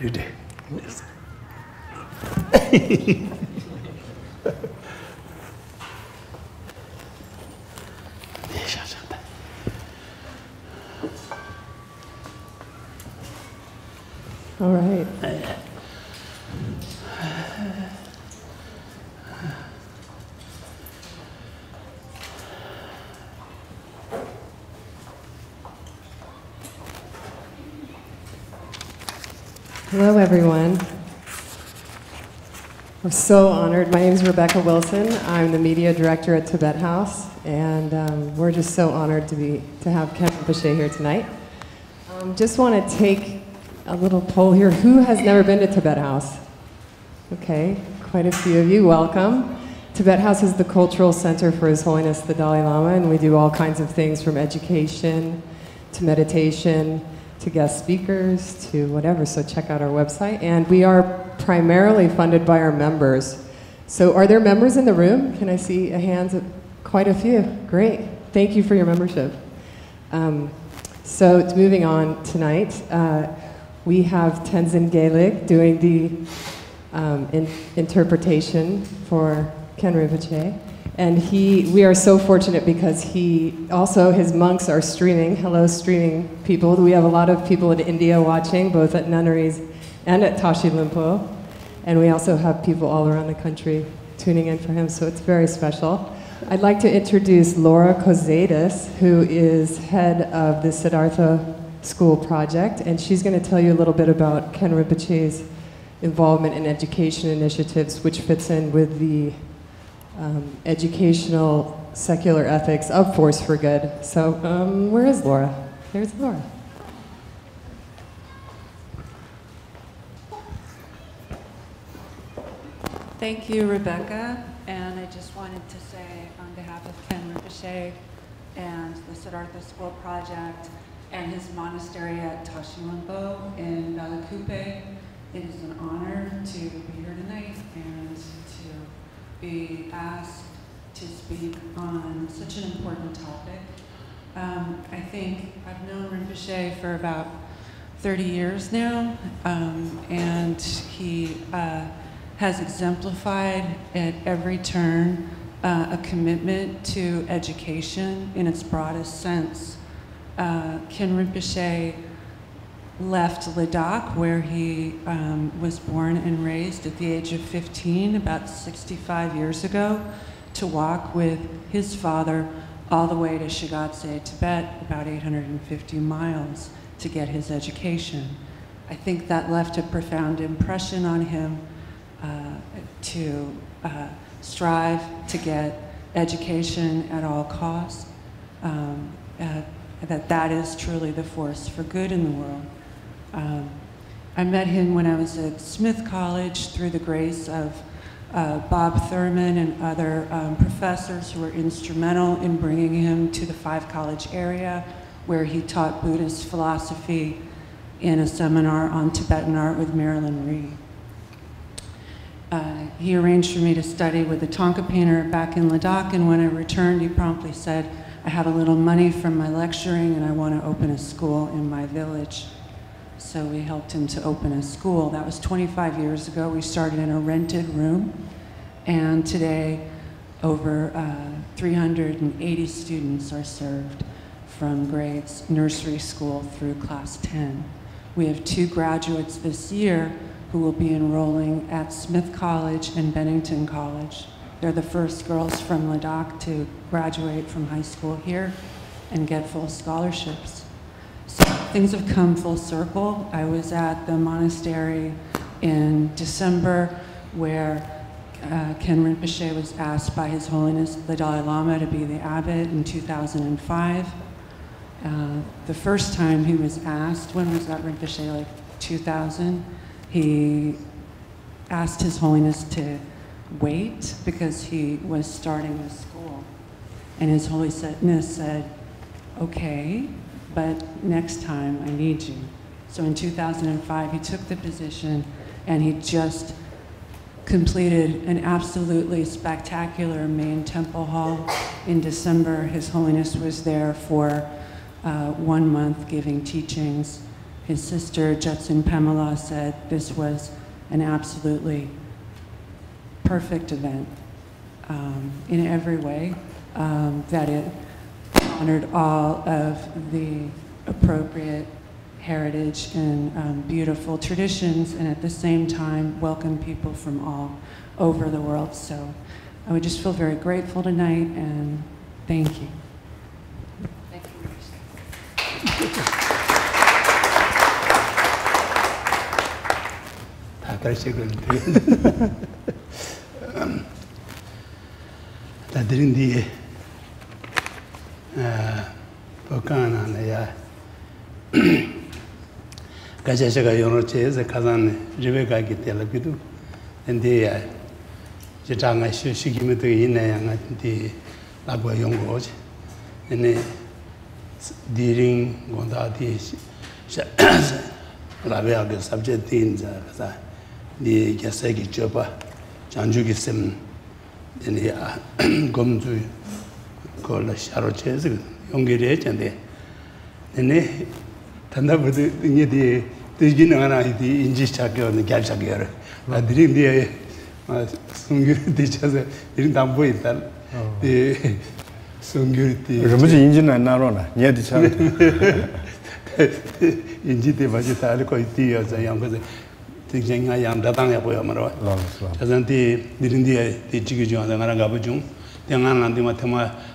Du everyone. I'm so honored. My name is Rebecca Wilson. I'm the media director at Tibet House, and um, we're just so honored to be to have Khen Rinpoche here tonight. Um, just want to take a little poll here. Who has never been to Tibet House? Okay, quite a few of you. Welcome. Tibet House is the cultural center for His Holiness the Dalai Lama, and we do all kinds of things from education to meditation to guest speakers to whatever. So check out our website. And we are primarily funded by our members. So are there members in the room? Can I see a hands? Of, quite a few. Great. Thank you for your membership. Um, so it's moving on tonight, uh, we have Tenzin Gaelig doing the um, in, interpretation for Khen Rinpoche. And he, we are so fortunate because he, also his monks are streaming. Hello, streaming people. We have a lot of people in India watching, both at nunneries and at Tashi Lhunpo. And we also have people all around the country tuning in for him, so it's very special. I'd like to introduce Laura Kozadis, who is head of the Siddhartha School Project, and she's going to tell you a little bit about Khen Rinpoche's involvement in education initiatives, which fits in with the um, educational secular ethics of Force for Good. So, um, where is Laura? There's Laura. Thank you, Rebecca. And I just wanted to say, on behalf of Khen Rinpoche and the Siddhartha School Project and his monastery at Tashilhunpo in Bylakuppe, it is an honor to be here tonight and be asked to speak on such an important topic. Um, I think I've known Rinpoche for about 30 years now, um, and he uh, has exemplified at every turn uh, a commitment to education in its broadest sense. Uh, Khen Rinpoche left Ladakh, where he um, was born and raised at the age of 15, about 65 years ago, to walk with his father all the way to Shigatse, Tibet, about 850 miles, to get his education. I think that left a profound impression on him uh, to uh, strive to get education at all costs, um, uh, that that is truly the force for good in the world. Um, I met him when I was at Smith College through the grace of uh, Bob Thurman and other um, professors who were instrumental in bringing him to the Five College area, where he taught Buddhist philosophy in a seminar on Tibetan art with Marylin Rhie. Uh, he arranged for me to study with a thangka painter back in Ladakh, and when I returned, he promptly said, I have a little money from my lecturing and I want to open a school in my village. So we helped him to open a school. That was 25 years ago. We started in a rented room, and today over uh, 380 students are served from grades nursery school through class 10. We have two graduates this year who will be enrolling at Smith College and Bennington College. They're the first girls from Ladakh to graduate from high school here and get full scholarships. Things have come full circle. I was at the monastery in December where uh, Khen Rinpoche was asked by His Holiness the Dalai Lama to be the abbot in 2005. Uh, the first time he was asked, when was that Rinpoche, like 2000? He asked His Holiness to wait because he was starting the school. And His Holiness said, okay, but next time I need you. So in 2005, he took the position and he just completed an absolutely spectacular main temple hall in December. His Holiness was there for uh, one month giving teachings. His sister, Jetsun Pema la, said this was an absolutely perfect event um, in every way, um, that it honored all of the appropriate heritage and um, beautiful traditions, and at the same time, welcome people from all over the world. So I would just feel very grateful tonight, and thank you. Thank you. Um, that during the pokaana na ya kacha shaka yoro che ze kazan ribe ka ki tela pidu ndi ya chita nga shu shikimi tu ina ya nga di lakwa yongo oche ndi di ring gonda di rabe ya ka sabche tin za kaza di gyasa ki chopa chanju ki sim ndi ya gomzu 고 연구하지 근데 디링 gond아디 라베아게 subject things 가사 니 게세기 줘봐 장주기 쌤 되네 검주 걸 샤로체스 용기를 했는데 네네 단다부터 이게 되기는 하나 이 인지 작교는 결작이야 아 드림디에 아 숨기를 뒤쳐서 이런 담보 있다 이 숨기를 뒤 rīmbuchī yīñjī nā nā rō na, nyē tī chā 인지 때 맞이 다 알고 있디요 저 양거서 되게 양 다당해 보여 말아 lō lō 자산티 니린디에 뒤지기 좀 하나 가봐 좀 대안한테 마테마 가져지 뭐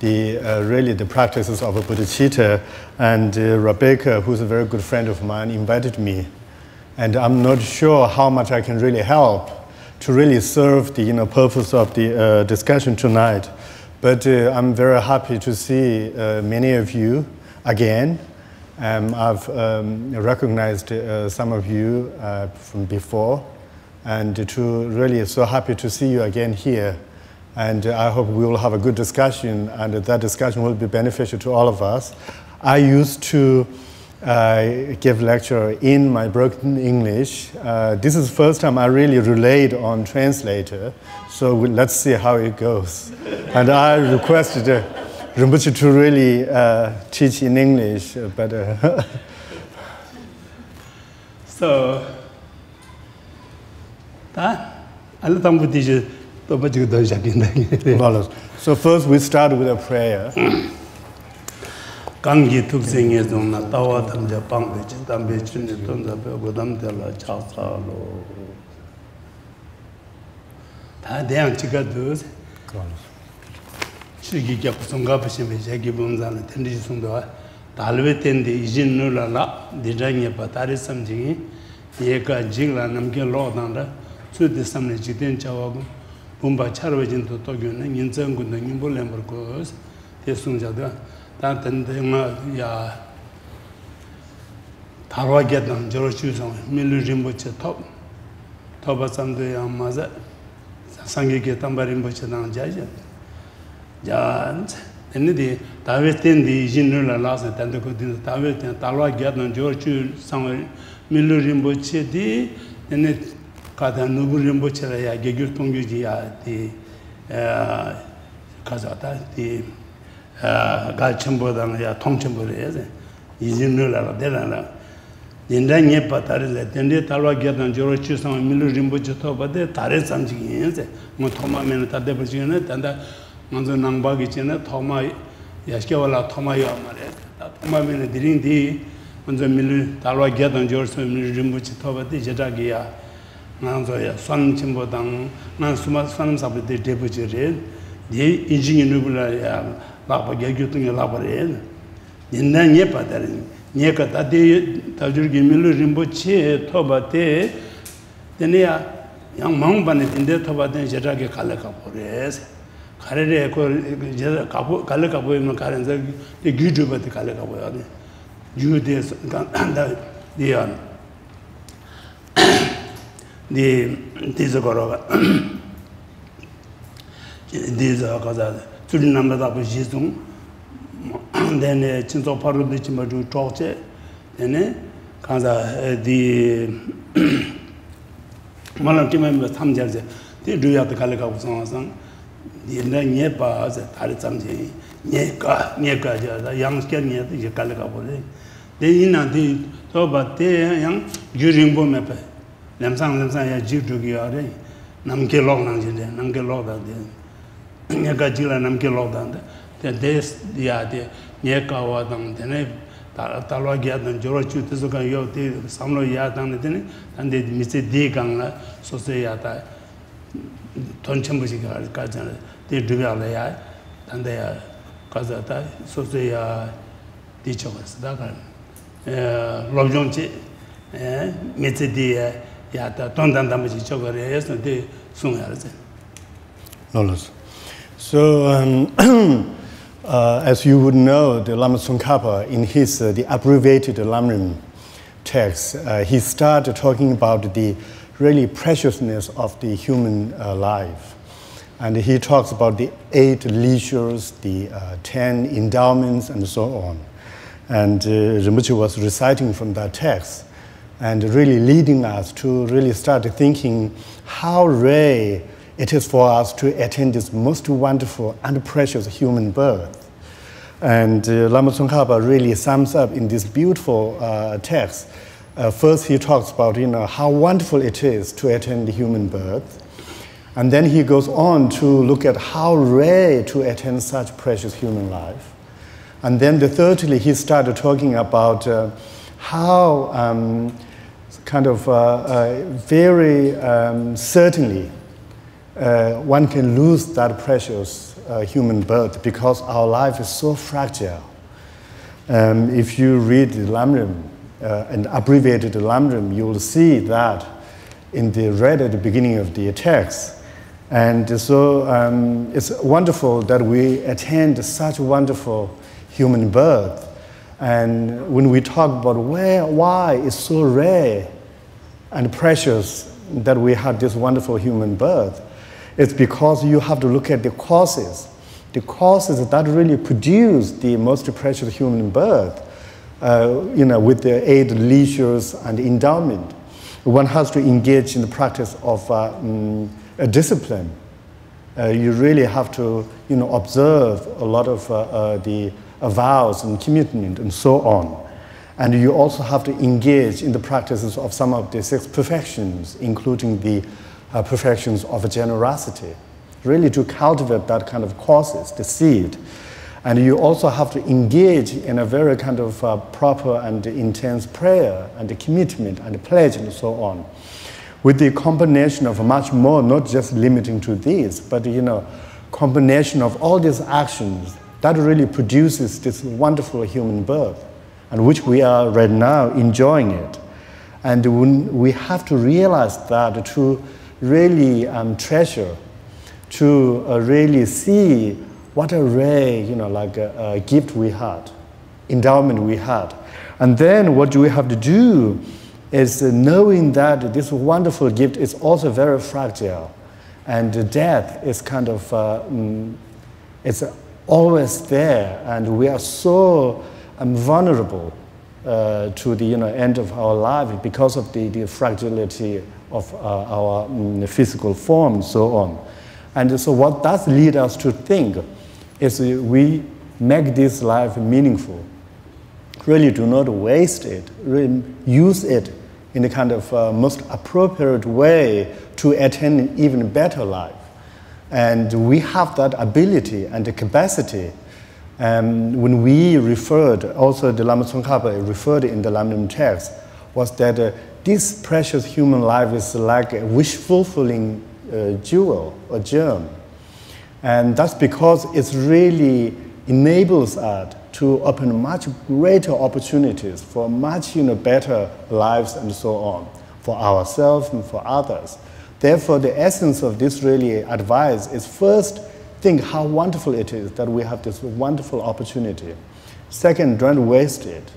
the, uh, really the practices of a bodhicitta. And uh, Rebecca, who's a very good friend of mine, invited me. And I'm not sure how much I can really help to really serve the you know, purpose of the uh, discussion tonight. But uh, I'm very happy to see uh, many of you again. Um, I've um, recognized uh, some of you from before, and to really so happy to see you again here. And uh, I hope we will have a good discussion, and that discussion will be beneficial to all of us. I used to uh, give lecture in my broken English. Uh, this is the first time I really relied on translator, so we, let's see how it goes. and I requested uh, Rinpoche to really uh, teach in English, uh, but... Uh, so, ta, ala tambu 부 디지 또 버지고 더 시작인데. follows. so first we start with a prayer. 강기 특성에 좀나 따와 담자 방배 담배 준비 돈자 배고 담들라 차사로. 다 대양 지가도 시기 잡고 송가부심에 제기 본자는 텐디 송도 달베 텐디 이진 누라라 디장에 바타리 섬징이 얘가 지라 남게 로단다 수디 섬네 지된 자와고 봄바 차르베진도 또교는 인정군도 님볼렘버고스 대송자도 다 던데마 야 다와게던 저러 주성 밀르림보체 톱 토바sam도 야마자 상계게 담바림보체 난 자자 자 근데 다베텐디 진르라 라서 단도 그 다베텐 달와 게던 저주 상 밀르림보체디 근데 가다 누부림보체라 야 개귤 통규지야 디 가자다 디 갈첨보다는 야 통첨보를 해야지 이진르라 되라라 인단에 빠타르데 된데 달와 게던 저로 치상 밀르림보체 토바데 다레 삼지기인세 뭐 토마면 다데 버지네 단다 먼저 낭바기 전에 토마 야스케와라 토마요 말에 토마면 드린디 먼저 밀르 달와 게던 저로 밀르림보체 토바데 제자기야 나서야 선침보당 난 수마 선삼사베데 데버지레 디 인징이 누불라야 라바 개교통에 라바레 인난 예 빠다르니 nyeka tate tajur gi milu rimbo che toba te tene ya yang mang ban de de thoba de jeta ge kale ka pores khare re ko je ka po kale ka po im karen za de gi du ba de kale ka po ya de ju de da de ya de de zo ko ro ba de zo ka za tu ni nam da ba ji zung de ne chin zo paru de chi ma ju chok che de ne ka za di 말은 팀에 참자제 디 루야도 갈래가 우선선 옛날 녀바서 다리 잠지 녀가 녀가 저 양스케 녀도 이제 갈래가 보래 내 인한테 저바테 양 주링 보면 봐 lemsang lemsang ya ji du gi are nam ge log nang ji de nam ge log da de. Ne ga ji la nam ge log da de. Te des ya de ne ka wa dang de ne. Ta ta lo gi dan jo ro chu te zo kan yo te sam lo ya dang de ne. Dan de mi se de gang la so se ya ta ton chen bu ji ga ka jan de du ya la ya dan de ya ka za ta so se ya di cho ga da ka. Eh lob jong chi eh me te di 야다 돈단 담지 저거 해서 데 송야르제 놀러서 so um uh, as you would know the lama tsongkhapa in his uh, the abbreviated lamrim text uh, he started talking about the really preciousness of the human uh, life. And he talks about the eight leisures the uh, 10 endowments and so on. And uh, Rinpoche was reciting from that text. And really leading us to really start thinking how rare it is for us to attend this most wonderful and precious human birth. And uh, Lama Tsongkhapa really sums up in this beautiful uh, text. Uh, first, he talks about you know, how wonderful it is to attend the human birth. And then he goes on to look at how rare to attend such precious human life. And then, the thirdly, he started talking about uh, how um, kind of uh, uh, very um, certainly one can lose that precious uh, human birth because our life is so fragile. Um, if you read the Lamrim, uh, and abbreviated Lamrim, you will see that in the red at the beginning of the text. And so um, it's wonderful that we attend such wonderful human birth. And when we talk about where, why it's so rare and precious that we had this wonderful human birth, it's because you have to look at the causes. The causes that really produce the most precious human birth, uh, you know, with the aid, leisures, and endowment. One has to engage in the practice of uh, um, a discipline. Uh, you really have to, you know, observe a lot of uh, uh, the vows and commitment and so on. And you also have to engage in the practices of some of the six perfections, including the uh, perfections of generosity, really to cultivate that kind of causes, the seed. And you also have to engage in a very kind of uh, proper and intense prayer and commitment and pledge and so on. With the combination of much more, not just limiting to these, but you know, combination of all these actions that really produces this wonderful human birth, and which we are right now enjoying it. And we have to realize that to really um, treasure, to uh, really see what a ray, you know, like a, a gift we had, endowment we had. And then what do we have to do is knowing that this wonderful gift is also very fragile and death is kind of, uh, mm, it's always there and we are so um, vulnerable uh, to the you know, end of our life because of the, the fragility of uh, our um, physical form and so on. And so what does lead us to think is we make this life meaningful. Really do not waste it, really use it in the kind of uh, most appropriate way to attain an even better life. And we have that ability and the capacity. Um, when we referred, also the Lama Tsongkhapa referred in the Lamrim text, was that uh, this precious human life is like a wish fulfilling uh, jewel or germ. And that's because it really enables us to open much greater opportunities for much you know, better lives and so on, for ourselves and for others. Therefore, the essence of this really advice is first, think how wonderful it is that we have this wonderful opportunity. Second, don't waste it.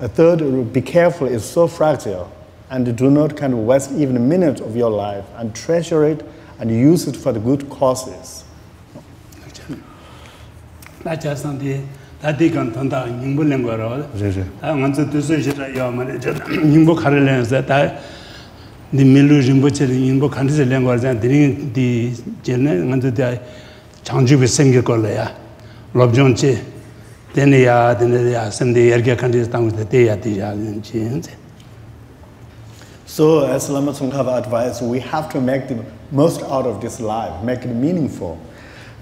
A third, be careful, it's so fragile. And do not kind of waste even a minute of your life and treasure it and use it for the good causes. 라자 산디 다디 간 탄다 닝부 랭거로 다 먼저 뜻을 지라 요 말에 저 닝부 가르려서 다 니밀루 림부체 닝부 간지 랭거로 자 드링 디 제네 먼저 다 장주비 생길 걸래야 럽존치 데네야 데네야 선데 에르게 간지 땅에 데야 디야 진짜 So, as Lama Tsongkhapa advised, we have to make the most out of this life, make it meaningful.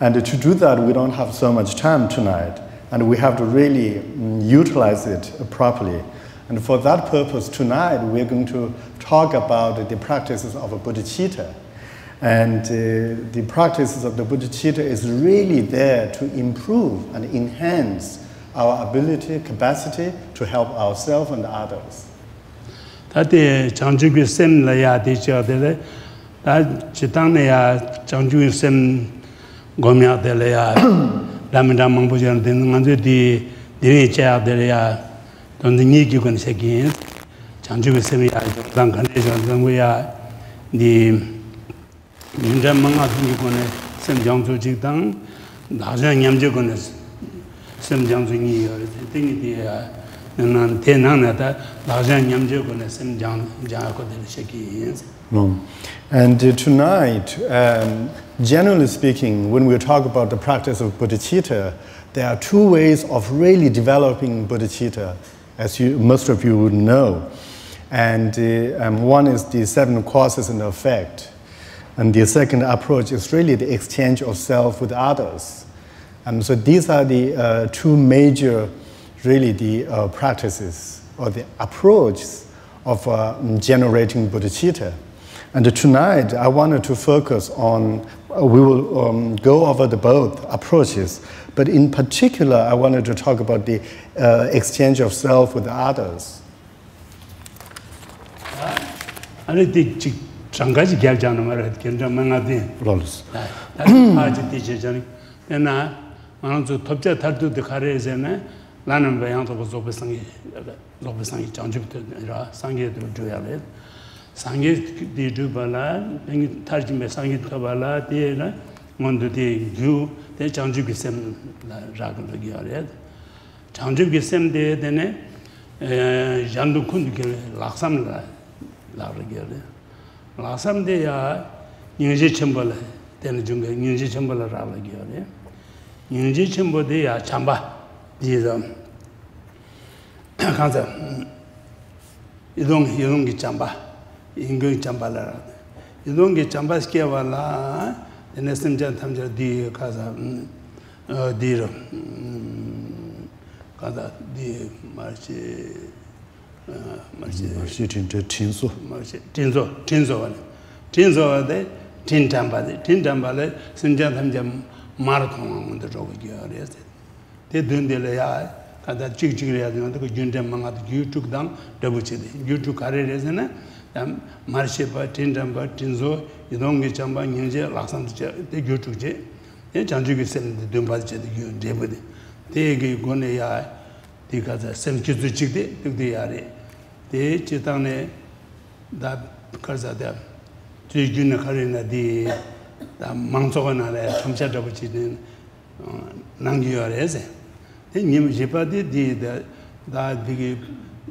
And to do that, we don't have so much time tonight, and we have to really mm, utilize it properly. And for that purpose, tonight we're going to talk about the practices of a bodhicitta. And uh, the practices of the bodhicitta is really there to improve and enhance our ability, capacity to help ourselves and others. Tati changchukyu sem la ya di chiya dele, ta chitang na ya changchukyu sem gomya dele ya, damidang mangpo chiya dele, nganzu di diri chiya dele ya, tondi nyi ki kun shekin, changchukyu sem ya, dang kane chiya dele ya, di ninja manga thungi kone sem jangzu chik tang dhaja nyamche kone sem jangzu nyi yore tingi diya nanan te nana ta dhaja nyamche kone sem jangzu kode shaki yin And uh, tonight, um, generally speaking, when we talk about the practice of bodhicitta, there are two ways of really developing bodhicitta, as you, most of you would know. And uh, um, one is the seven causes and effect. And the second approach is really the exchange of self with others. And so these are the uh, two major really the uh, practices or the approach of uh, generating bodhicitta. And tonight, I wanted to focus on, uh, we will um, go over the both approaches, but in particular, I wanted to talk about the uh, exchange of self with others. 아니 디 장가지 결자는 말에 견자 망아디 롤스 아지 디제자니 내가 만주 톱자 탈두도 가래잖아 나는 왜 양도 그 조be상이 조be상이 장주부터 상계도 줘야래 상계 디두발라 땡이 타지메 상계 터발라 디에나 먼저디 주 대장주기 셈 라글 기야래 장주기 셈 되네 에 잔도 군게 락삼라 라글 기 ngā samde yā nyingzhi chenpo la, tena chunga nyingzhi chenpo la rāla kiyo re. Nyingzhi chenpo de yā chamba, di zam. Kānsa, idōng, idōng ki chamba, ingō ki chamba la rāla. Idōng ki chamba sikiya wa la, tena samchan tamchara di kāsa, di rō. Kānsa, di marchi, marshi marshi tinta tinso marshi tinso tinso wale tinso wade tintamba de tintamba le sinja thamja marathon ngunda rogo gyo re se te dunde le ya kada chig chig le ya de ko junde manga de youtube dang dabu che de youtube kare re se na dam marshi pa tintamba tinso yidong ge chamba nyenje laksan che de youtube che ye janju ge sem de dumba che de gyo de bu de te ge gone ya di kaza sem kizu chig de dik de ya re dē chē tāng nē dā kār sā dā chē gyū nē khā rē nā dī dā māng tsō kā nā rē chām chā rāpa chī nē nāng gyū yā rē sē dē nīm rī pā dē dī dā dā dī kī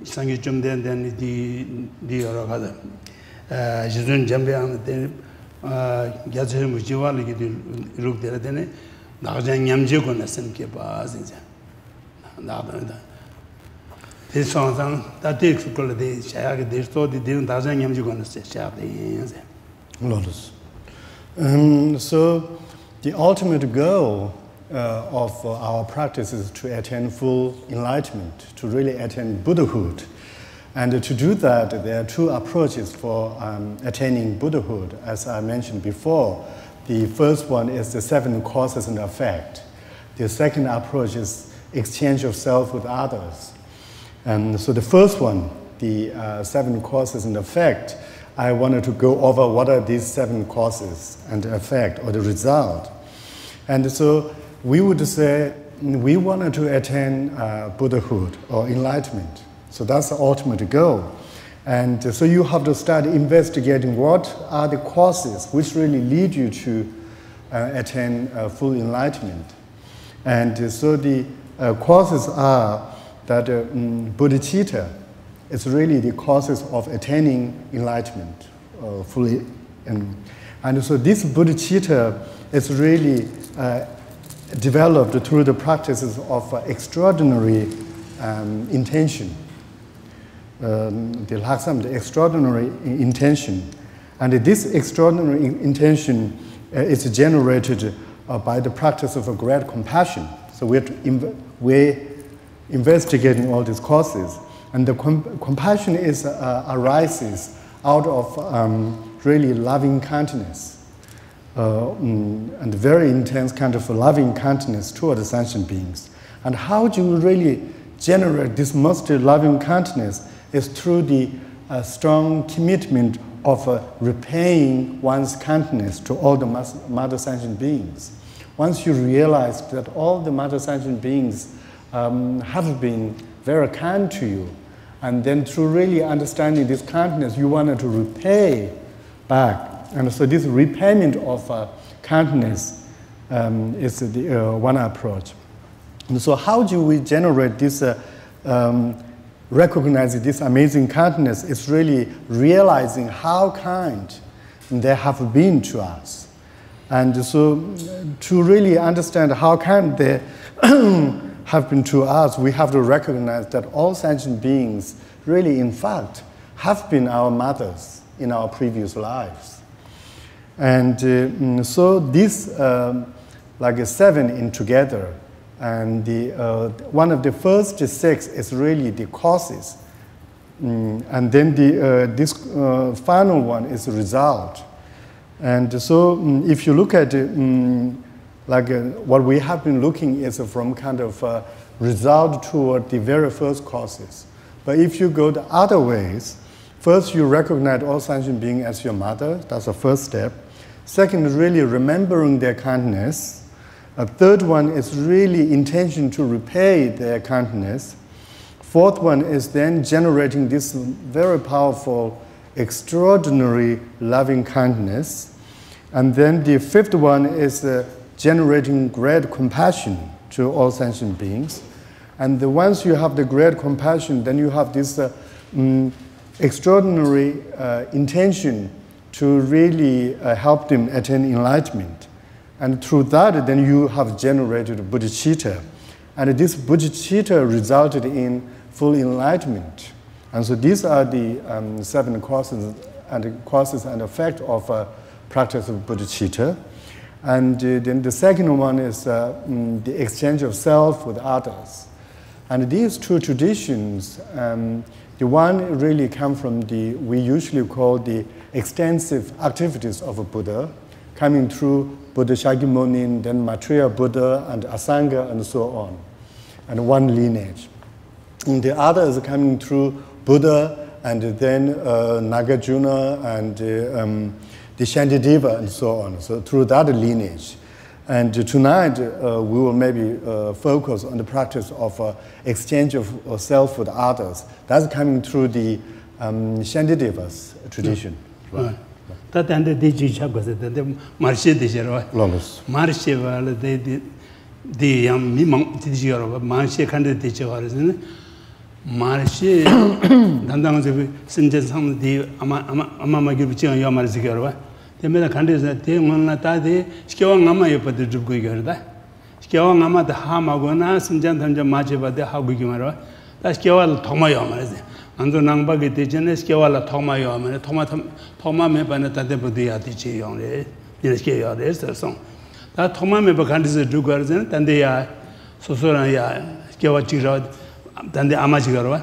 sāng kī chum dēn dēn dī dī yā rā kā dā jī zhūn jām bē āng dē gyā chē mū jī wā lī kī dī rūp dē rā dē nē dā kā chā nyam jī kō nā sēm kē pā sēn chā dā dā dā di sōng sāng, tā tī ksu kula di shāyā ki di sō di dīng dā shāng yam jī gōna sē shāyā di yin sē. Lotus. Um, so, the ultimate goal uh, of uh, our practice is to attain full enlightenment, to really attain Buddhahood. And to do that, there are two approaches for um, attaining Buddhahood, as I mentioned before. The first one is the seven causes and effect. The second approach is exchange of self with others. And so the first one, the uh, seven causes and effect, I wanted to go over what are these seven causes and effect or the result. And so we would say we wanted to attain uh, Buddhahood or enlightenment. So that's the ultimate goal. And so you have to start investigating what are the causes which really lead you to uh, attain uh, full enlightenment. And so the uh, causes are that mm, bodhicitta is really the causes of attaining enlightenment uh, fully. And, and so this bodhicitta is really uh, developed through the practices of uh, extraordinary um, intention. Um, the laksam, the extraordinary intention. And this extraordinary intention uh, is generated uh, by the practice of a great compassion. So we're, we're investigating all these causes. And the com- compassion is, uh, arises out of um, really loving kindness uh, mm, and very intense kind of loving kindness toward the sentient beings. And how do you really generate this most loving kindness is through the uh, strong commitment of uh, repaying one's kindness to all the mother sentient beings. Once you realize that all the mother sentient beings um, have been very kind to you, and then through really understanding this kindness, you wanted to repay back. And so this repayment of uh, kindness um, is the uh, one approach. And so how do we generate this uh, um, recognizing this amazing kindness is really realizing how kind they have been to us. And so, to really understand how kind they have been to us, we have to recognize that all sentient beings, really, in fact, have been our mothers in our previous lives. And uh, so, this, um, like a seven in together, and the, uh, one of the first six is really the causes. Mm, and then the, uh, this uh, final one is the result. And so mm, if you look at mm, like uh, what we have been looking is from kind of uh, result toward the very first causes. But if you go the other ways, first you recognize all sentient beings as your mother. That's the first step. Second, really remembering their kindness a third one is really intention to repay their kindness. Fourth one is then generating this very powerful, extraordinary loving kindness. And then the fifth one is uh, generating great compassion to all sentient beings. And once you have the great compassion, then you have this uh, um, extraordinary uh, intention to really uh, help them attain enlightenment. And through that, then you have generated bodhicitta. And this bodhicitta resulted in full enlightenment. And so these are the um, seven causes and causes and effect of uh, practice of bodhicitta. And uh, then the second one is uh, mm, the exchange of self with others. And these two traditions, um, the one really come from the, we usually call the extensive activities of a Buddha, coming through Buddha Shakyamuni, then Maitreya Buddha, and Asanga, and so on, and one lineage. And the other is coming through Buddha, and then uh, Nagarjuna, and uh, um, the Shantideva, and so on. So through that lineage. And tonight, uh, we will maybe uh, focus on the practice of uh, exchange of self with others. That's coming through the um, Shantideva's tradition. Right. right. tā tānda dē chī chā kwa sā tānda mārshē dē shē rwa mārshē wā lā dē dē yāng mī māng dē chī kā rwa mārshē kānda dē chī kā rwa sā mārshē tānda ngā sā bī sīn chā sāng dē āmā mā kī rū chī kā yā mārshē kā rwa dē mē tā kānda sā dē ngā nā tā dē shikā wā ngā mā yā pa dē rūp kui kā rwa shikā wā ngā mā tā hā mā kwa nā sīn chā tā mā chē pa dē hā kui kī mā rwa tā shikā wā lā tō mā yā mā rwa 안도 낭바게 되잖아 스케와라 토마요 하면 토마 토마 메바네 따데 부디야 디치 용레 이렇게 요래서 다 토마 메바 간디스 두거든 단데야 소소라야 스케와 지라 단데 아마지가로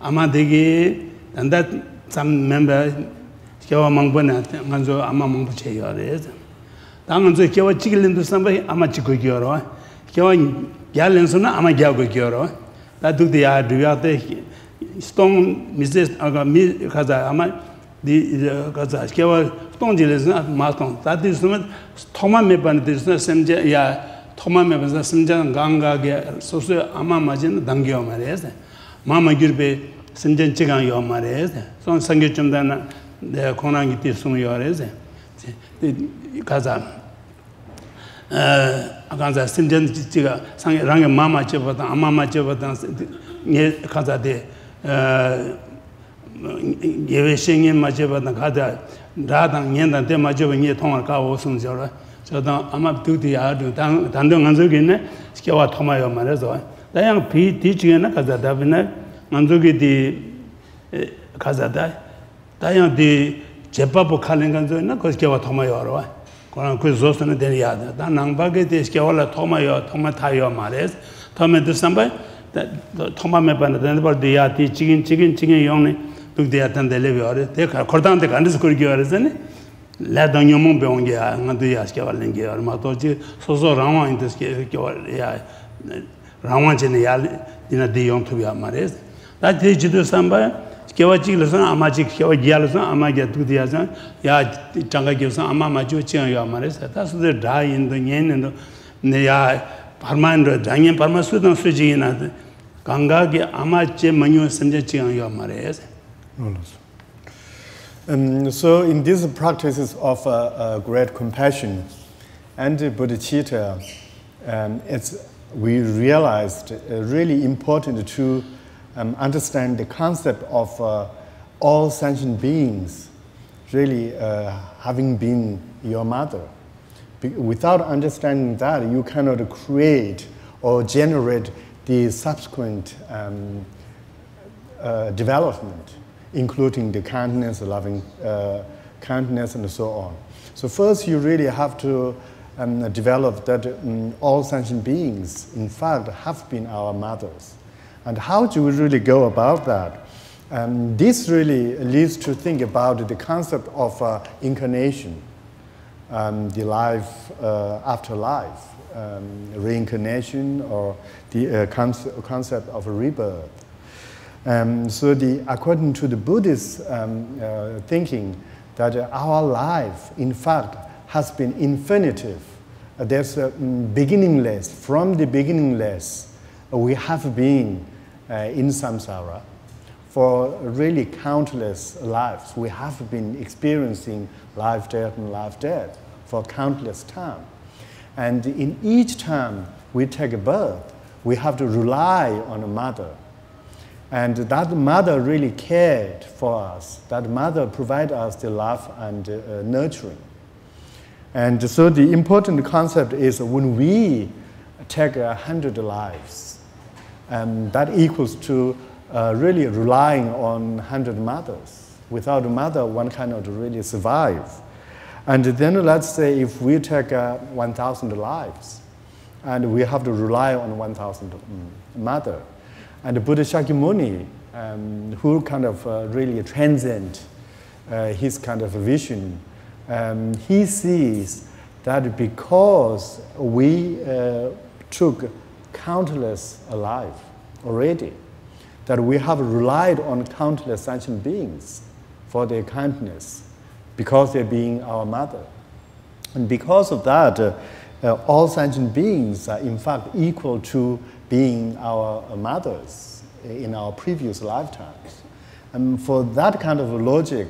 아마 되게 단다 참 멤버 스케와 망보나 간조 아마 망보체 요래서 당은 스케와 지길린도 삼바 아마 지고 기어로 스케와 야렌스나 아마 기하고 기어로 다 두디야 두야데 stone mises aga mi khaza ama 디 가자 스케와 통지레스나 마통 다디 스면 토마 메반 디스나 셈제 야 토마 메반자 셈제 강가게 소소 아마 마진 당겨 말이야 마마 기르베 셈제 지간 요 말이야 손 상게 좀 다나 내 코나기 티스무 요레세 가자 에 아간자 셈제 지가 상게 랑게 마마 제보다 아마마 제보다 예 가자데 에 yewe shengye ma cheba dan kada ra dan nyen dan te ma cheba nye thongwa ka wo 저당 아마 두디야 당 단동 안쪽에는 시켜와 토마요 말해서. 다양 비 디지에는 가자.다비나 안쪽에 디 가자.다 다양 디 제바보 칼린 간조는 거기와 토마요 알아. 그런 그 조선의 대리야 다 남바게 디시켜와 토마요 토마타요 말해서. 토마 드산바 토마메 반다는 버 디야 디 지긴 지긴 지긴 용네. 두디야 단데레비 알아 대 거단데 간데스 거기 알아서네. lēdāng yōmōng bēwōng gīyā, ngā tu yās kiawā lēng gīyā, mā tō chī sōsō rāngwāng intēs kiawā yā, rāngwāng chī nā yā dīnā dī yōng tu biyā mā rēs. Tā tī chī tu sāmbā, kiawā chī lō sāng, āmā chī kiawā gīyā lō sāng, āmā gīyā tūk dīyā sāng, yā chāngā kiawā sāng, āmā mā chī wā chī yā mā rēs. Tā sū tī dā yin tō, ngēn yin tō, yā parmā yin tō, dā ngēn parmā sū tō sū chī yī nā, gāngā kī āmā chī mañyō samchā chī yā mā rēs. Um, so in these practices of uh, uh, great compassion and bodhicitta, um, it's, we realized uh, really important to um, understand the concept of uh, all sentient beings really uh, having been your mother. Be without understanding that, you cannot create or generate the subsequent um, uh, development including the kindness, loving uh, kindness, and so on. So first, you really have to um, develop that um, all sentient beings, in fact, have been our mothers. And how do we really go about that? Um, this really leads to think about the concept of uh, incarnation, um, the life uh, after life, um, reincarnation, or the uh, concept of rebirth. Um, so the, according to the Buddhist um, uh, thinking, that our life, in fact, has been infinitive. Uh, there's a um, beginningless. From the beginningless, we have been uh, in samsara for really countless lives. We have been experiencing life, death, and life, death for countless time. And in each time we take a birth, we have to rely on a mother and that mother really cared for us. That mother provided us the love and uh, nurturing. And so the important concept is when we take a hundred lives, um, that equals to uh, really relying on hundred mothers. Without a mother, one cannot really survive. And then let's say if we take uh, 1,000 lives, and we have to rely on 1,000 mm, mother, and Buddha Shakyamuni, um, who kind of uh, really transcend uh, his kind of vision, um, he sees that because we uh, took countless alive already, that we have relied on countless sentient beings for their kindness, because they're being our mother. And because of that, uh, uh, all sentient beings are in fact equal to being our mothers in our previous lifetimes. And for that kind of logic,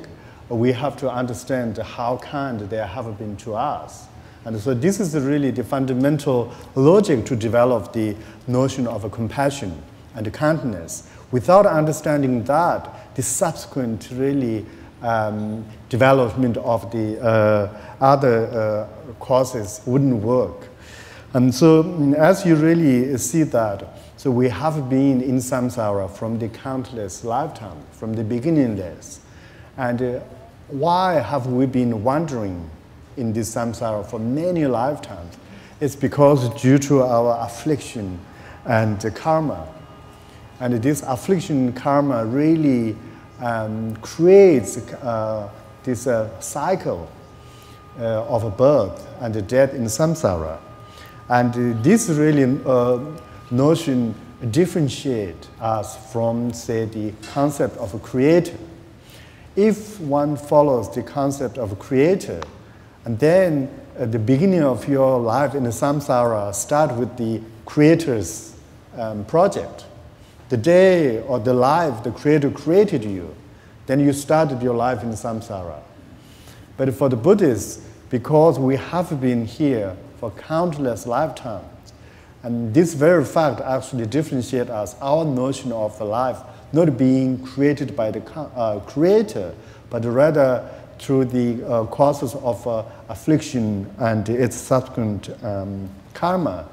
we have to understand how kind they have been to us. And so this is really the fundamental logic to develop the notion of compassion and kindness. Without understanding that, the subsequent really um, development of the uh, other uh, causes wouldn't work. And so as you really see that, so we have been in samsara from the countless lifetime, from the beginningless. And uh, why have we been wandering in this samsara for many lifetimes? It's because due to our affliction and karma. And this affliction karma really um, creates uh, this uh, cycle uh, of birth and death in samsara. And this really uh, notion differentiate us from, say, the concept of a creator. if one follows the concept of a creator, and then at the beginning of your life in the samsara, start with the creator's um, project. The day or the life the creator created you, then you started your life in the samsara. But for the Buddhists, because we have been here for countless lifetimes, and this very fact actually differentiates us, our notion of life not being created by the uh, creator, but rather through the uh, causes of uh, affliction and its subsequent um, karma.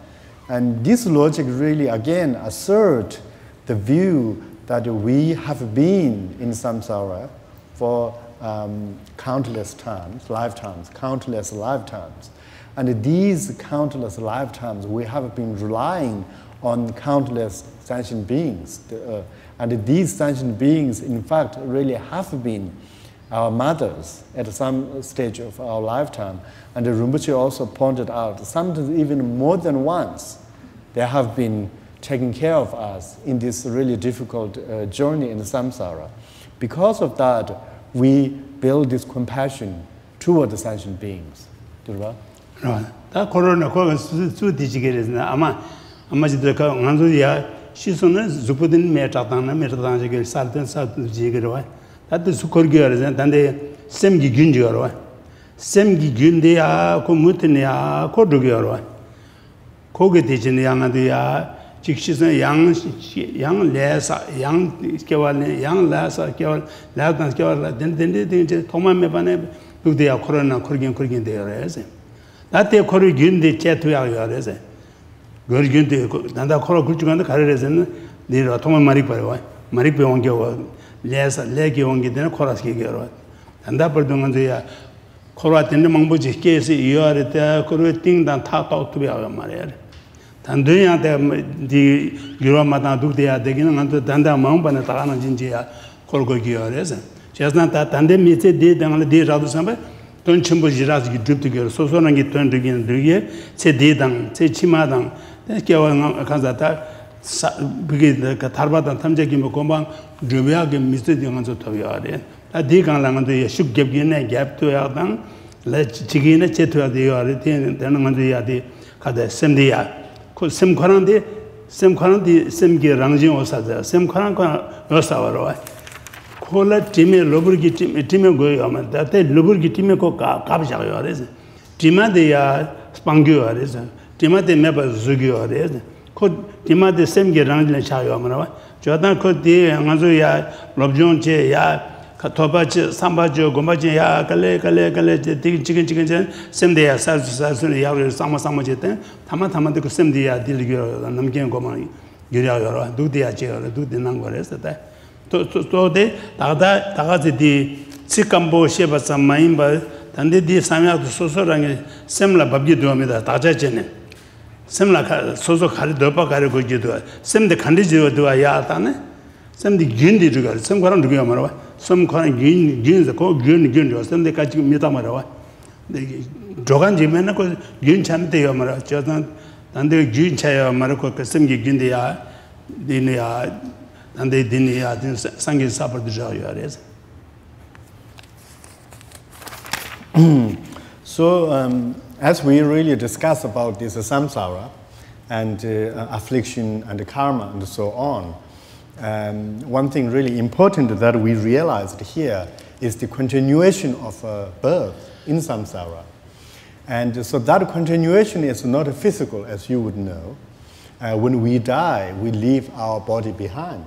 And this logic really again assert the view that we have been in samsara for um, countless times, lifetimes, countless lifetimes. And these countless lifetimes, we have been relying on countless sentient beings. Uh, and these sentient beings, in fact, really have been our mothers at some stage of our lifetime. And Rinpoche also pointed out, sometimes even more than once, they have been taking care of us in this really difficult uh, journey in samsara. Because of that, we build this compassion toward the sentient beings. 对吧？ 다 코로나 코가 수 디지게르스나 아마 아마 지들까 간소야 시선은 주부든 메타다나 메타다나게 살든 살지게르와 다들 수코르게르자 단데 셈기 균지거와 셈기 균데야 고 무트냐 코르게르와 고게 되지는 양한데야 직시선 양 양레사 양 개월에 양라사 개월 라단 개월 된된데 이제 도만 매반에 그때야 코로나 코르긴 코르긴 되어야지 나때 코르 균데 제투야 요래서 거 균데 난다 코로 굴주간데 가르래서는 내가 도만 말이 버려 말이 배운 게 레사 레기 온게 되는 코라스게 겨로 난다 벌동은데야 코로아 때는 망보지 깨서 이어를 때 코로 띵단 타도 투비야 말이야 단도야 때디 유로마다 두대야 되기는 안도 단다 마음반에 따라는 진지야 콜고 기어래서 제스나타 단데 미세 데당을 데라도 삼바 돈 첨부 지라지 줍도 소소는 게 돈드긴 되게 제 대당 제 치마당 개와 가자다 비게 그 탈바단 탐제기 뭐 공방 주비하게 미세 되면서 더야래 다 디강랑도 예식 갭기네 갭도 야당 레 지기네 제토야 되어야 되는 건데 야디 가다 셈디야 그 셈관한데 셈관한데 셈게 랑진 오사자 셈관한 거 오사와로 콜라 팀에 로버기 팀 팀에 고요 아마 다때 로버기 팀에 거가 가비자요 그래서 팀마데야 스팡교 그래서 팀마데 메바 zugiyo 그래서 그 팀마데 셈게 랑진 차요 아마 저다 그디 안가서야 롭존체야 카토바치 삼바지 고마지 야 칼레 칼레 칼레 티 치킨 치킨 제 셈데야 사스 사스는 야를 삼마 삼마 제때 타마 타마 그 셈데야 딜기요 남겐 고마 유려요 두디야 제요 두디 난 거래서 또 또데 다 tōde tāgā tī tī tsī kāmbō shēpa tsā māyīmbā tāndē tī sāmyā tu sōsō rāngi sēmlā babgī duwa mē tā tāgchā chēne sēmlā sōsō khārī dōpa khārī gōjī duwa sēm tī khāndī jīwa duwa yā tā nē sēm tī gyūn tī rūgā rī sēm khārā rūgā mā rā wā sēm khārā gyūn gyūn sā kō gyūn gyūn rūgā sēm tī kāchī mī tā mā rā wā dhōgān jī mē na kō gyūn chā mī tī yā mā rā chā tāndē gyūn chā yā mā rā kō sēm gyūn tī yā ya din ya dan de din ya din sang gi sa par de ja yo res so um as we really discuss about this samsara and uh, affliction and karma and so on um, one thing really important that we realized here is the continuation of uh, birth in samsara. And so that continuation is not physical, as you would know. Uh, when we die, we leave our body behind.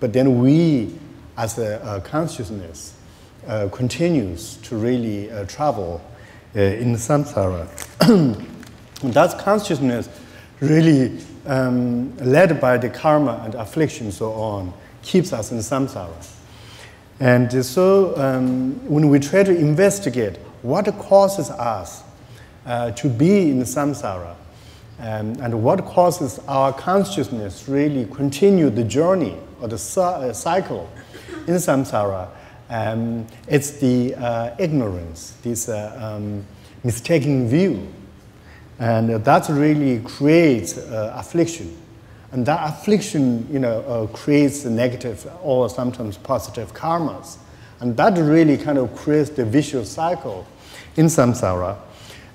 But then we, as a, consciousness, uh, continues to really uh, travel uh, in samsara. that consciousness really um, led by the karma and affliction so on, keeps us in samsara. And so um, when we try to investigate what causes us uh, to be in samsara, um, and what causes our consciousness really continue the journey or the uh, cycle in samsara, um, it's the uh, ignorance, this uh, um, mistaken view and that really creates uh, affliction. And that affliction, you know, uh, creates negative or sometimes positive karmas. And that really kind of creates the vicious cycle in samsara.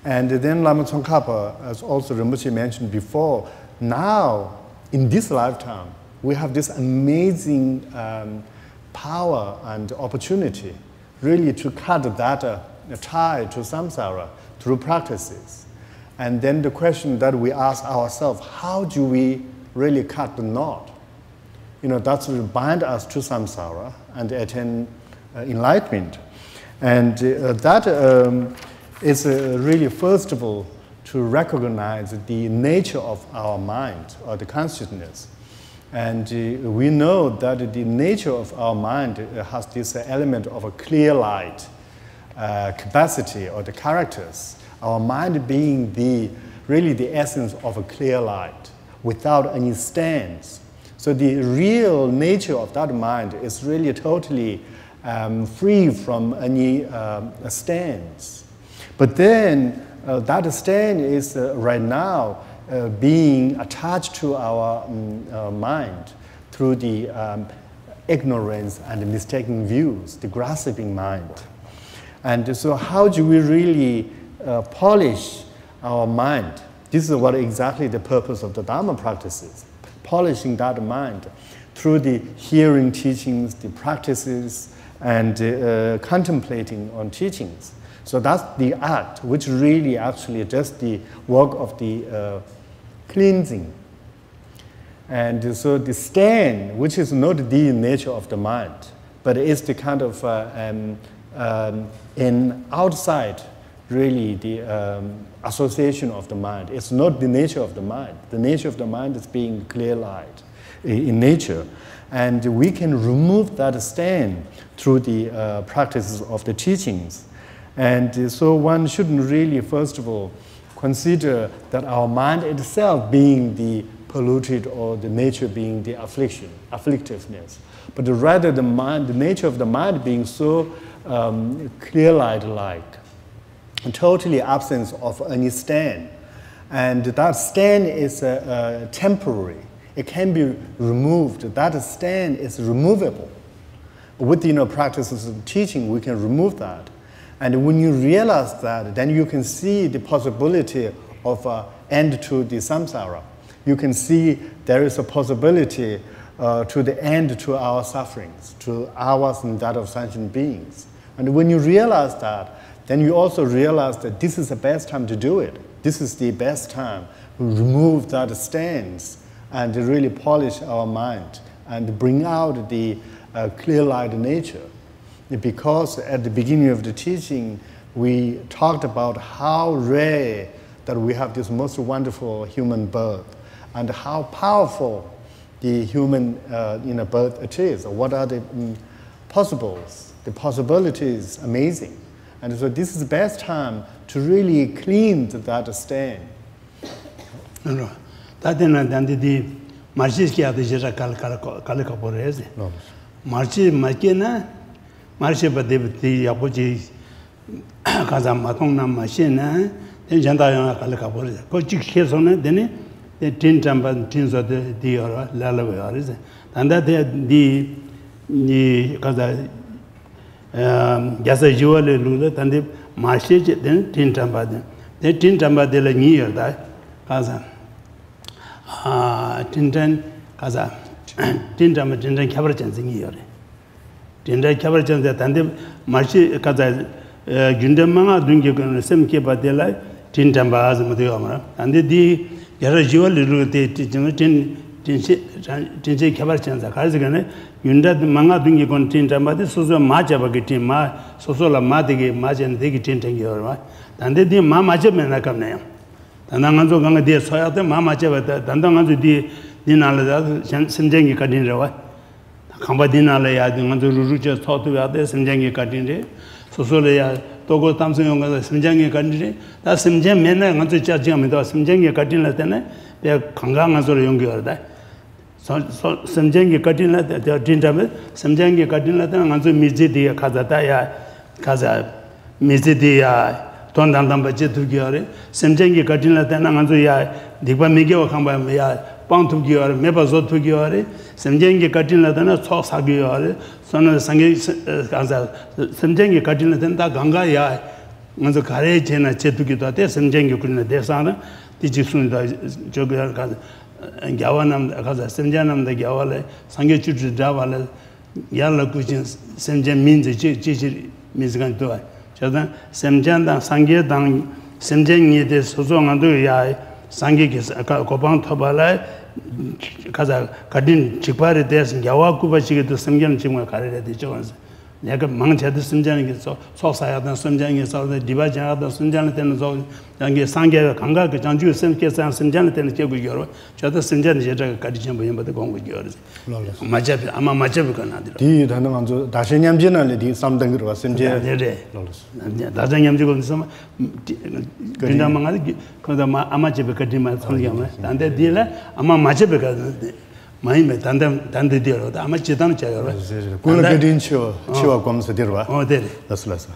And then Lama Tsongkhapa, as also Rinpoche mentioned before, now in this lifetime, we have this amazing um, power and opportunity really to cut that uh, tie to samsara through practices. And then the question that we ask ourselves, how do we really cut the knot? You know, that's will bind us to samsara and attain uh, enlightenment. And uh, that um, is uh, really, first of all, to recognize the nature of our mind or the consciousness. And uh, we know that the nature of our mind uh, has this element of a clear light uh, capacity or the characters. Our mind being the really the essence of a clear light without any stands. So the real nature of that mind is really totally um, free from any um, stands. But then uh, that stand is uh, right now uh, being attached to our um, uh, mind through the um, ignorance and mistaken views, the grasping mind. And so, how do we really uh, polish our mind? This is what exactly the purpose of the Dharma practices polishing that mind through the hearing teachings, the practices, and uh, contemplating on teachings. So that's the act, which really actually just the work of the uh, cleansing. And so the stain, which is not the nature of the mind, but is the kind of uh, um, um, in outside, really the um, association of the mind. It's not the nature of the mind. The nature of the mind is being clear light in nature. And we can remove that stain through the uh, practices of the teachings. And so one shouldn't really, first of all, consider that our mind itself being the polluted or the nature being the affliction, afflictiveness. But rather the mind, the nature of the mind being so um, clear light like, totally absence of any stain. And that stain is uh, uh, temporary. It can be removed. That stain is removable. With know, practices of teaching, we can remove that. And when you realize that, then you can see the possibility of uh, end to the samsara. You can see there is a possibility uh, to the end to our sufferings, to ours and that of sentient beings. And when you realize that, then you also realize that this is the best time to do it. This is the best time to remove that stance and really polish our mind and bring out the uh, clear light nature because at the beginning of the teaching, we talked about how rare that we have this most wonderful human birth and how powerful the human uh, you know, birth it is. What are the um, possibles? The possibilities amazing. And so this is the best time to really clean that stain. No, tatena dandi di marchis ki ade jera kal kal kal 마르셰바 데브티 야고지 가자 마통나 마시나 된 잔다야 갈까 버리자 거직 해서는 되네 된 잠반 틴서데 디어라 라라베아리자 단다데 디니 가자 야사 지월레 루데 단데 마르셰제 된 틴잠바데 데 틴잠바데라 니여다 가자 아 틴탄 가자 틴잠 틴탄 캬버찬 생이여레 tenda kyabar chanze tante marshi kaza e, gyunda manga dungi kuna sem keba tela tin tamba azi mutiyo amara tante di gyara jiwa liru te tin tinshi kyabar chanza karzi kane gyunda manga dungi kuna tin tamba di soso ma chaba ki tin ma soso la ma degi ma chan degi tin tangi yorwa tante di ma ma chaba mena kam nayam tanda nganzo ganga di soya te ma ma chaba tanda nganzo di di nala da semchengi kadin rawa khamba dinala ya di nganzo ruru che thotu ya de simjangi katin re. Soso le ya togo tamso yo nganzo simjangi katin re. Ta simjang me na nganzo cha jiga me to simjangi katin la tene pe khanga nganzo yo ngi ar da. Simjangi katin la de din da simjangi katin la tene nganzo mirji di khaza ta ya khaza mirji di ya ton dan dan ba che tu gi ar simjangi katin la tene nganzo ya dikba me ge khamba ya pang tu gi ar me ba zo tu gi ar semjengi katin la dana tsok sabi yo hale sona sange kansa semjengi katin la dana ganga ya nganzo kare che na che tuki to te semjengi kulina de sana ti chi suni da chogya kansa gyawa nam kansa semja nam da gyawa le sange chuchu dhawa le. Ya la kuchin semjen minzi chi chi chi minzi kanchi to hai. Chadan semjen dan sange dan semjengi de sozo ngando ya sange ki kopang thoba lai 가자 가딘 직바르 데스 야와 쿠바시게도 성경 지문 가르래 되죠. 내가 망제도 심장이 있어 소사야다 심장이 있어 디바자다 심장이 되는 저 양게 상계가 강가 그 장주 심께서 심장이 되는 게 그거로 저도 심장이 제가 가지지 뭐 이거 건 거요 맞아 아마 맞아 그거나 디 다는 안저 다시 냠지는 디 삼등 그러 심제 네네. 다시 냠지고 좀 근데 망아디 그다 아마 제가 가지만 상계만 근데 디라 아마 맞아 그거 kanda ama chabi kadi ma samgyan ma dante di la ama machabi ka mayi me dante dante di yorwa ama chidam cha yorwa kula gadin chiwa chiwa gomsa dirwa o dere That's less.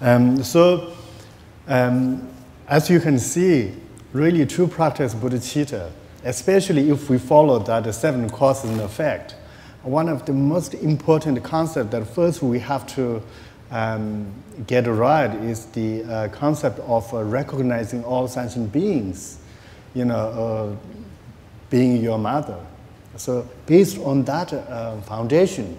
Um, so, um, as you can see, really true practice bodhicitta, especially if we follow that the seven causes and effect, one of the most important concepts that first we have to um, get right is the uh, concept of uh, recognizing all sentient beings, you know, uh, being your mother. So based on that uh, foundation,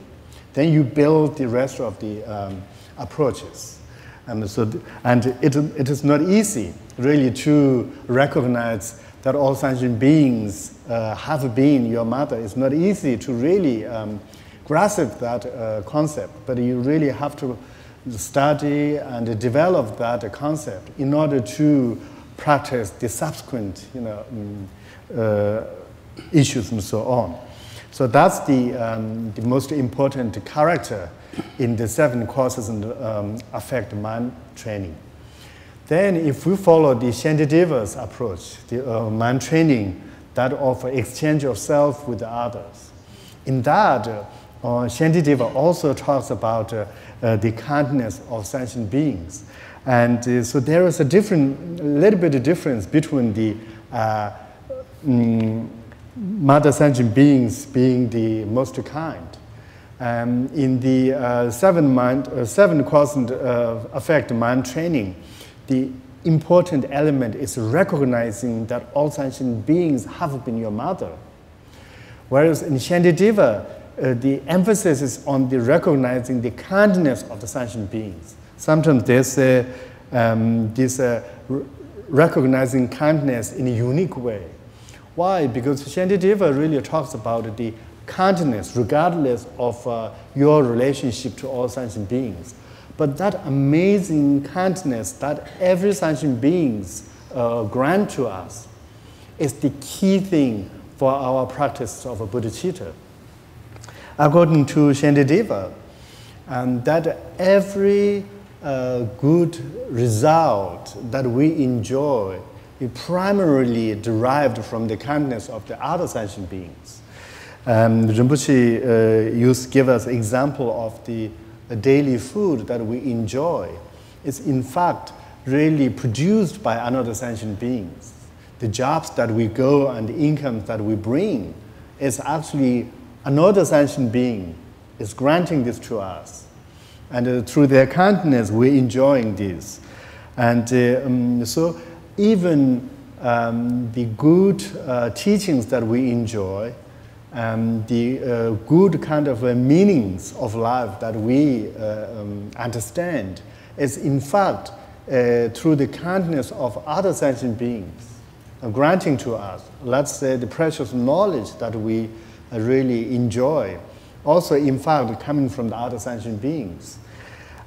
then you build the rest of the um, approaches. And, so th- and it, it is not easy really to recognize that all sentient beings uh, have been your mother. It's not easy to really um, grasp that uh, concept, but you really have to study and develop that concept in order to practice the subsequent you know, uh, issues and so on. So that's the, um, the most important character in the seven courses and um, affect mind training. Then if we follow the Shantideva's approach, the uh, mind training that offer exchange of self with others, in that, uh, Shantideva also talks about uh, uh, the kindness of sentient beings. And uh, so there is a different, little bit of difference between the uh, mm, mother sentient beings being the most kind. Um, in the uh, seven, mind, uh, seven and uh, effect mind training, the important element is recognizing that all sentient beings have been your mother. Whereas in Shantideva, uh, the emphasis is on the recognizing the kindness of the sentient beings. Sometimes there's say um, this uh, recognizing kindness in a unique way. Why? Because Shantideva really talks about the kindness regardless of uh, your relationship to all sentient beings. But that amazing kindness that every sentient beings uh, grant to us is the key thing for our practice of bodhicitta. According to Shantideva, and that every uh, good result that we enjoy is primarily derived from the kindness of the other sentient beings. Um, Rinpoche uh, used give us example of the, the daily food that we enjoy. It's in fact really produced by another sentient beings. The jobs that we go and the incomes that we bring is actually another sentient being is granting this to us. And uh, through their kindness, we're enjoying this. And uh, um, so, even um, the good uh, teachings that we enjoy, um, the uh, good kind of uh, meanings of life that we uh, um, understand, is in fact uh, through the kindness of other sentient beings uh, granting to us, let's say, the precious knowledge that we really enjoy, also, in fact, coming from the other sentient beings.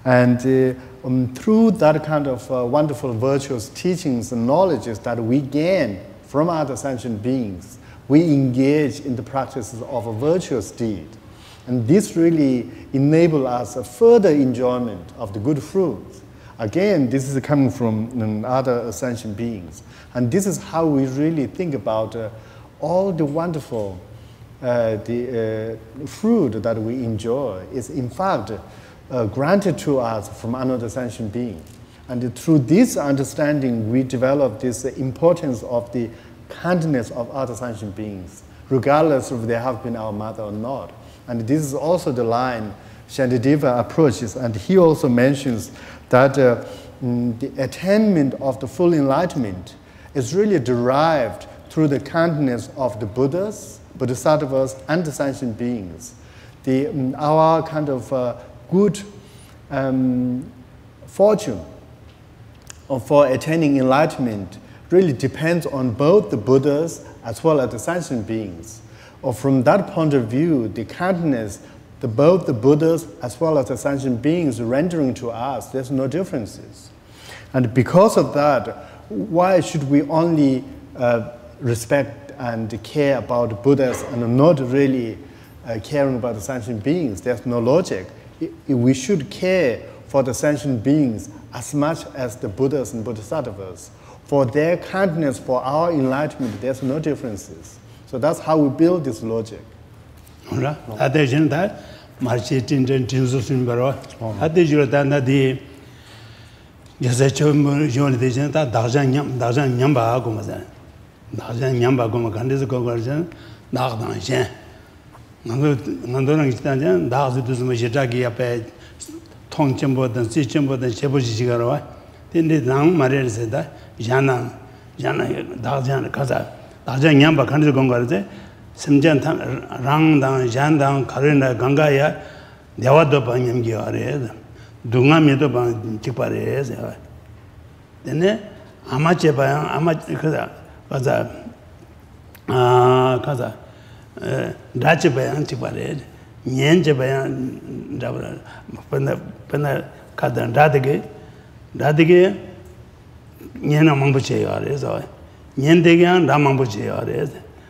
And uh, um, through that kind of uh, wonderful virtuous teachings and knowledges that we gain from other sentient beings, we engage in the practices of a virtuous deed. And this really enable us a further enjoyment of the good fruits. Again, this is coming from um, other sentient beings. And this is how we really think about uh, all the wonderful uh, the uh, fruit that we enjoy is in fact uh, granted to us from another sentient being. And through this understanding, we develop this importance of the kindness of other sentient beings, regardless if they have been our mother or not. And this is also the line Shantideva approaches, and he also mentions that uh, mm, the attainment of the full enlightenment is really derived through the kindness of the Buddhas, Bodhisattvas, and the sentient beings. The, mm, our kind of uh, good um, fortune for attaining enlightenment really depends on both the Buddhas as well as the sentient beings. Or from that point of view, the kindness the, both the Buddhas as well as the sentient beings rendering to us, there's no differences. And because of that, why should we only uh, respect and care about Buddhas and not really uh, caring about the sentient beings? There's no logic. we should care for the sentient beings as much as the Buddhas and Bodhisattvas. For their kindness, for our enlightenment, there's no differences. So that's how we build this logic. Ora, ade jin da marchi tin tin tin su sin baro. Ade jiro da na di yasa chom yo ne de jin da da jan nyam da jan nyam ba go ma da. Da jan nyam ba go ma kan de ko go jan da da jan. ngandoran kitanjan daazu duzuma shidagi yapay tong chenpodan, si chenpodan, shepochi shigarwa tende zang marayar se da yana, yana, daagzyan kaza daagzyan nyamba kandil gongar se semjan tang, rang dang, yan dang, karayana ganga ya dewa dopa nyamgi waraya dunga mi dopa jikpa raya se tende ama chepa, ama kaza kaza kaza rachi bayan chikpa re, nyen che bayan rabra, pena kadan radhige, radhige nyen na mangpo che yuwa re, sawa, nyen dege an ra mangpo che yuwa re,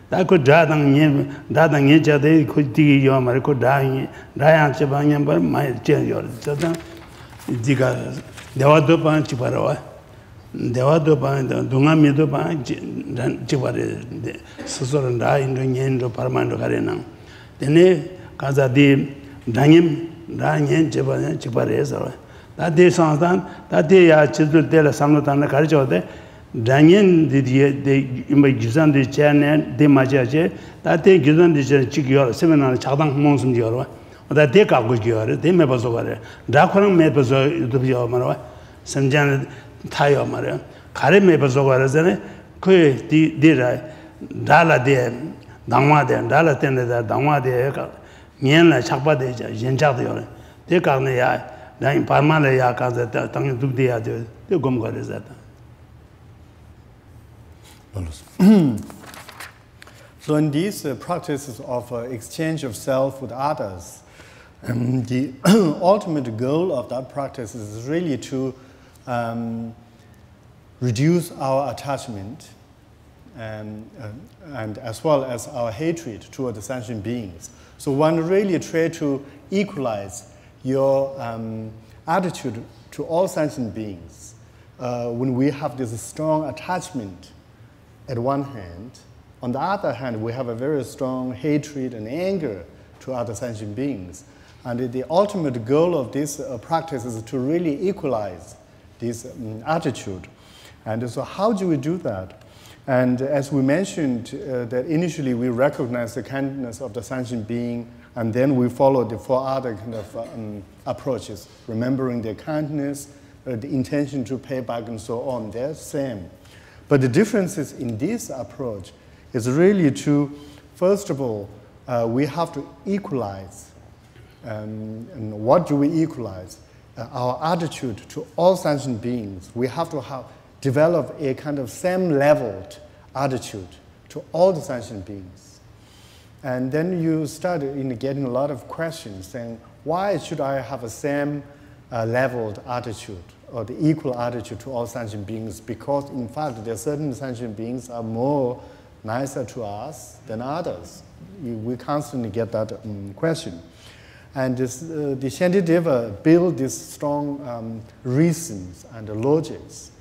da ku dra dang nyen, dra dang nyen cha de ku digi yuwa ma re, ku dra nyen, dra yang che pa nyen pa ma che yuwa re, dika dewa do pa chikpa rawa, dewa do pa dunga mi do pa chikwa re susur nda indo nyen do parma indo kare nang tene kaza di dangim nda nyen chikwa re chikwa re sarwa ta di sangstan ta di ya chidu tela samlo tanda kare chawa de dangin di di imba gyuzan di che ne di ma che che ta di gyuzan di che chik yor seme nana chakdang monsum di yorwa ta di kakul ki yorwa di me paso kare dra kurang me paso yudub yorwa marwa samjana 타요 말이야. 가르메 버서가라잖아. 그 디디라 달라데 당마데 달라텐데 당마데 년라 착바데 연작도요. 대 가네 야 나인 파마레 야 가자 땅 두디야 돼. 대 검거래자. So in these uh, practices of uh, exchange of self with others, um, the ultimate goal of that practice is really to um, reduce our attachment and, uh, and as well as our hatred toward sentient beings. So one really try to equalize your um, attitude to all sentient beings. Uh, when we have this strong attachment at one hand. On the other hand, we have a very strong hatred and anger to other sentient beings. And the ultimate goal of this uh, practice is to really equalize this um, attitude. And so, how do we do that? And as we mentioned, uh, that initially we recognize the kindness of the sentient being, and then we follow the four other kind of um, approaches, remembering their kindness, uh, the intention to pay back, and so on. They're the same. But the differences in this approach is really to, first of all, uh, we have to equalize. Um, and what do we equalize? Uh, our attitude to all sentient beings. We have to have, develop a kind of same-leveled attitude to all the sentient beings. And then you start in getting a lot of questions saying, why should I have a same uh, leveled attitude? or the equal attitude to all sentient beings because in fact there are certain sentient beings are more nicer to us than others. We constantly get that um, question. And this, uh, the Shantideva built these strong um, reasons and logics.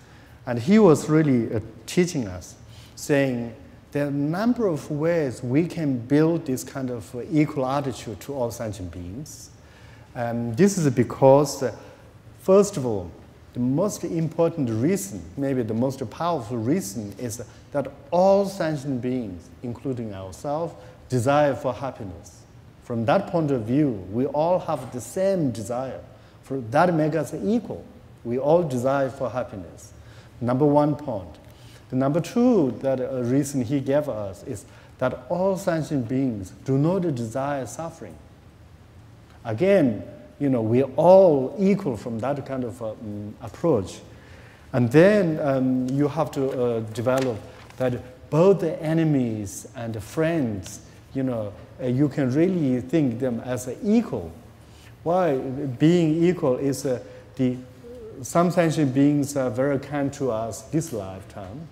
And he was really uh, teaching us, saying there are a number of ways we can build this kind of uh, equal attitude to all sentient beings. And this is because, uh, first of all, the most important reason, maybe the most powerful reason, is that all sentient beings, including ourselves, desire for happiness. From that point of view, we all have the same desire. For that makes us equal. We all desire for happiness. Number one point. The number two that a reason he gave us is that all sentient beings do not desire suffering. Again, you know, we're all equal from that kind of um, approach. And then um, you have to uh, develop that both the enemies and the friends, you know, uh, you can really think them as equal. Why? Being equal is uh, the some sentient beings are very kind to us this lifetime,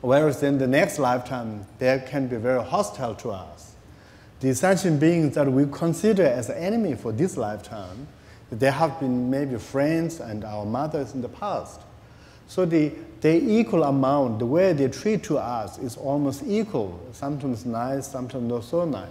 whereas in the next lifetime they can be very hostile to us. The sentient beings that we consider as enemy for this lifetime, they have been maybe friends and our mothers in the past. So the, the equal amount, the way they treat to us is almost equal. Sometimes nice, sometimes not so nice.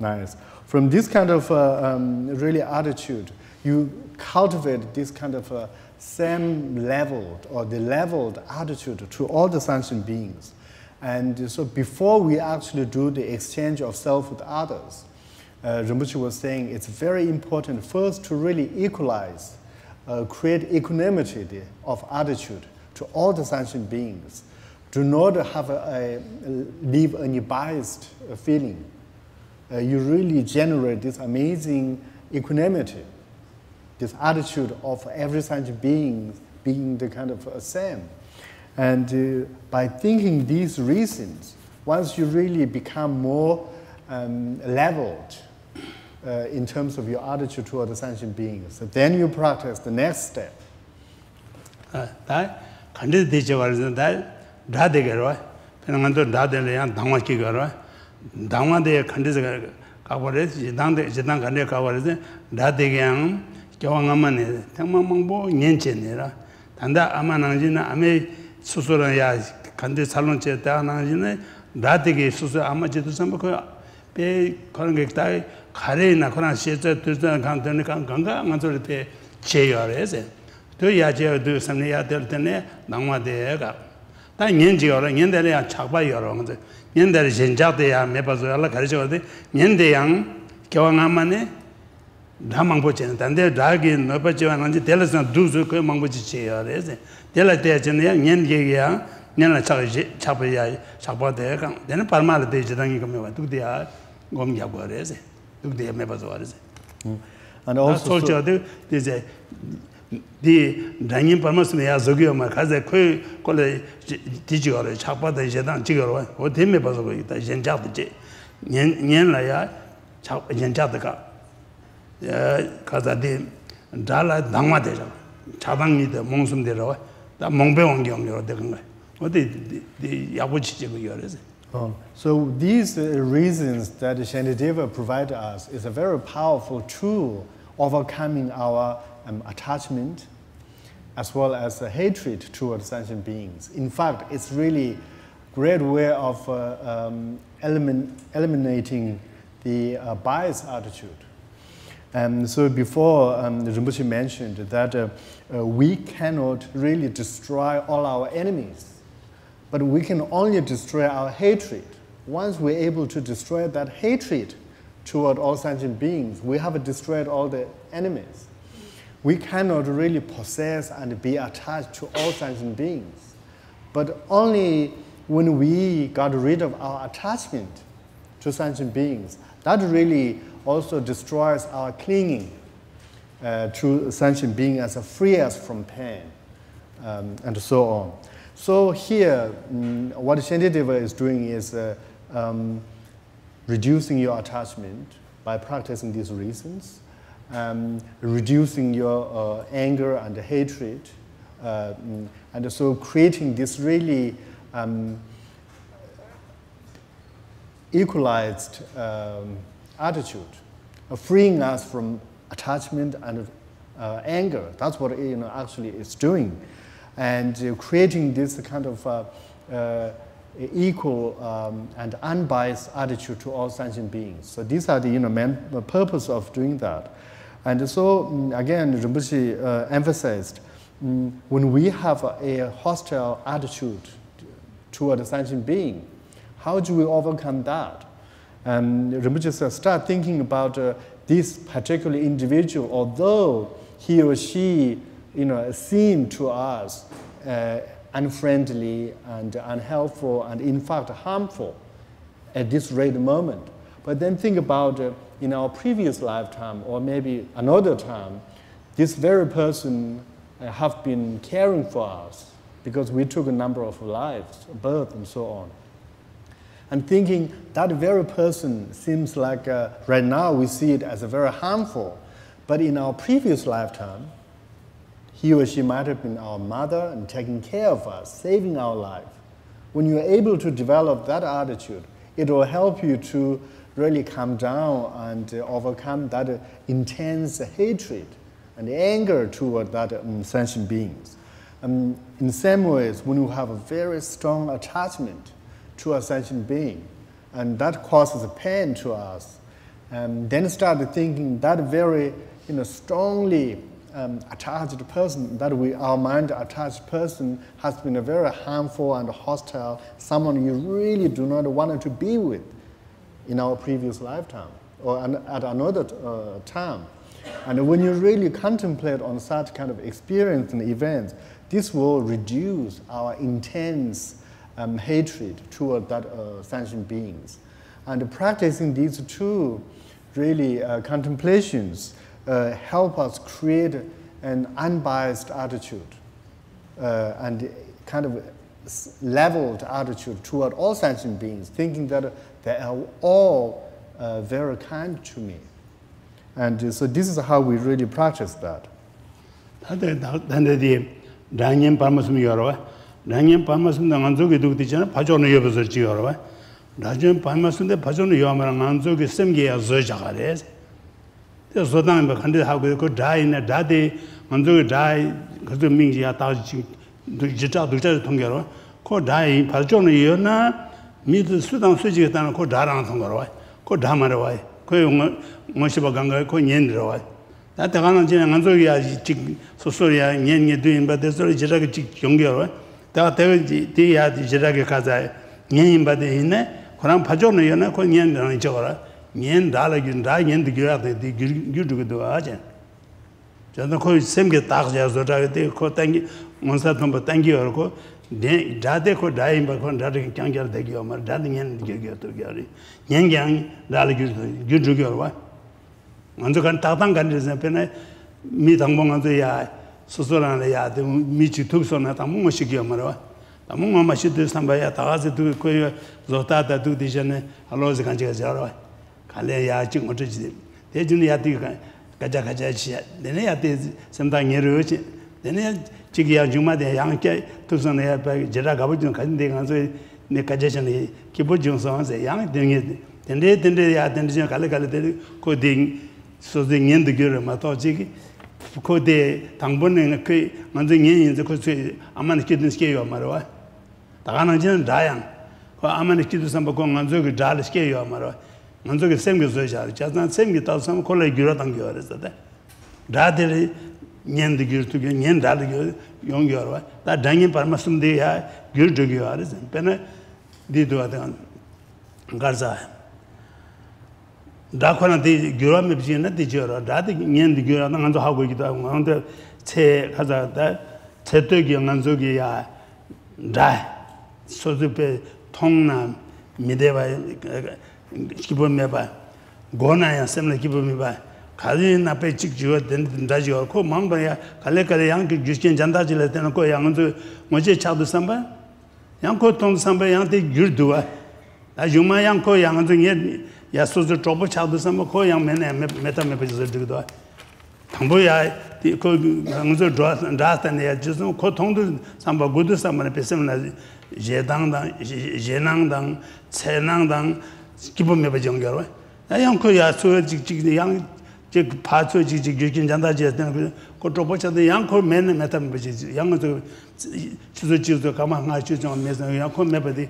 Nice. From this kind of uh, um, really attitude, you cultivate this kind of uh, same leveled or the leveled attitude to all the sentient beings. And so before we actually do the exchange of self with others, uh, Rinpoche was saying it's very important first to really equalize uh, create equanimity of attitude to all the sentient beings. Do not have a, a leave any biased uh, feeling. Uh, you really generate this amazing equanimity, this attitude of every sentient being being the kind of uh, same. And uh, by thinking these reasons, once you really become more um, leveled, uh, in terms of your attitude toward the sentient beings. Then you practice the next step. 다 간데 되게 말은 다 다되게로 그냥 다되는 양 당화 기거로 당화대 간데서 가버려 지당대 지당 간데 가버려 다되게 양 교황하면 당망망보 년전이라 단다 아마나지나 아메 수수라야 간데 살론체 다나지네 다되게 수수 아마 제도 삼고 배 그런 게다 가레나 그런 시에서 뜻은 강더니 강강가 안소리 때 제여래서 또 야제어 도 섬내야 될 때네 남마대가 다 년지어라 년대야 착바 여러 근데 년대를 전자대야 매봐서 알아 가르쳐도 년대양 교황하만에 남망 보지는 단데 다기 너버지와 난지 될서 두수 그 망보지 제여래서 될라 때 전에 년계야 년을 차지 차버야 차버대가 되는 발마를 되지당이 그러면 두디야 곰 야고래서 dukde me bazo warise. And also, 디 당인 파마스네 야 저기요 마 가자 코이 콜레 디지어레 차파다 제단 지거와 어 데메 봐서 거기 다. 젠자부지. 년 년라야 차 젠자다가. 에 가자디 달라 당마데라 차방이데 몽숨데라 다 몽베 원경으로 되는 거 어디 디 야부치지 그 요래서. Oh. So these uh, reasons that Shantideva provided us is a very powerful tool overcoming our um, attachment as well as uh, hatred towards sentient beings. In fact, it's really great way of uh, um, elimin eliminating the uh, bias attitude. And so before, um, Rinpoche mentioned that uh, uh, we cannot really destroy all our enemies but we can only destroy our hatred. Once we're able to destroy that hatred toward all sentient beings, we have destroyed all the enemies. We cannot really possess and be attached to all sentient beings. But only when we got rid of our attachment to sentient beings, that really also destroys our clinging uh, to sentient being as a free us from pain um, and so on. So here, mm, what Shantideva is doing is uh, um, reducing your attachment by practicing these reasons, um, reducing your uh, anger and hatred, uh, and so creating this really um, equalized um, attitude, freeing us from attachment and uh, anger. That's what you know actually is doing and uh, creating this kind of uh, equal um, and unbiased attitude to all sentient beings. So these are the you know, main purpose of doing that. And so mm, again, Rinpoche uh, emphasized, um, when we have a, a hostile attitude toward a sentient being. How do we overcome that? And Rinpoche said, start thinking about uh, this particular individual, although he or she you know, seem to us uh, unfriendly and unhelpful and in fact harmful at this rate moment. But then think about uh, in our previous lifetime or maybe another time, this very person uh, have been caring for us because we took a number of lives, birth and so on. And thinking that very person seems like uh, right now we see it as a very harmful, but in our previous lifetime, he or she might have been our mother and taking care of us, saving our life. When you're able to develop that attitude, it will help you to really calm down and uh, overcome that uh, intense hatred and anger toward that um, sentient beings. Um, in same ways, when you have a very strong attachment to a sentient being, and that causes pain to us, um, then start thinking that very you know, strongly um, attached person, that we, our mind attached person has been a very harmful and hostile, someone you really do not want to be with in our previous lifetime or an, at another uh, time. And when you really contemplate on such kind of experience and events, this will reduce our intense um, hatred toward that uh, sentient beings. And practicing these two really uh, contemplations uh, help us create an unbiased attitude uh, and kind of leveled attitude toward all sentient beings, thinking that They are all uh, very kind to me. And uh, so this is how we really practice that. 다데 다데디 랑년 파마스미 여러와 랑년 파마스미 당한족이 두디잖아 파조는 여버서 지여러와 랑년 파마스인데 파조는 여마랑 안족이 셈게야 저자가래 그래서 소당 간데 하고 그 다이나 다데 안족이 다이 그래서 민지야 다 지자 두자 통계로 그 다이 파조는 여나 대가는 지금 안쪽이야 직 소소리야 년년 되는 바데 소리 저렇게 직 경계로 다 대지 뒤야 저렇게 가자 년인 바데 있네 그럼 봐줘는 연나 그 년은 저거라 년 달아긴 다 년도 겨야 돼 규규도 하자 저도 거의 sem게 딱 자서 저렇게 그 땡기 monsa tomba tangi yorko de dade ko dai ba ko dade kyang jar de gyo mar dade nyen gyo gyo to gyari nyen gyang dale gyo gyo gyo gyo 먼저 간 따당 간데서 변에 미 당봉한테 야 소소라는 야 미치 툭소나 당봉 뭐시기야 말아 당봉 뭐 마시드 삼바야 다가서 두 거기 조타다 두 디전에 알로즈 간지가 자라 갈래 야 지금 어쩌지 대준 야디 가자 가자 지 내내 야디 선다 녀르지 내내 지기야 주마데 양께 툭소나 야 제라 가버진 간데 가서 내 가자전에 기본 정성한테 양 등에 된데 된데 야 된데 갈래 갈래 코딩 소제 년도 겨를 맞아 지기 코데 당번에 그 먼저 년인데 그 아만 기든 스케요 말아 다가는 지는 다양 그 아만 기든 삼바 그 먼저 그 다를 스케요 말아 먼저 그 생겨 줘야 자단 생겨 다 삼, 콜레 기로 당겨 그랬다 다들 nyen de gyur tu gyur, nyen dal gyur, yon gyur wa. Da dhangi parmasam de ya gyur tu gyur ari zin. Pena di duwa de garza hai. Da kwa na di gyur wa mibji na di gyur wa. Da di nyen de gyur wa na nganzo hago gyur wa. Nganzo che kaza da che tu gyur nganzo gyur ya da sozu pe tong na mide wa kibu me ba. Go na ya semla kibu me ba. kibo meba, kali na pe chik gyurwa den da gyurwa, ko mangba ya, kale kale yang ki gyuskin janda jila tena ko ya nganzo ngoje chakdu samba, yang ko tong samba yang di gyur duwa, da yuma yang ko ya nganzo nye, 야 소저 trouble 차도 삼고 고양 맨에 메타 메페지 저기도 당보야 그 강저 드라스네 야 지금 고통도 삼바 고도 삼만에 베sem나 제당당 제낭당 체낭당 기본 메페 정결 나양 그야 소저 직직 양 즉 파초 직직 유진 잔다지 그 trouble 차도 양코 맨에 메타 메페지 양은 저 주저 주저 가만 하지 좀 메서 양코 메페디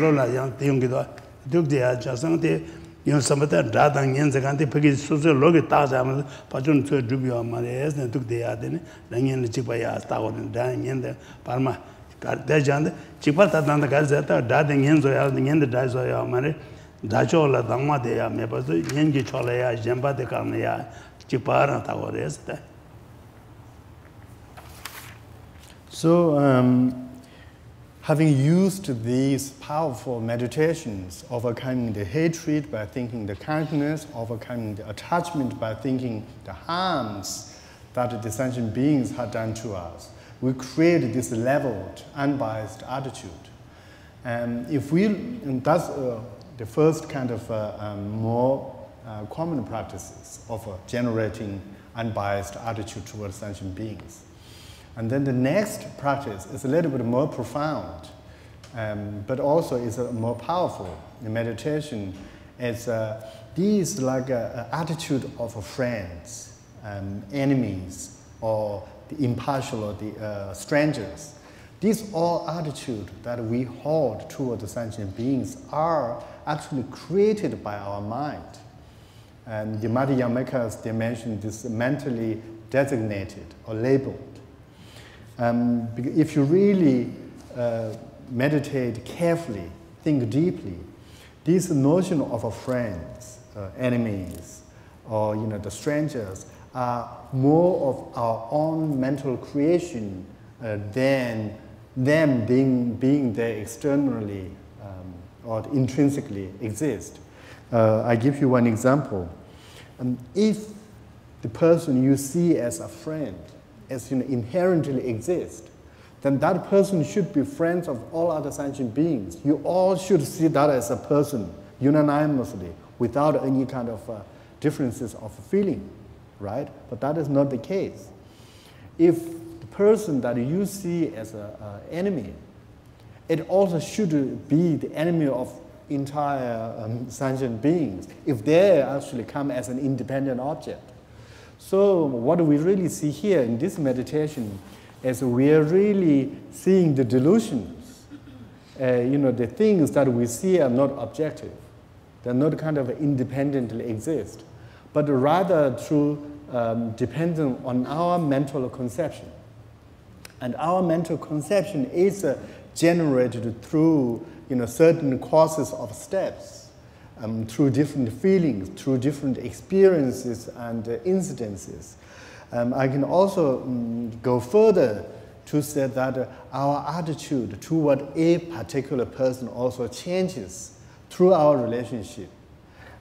로라 양 대용기도 dukdiya chasangde yung samata dhādāng nyan zakante peki sūsū lōki tāsa ama pachun tsua dhubiyā ma re esne dukdiya dhene dāng nyan chikpa ya stāgo dhene dhāng nyan dhe parma dā chāndi chikpa tā tānda kār sā tā dā dā ngēn sō yā, ngēn dā dā sō yā, mā rī dā chō la dāngmā dē yā, mē pā sō ngēn kī dacho la dangma deya me pa su nyengi chola ya, jenpa de karna ya, tā rang tago res da. So, um, having used these powerful meditations, overcoming the hatred by thinking the kindness, overcoming the attachment by thinking the harms that the sentient beings had done to us, we create this leveled, unbiased attitude. And if we, and that's uh, the first kind of uh, um, more uh, common practices of uh, generating unbiased attitude towards sentient beings. And then the next practice is a little bit more profound, um, but also is uh, more powerful. The meditation is uh, these like a attitude of friends, um, enemies, or the impartial or the uh, strangers. These all attitude that we hold toward the sentient beings are actually created by our mind. And the Madhyamakas, they mention this mentally designated or labeled. Um, if you really uh, meditate carefully, think deeply, this notion of friends, uh, enemies, or you know the strangers are more of our own mental creation uh, than them being, being there externally um, or intrinsically exist. Uh, I give you one example. Um, if the person you see as a friend as you know, inherently exist, then that person should be friends of all other sentient beings. You all should see that as a person unanimously without any kind of uh, differences of feeling, right? But that is not the case. If person that you see as an enemy, it also should be the enemy of entire um, sentient beings if they actually come as an independent object. So what we really see here in this meditation is we are really seeing the delusions. Uh, you know, the things that we see are not objective. They're not kind of independently exist, but rather through um, dependent on our mental conception. And our mental conception is uh, generated through you know, certain courses of steps um, through different feelings, through different experiences and uh, incidences. Um, I can also um, go further to say that uh, our attitude toward a particular person also changes through our relationship.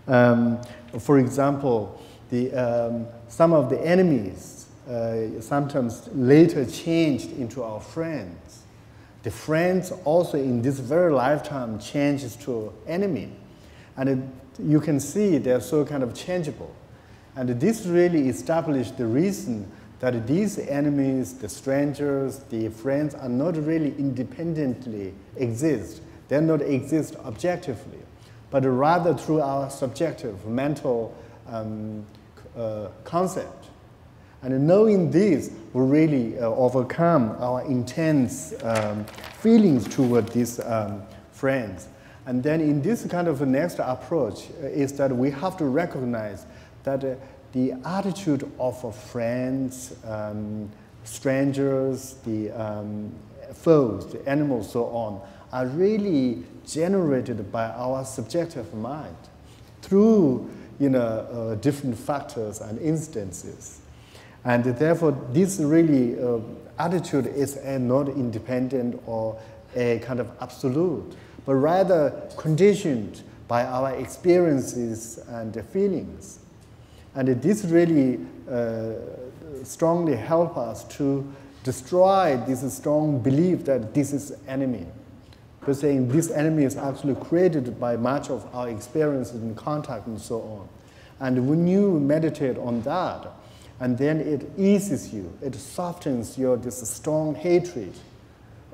Um, for example, the, um, some of the enemies uh, sometimes later changed into our friends. The friends also in this very lifetime changes to enemy. And it, you can see they're so kind of changeable. And this really established the reason that these enemies, the strangers, the friends are not really independently exist. They not exist objectively, but rather through our subjective mental um, uh, concept. And knowing this will really uh, overcome our intense um, feelings toward these um, friends. And then in this kind of next approach uh, is that we have to recognize that uh, the attitude of friends, um, strangers, the um, foes, the animals, so on, are really generated by our subjective mind through you know, uh, different factors and instances. And therefore, this really uh, attitude is not independent or a kind of absolute but rather conditioned by our experiences and feelings. And this really uh, strongly help us to destroy this strong belief that this is enemy. We're saying this enemy is actually created by much of our experiences and contact and so on. And when you meditate on that, and then it eases you, it softens your this strong hatred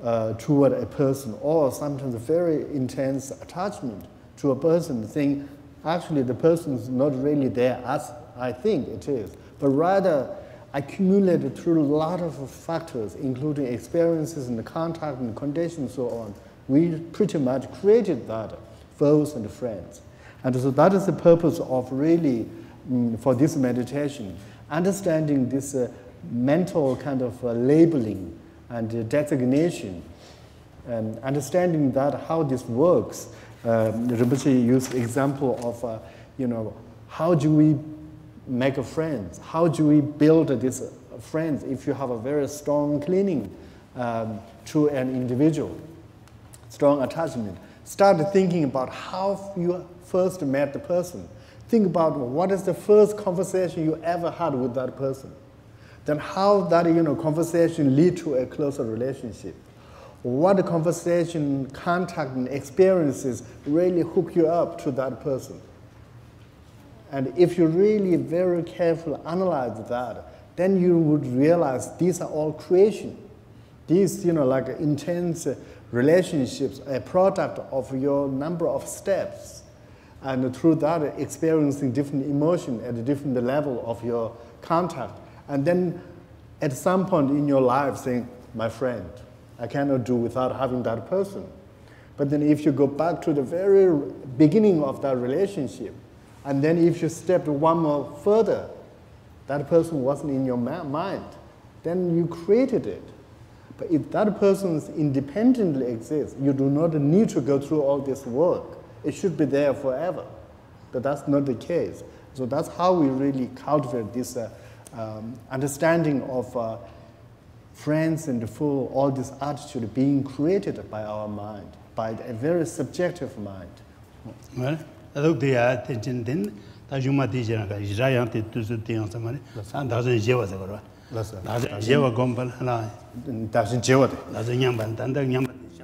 uh, toward a person, or sometimes very intense attachment to a person, think actually the person is not really there as I think it is, but rather accumulated through a lot of factors, including experiences and the contact and conditions and so on. We pretty much created that, foes and friends. And so that is the purpose of really, um, for this meditation, understanding this uh, mental kind of uh, labeling and designation And understanding that how this works, uh, Rinpoche used example of, uh, you know, how do we make a friends? How do we build this friends if you have a very strong clinging um, to an individual, strong attachment? Start thinking about how you first met the person. Think about what is the first conversation you ever had with that person. Then how that you know conversation lead to a closer relationship. What conversation, contact, and experiences really hook you up to that person. And if you really very carefully analyze that, then you would realize these are all creation. These, you know, like intense relationships, a product of your number of steps. And through that, experiencing different emotion at a different level of your contact. And then at some point in your life saying, my friend, I cannot do without having that person. But then if you go back to the very beginning of that relationship, and then if you stepped one more further, that person wasn't in your mind, then you created it. But if that person independently exists, you do not need to go through all this work. it should be there forever. But that's not the case. So that's how we really cultivate this uh, um, understanding of uh, friends and the fool, all this attitude being created by our mind, by a very subjective mind. Well, I think they are thinking then, tā yūma tī jirā kā yirā yāng tī tūsū tī yāng sā mā rī, sā dāsā yewa sā korwa. Dāsā yewa gōmbal, dāsā yewa tī. Dāsā nyāmbal, tāndā nyāmbal tī.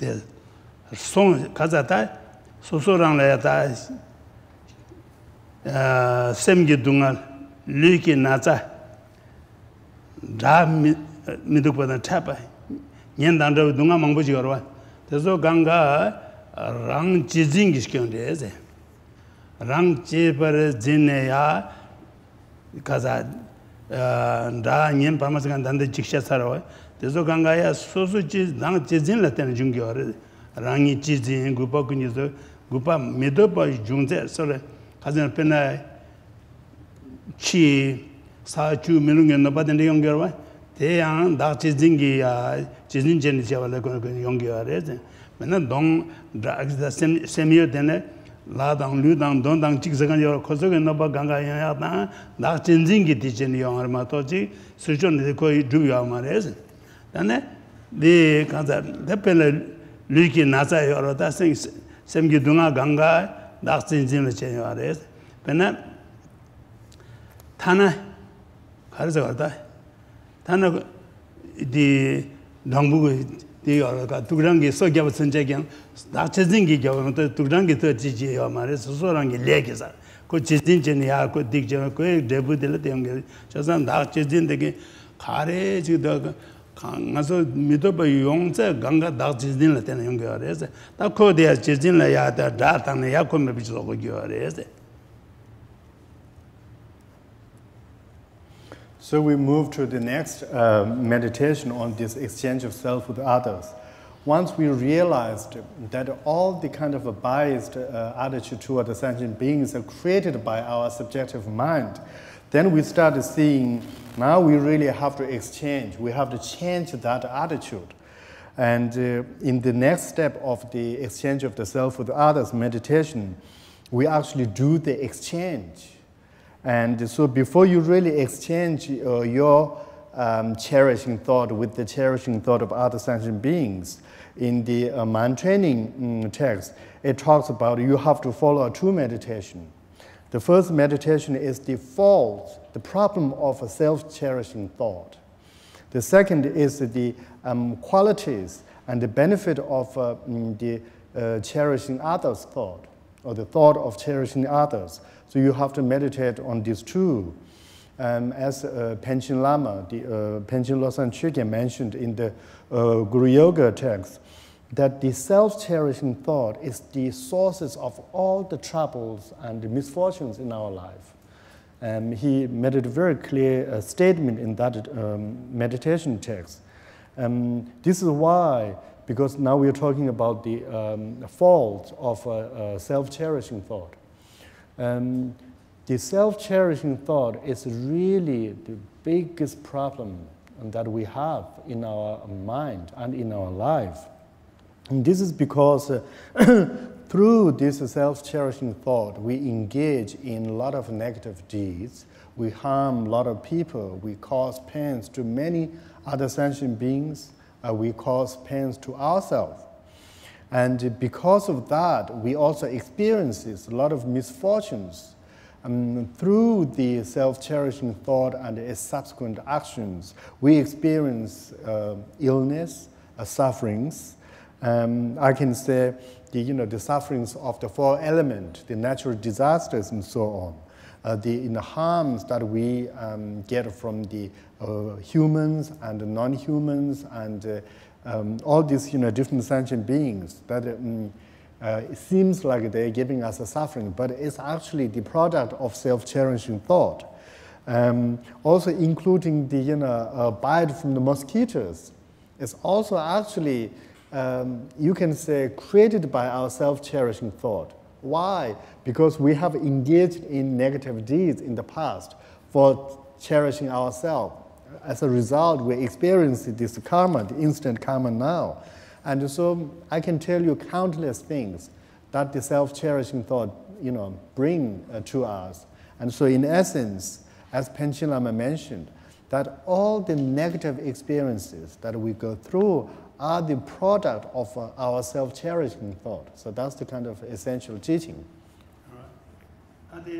del song kaza ta soso rang la ya ta eh, sem gi dunga lu ki na cha ra mi du pa na cha pa nyen dan ra dunga mang bu ji garwa te zo gang ga rang ji jing gi shkyon de ze. Rang ji par jin ne ya kaza eh, 다 nyen pamas gan dan de jiksha sarwa chī zīngi yā, chī zīng chēni chā wā lā kō yōngyō rwa rē, mē nā dōng dāk chī tā sēm yō tēnē, lā dāng, lū dāng, dōng dāng chīk sā kāng yō rwa, kō sō kē nōpa gāngā yā yā tāng, dāk chī zīngi tī chēni yōng rwa mā tō chī, sū chō nī tē kō yī dhū yō mā rē sē. Tā nē, dē kāng sā, tē pē lā lū kī nā sā yō rwa, tā sēm kī dūngā gāngā, dāk chī zīng chēni yō rē sē. Pē nā, tā nā, 가르쳐 갔다. 다나 디 당부고 디 알 아가 두그랑게 소겨 선제경 나체진기 경우도 두그랑게 더 지지요 말해서 소소랑게 레게사 그 지진진이 야고 딕저 그 데부들 때문에 저선 나체진되게 가래 지도 강 가서 믿어봐 용자 강가 나체진을 때는 연결해서 딱 코디야 지진을 야다 다타는 야코메 비치고 거기어래서 So we move to the next uh, meditation on this exchange of self with others. Once we realized that all the kind of a biased uh, attitude toward the sentient beings are created by our subjective mind, then we started seeing now we really have to exchange. We have to change that attitude. And uh, in the next step of the exchange of the self with others meditation, we actually do the exchange. And so before you really exchange uh, your um, cherishing thought with the cherishing thought of other sentient beings, in the uh, mind training um, text, it talks about you have to follow a true meditation. The first meditation is the fault, the problem of a self-cherishing thought. The second is the um, qualities and the benefit of uh, the uh, cherishing others' thought, or the thought of cherishing others. So you have to meditate on these two. Um, as uh, Panchen Lama, the uh, Panchen Losang Chökyen mentioned in the uh, Guru Yoga text, that the self-cherishing thought is the sources of all the troubles and the misfortunes in our life. Um, he made a very clear uh, statement in that um, meditation text. Um, this is why, because now we are talking about the um, fault of self-cherishing thought. Um, the self-cherishing thought is really the biggest problem that we have in our mind and in our life. And this is because uh, through this self-cherishing thought, we engage in a lot of negative deeds. We harm a lot of people. We cause pains to many other sentient beings. Uh, we cause pains to ourselves. And because of that, we also experience a lot of misfortunes um, through the self-cherishing thought and its subsequent actions, we experience uh, illness, uh, sufferings. Um, I can say the, you know, the sufferings of the four elements, the natural disasters and so on. Uh, the, harms that we um, get from the uh, humans and non-humans and uh, um, all these you know, different sentient beings that um, uh, it seems like they're giving us a suffering, but it's actually the product of self-cherishing thought. Um, also including the you know, uh, bite from the mosquitoes. It's also actually, um, you can say, created by our self-cherishing thought. Why? Because we have engaged in negative deeds in the past for cherishing ourselves. As a result, we experience this karma, the instant karma now. And so I can tell you countless things that the self-cherishing thought, you know, bring uh, to us. And so in essence, as Panchen Lama mentioned, that all the negative experiences that we go through are the product of uh, our self-cherishing thought. So that's the kind of essential teaching. All right.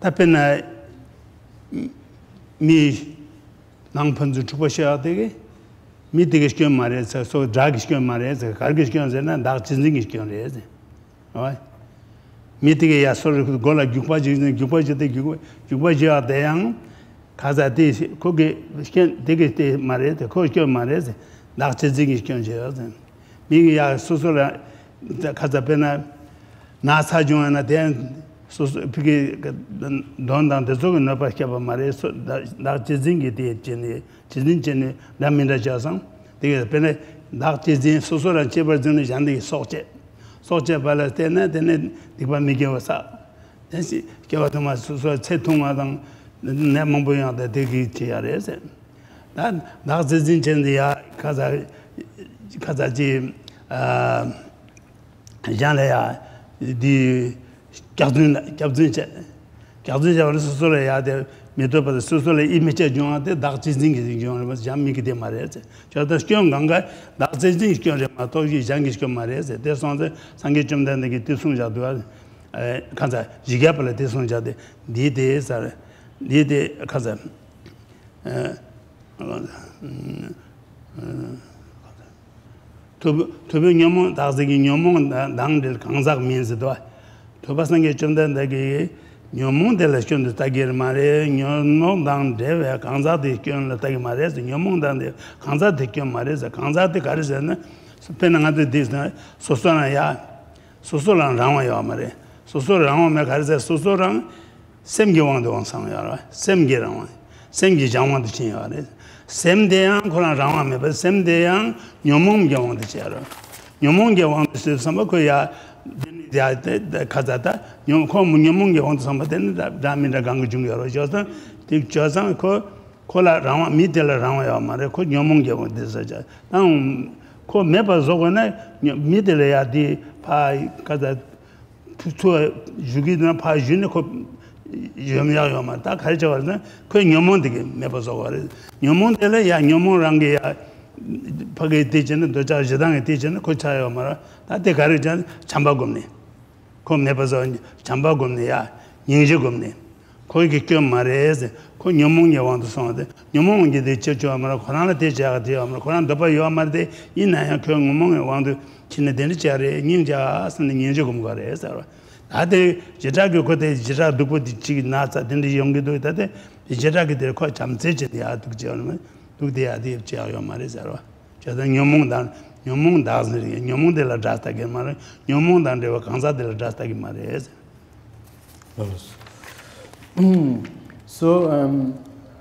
답변나 미 낭펀주 주보셔야 되게 미 되게 시켜 말해서 소 드라기 시켜 말해서 가르게 시켜 전에 나 진진 시켜 내야지 어 미티게 야소를 골라 죽바지 죽바지 되 죽고 죽바지야 대양 가자디 거기 시켜 되게 때 말해서 거 시켜 말해서 나 진진 시켜 줘야지 미게 야 소소라 가자 배나 나사 중에나 된 so piki don dang de zogu napa kyaba mare so dak chizin ki diye chini chizin chini dam minda chasang dike pene dak chizin so so ran chebar zini yandi ki sok che sok soche pala tena tena dikpa mi kiawa sa tensi kiawa tuma suwa che tunga tang ne mambu yang da deki chi ya re se dak zizin chendi ya kaza kaza chi yanla ya di kyabzun che kyabzun che wala suwa ya de meto pada susu la imecha juwa te dak chinching ki zing juwa mas jam mi ki de ma re che cha ta shkyon ganga dak chinching shkyon re ma to ji jang ki shkyon ma re che te son de sang ki chum dan de ki ti sun ja du kan sa ji ga pala ti sun ja de di de sa re di de kan sa tu tu bi nyom dak zing nyom dang de kang zak min se do to bas nang ki chum dan de ki nyomung de la shion de tagir mare, nyomung dang dewe, kanza de kion la tagir mare, nyomung dang de, kanza de kion mare, kanza de kari se na, pena nga de dis na, soso na ya, soso lang rangwa ya mare, soso rangwa me kari se, soso rang, semgi wang de wang sang ya ra, semgi rangwa, semgi jangwa de chin ya re, sem de yang kolang rangwa me, pa sem de yang nyomung ge wang de chi ya ra, nyomung ge wang de chi, samba ko ya, 야 카자다 용 코문용문게 원도 선바된 다민다 강구 중요로 저서 딕 저상 코 콜라 라마 미델 라마야 말에 코 녀문게 원데서자 당코 메바 조거네 미델야 디파 카자 투투 주기나 파 주네 코 염야 염마 다 가르쳐 가지고 그 녀문되게 메바 조거래 녀문델야 녀문랑게 야 파 게 되지는 도자 저당에 되지는 코 차요 말아 다때 가르쳐 참바곰네 ko mepa zo chamba gomne ya nyingze gomne ko ki kyo mareze ko nyomong ya wangdo songa de nyomong ge de che chwa mara korana de che aga de ya mara korana dopa yo mara de ina ya kyo nyomong ya wangdo chine dene che are nyingze asan nyingze gom ga re sa ra 다데 제자교 거대 제자 두고 뒤치 나자 된데 용기도 있다데 제자게 될 거, 잠재제 야 두지 않으면 두대야 돼 지어요 말이잖아 저도 녀몽단 de la mare dan de wa de la hmm. so um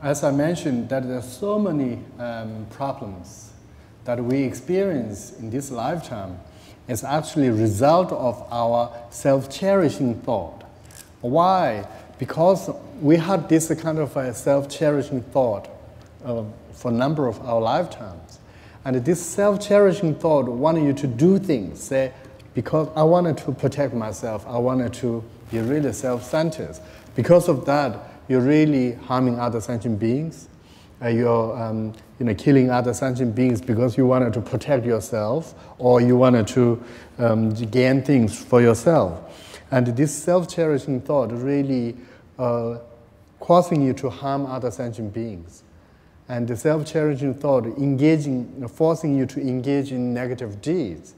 as i mentioned that there are so many um problems that we experience in this lifetime is actually a result of our self-cherishing thought. Why? Because we had this kind of a self-cherishing thought uh, for a number of our lifetime. And this self-cherishing thought wanted you to do things, say, because I wanted to protect myself, I wanted to be really self-centered. Because of that, you're really harming other sentient beings. Uh, you're um, you know, killing other sentient beings because you wanted to protect yourself or you wanted to um, gain things for yourself. And this self-cherishing thought really uh, causing you to harm other sentient beings. and the self-challenging thought engaging, forcing you to engage in negative deeds.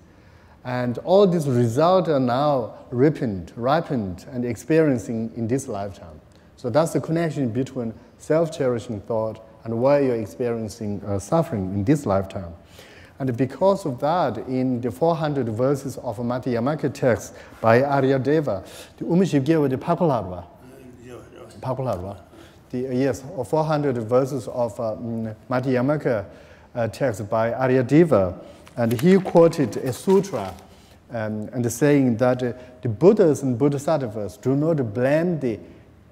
And all these results are now ripened, ripened and experiencing in this lifetime. So that's the connection between self-cherishing thought and why you're experiencing uh, suffering in this lifetime. And because of that, in the 400 verses of Madhyamaka text by Aryadeva, the Umishivgeva, the Papalarva, uh, Papalarva, the uh, yes, 400 verses of uh, mm, Madhyamaka uh, text by Aryadeva, and he quoted a sutra um, and saying that uh, the Buddhas and Bodhisattvas do not blame the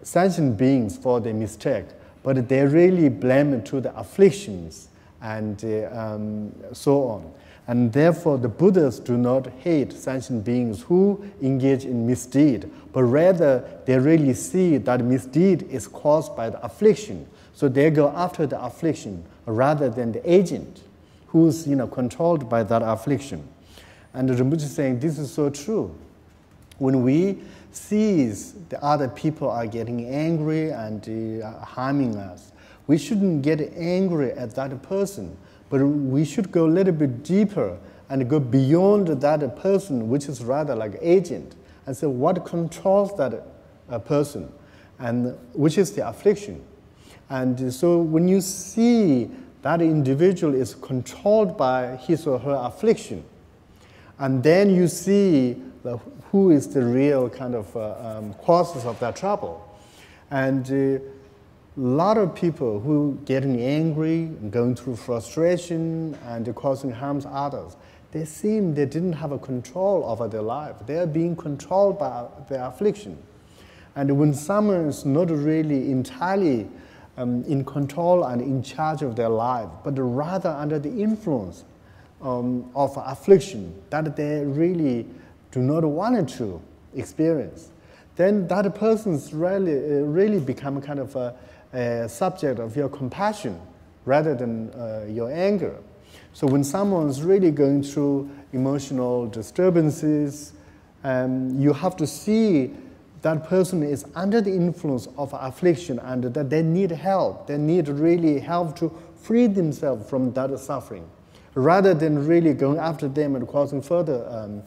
sentient beings for their mistake, but they really blame to the afflictions and uh, um, so on. And therefore, the Buddhas do not hate sentient beings who engage in misdeed, but rather they really see that misdeed is caused by the affliction. So they go after the affliction rather than the agent who's you know, controlled by that affliction. And Rinpoche is saying this is so true. When we sees the other people are getting angry and uh, harming us, we shouldn't get angry at that person, but we should go a little bit deeper and go beyond that person, which is rather like agent, and say what controls that uh, person, and which is the affliction. And so when you see that individual is controlled by his or her affliction, and then you see the, who is the real kind of uh, um, causes of that trouble. And uh, lot of people who getting angry, going through frustration, and causing harm to others, they seem they didn't have a control over their life. They are being controlled by their affliction. And when someone is not really entirely um, in control and in charge of their life, but rather under the influence um, of affliction that they really do not want to experience, then that person's really, uh, really become kind of a, a, subject of your compassion rather than uh, your anger. So when someone's really going through emotional disturbances, um, you have to see that person is under the influence of affliction and that they need help. They need really help to free themselves from that suffering, rather than really going after them and causing further um,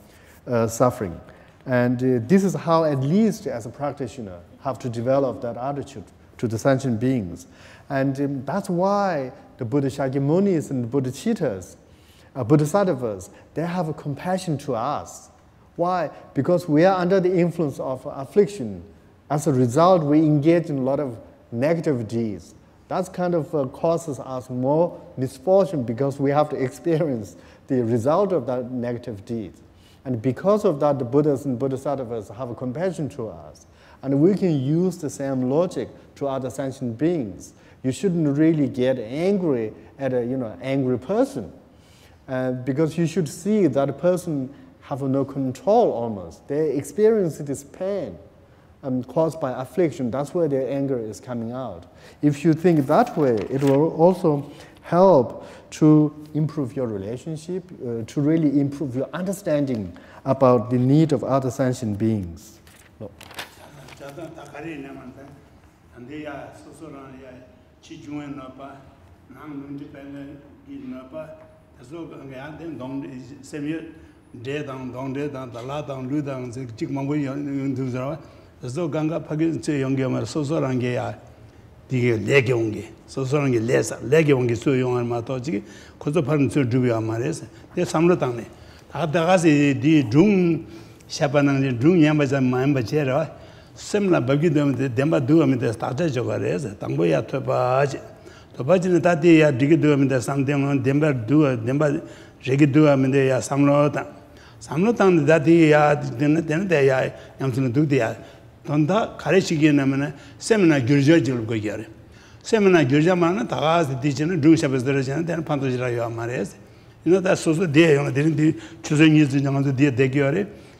uh, suffering. And uh, this is how, at least as a practitioner, have to develop that attitude to the sentient beings. And um, that's why the Buddha Shakyamunis and the Bodhicittas, uh, Bodhisattvas, they have a compassion to us. Why? Because we are under the influence of affliction. As a result, we engage in a lot of negative deeds. That kind of uh, causes us more misfortune because we have to experience the result of that negative deed. And because of that, the Buddhas and Bodhisattvas have a compassion to us. And we can use the same logic to other sentient beings. You shouldn't really get angry at a you know, angry person. Uh, because you should see that person have no control almost. They experience this pain um, caused by affliction. That's where their anger is coming out. If you think that way, it will also help to improve your relationship, uh, to really improve your understanding about the need of other sentient beings. No. tante ya soso rana ya chi juwa na pa nang nundi pala gi na pa taso nga ya ten dong semyo de dang dong de dang dala dang lu dang zik chik mambu yung tu zarawa taso ganga pagi che yongge mara soso rana ya dige lege onge soso rana lesa lege onge su yong ma to chigi kozo parin tsu dhubi ma resa de samlo tang ne. Daga daga si di dung shapa nang dung yamba cha mayamba che rawa semla babgi dhami dhemba dhuvami dhe tacha choga reza, tangbo ya thobaji. Thobaji na tati ya dhigi dhuvami dhe samdhengwa, dhemba dhuva, dhemba regi dhuvami dhe ya samlo tang. Samlo tang dhe tati ya dhina dhina dhe ya yamsuna dhugdi ya. Tonda kare shiki na mana semna gyurjo jilub go gyari. Semna gyurjo mana tagas di china dhung shabas dhara china dhina panto jira yuwa ma reza. Ina ta susu dhiya yunga dhina chuzo nyizu nyanganzu dhiya dhegyo reza.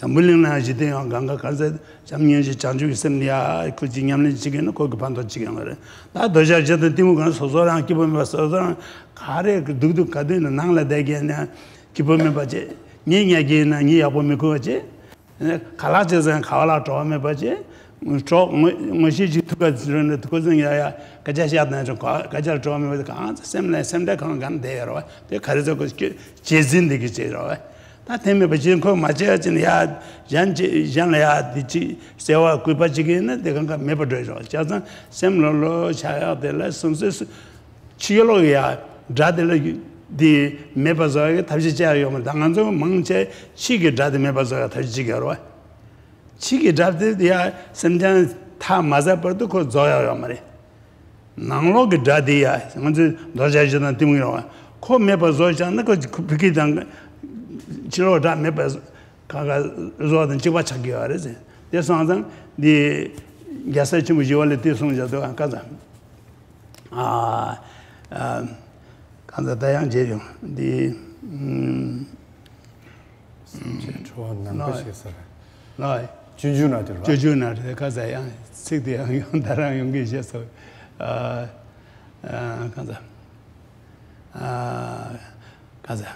도 야 계규 두두 지지게는 소소람나 스키포 밀란 스키포 잠불링나 지대 강가 가서 잠년지 장주 있습니다. 그 진행하는 지게는 거기 반도 지경 그래. 나 도자 저도 팀은 그 소소랑 기본 봐서 가래 그 두두 가드는 낭라 되게냐 기본에 봐지. 니냐게나 니 아보면 그거지. 갈아져서 가라 좋으면 봐지. 저 뭐시 지투가 저는 그거는 야야 가자시 하나 좀 가자 좋으면 가 샘내 샘다 그런 간 돼요. 그 가르쳐 그 제진 되게 제로. tā tēmē pa jīn kō mā chē yā chīn yā yān lā yā dī chī sēwā kui pā chī kī nā dē kāng kā mē pa dōi rō chā sāng sēm lō lō chā yā tē lā sōng sē sō chī yō lō yā dhā dē lā dī mē pa zō yā tab chī chā yō mā tā ngā zō māng chē chī kī dhā dē mē pa zō yā tab chī kī rō chī kī dhā dē yā sēm chā tā mā zā par tō kō zō yā yō mā rē nāng lō kī dā tē yā ngā zō dō chā chī tā tī mō yō kō mē pa zō chā nā kō pī kī chiro dha me pa kaga zo dhan chikwa chakyo wa rezi de san zang di gyasa chimu jiwa le ti sung jato ka zang kanza dayang je yung di juju na dhirwa juju na dhirwa ka zayang sikdi yang yung dharang yung ki she so kanza kanza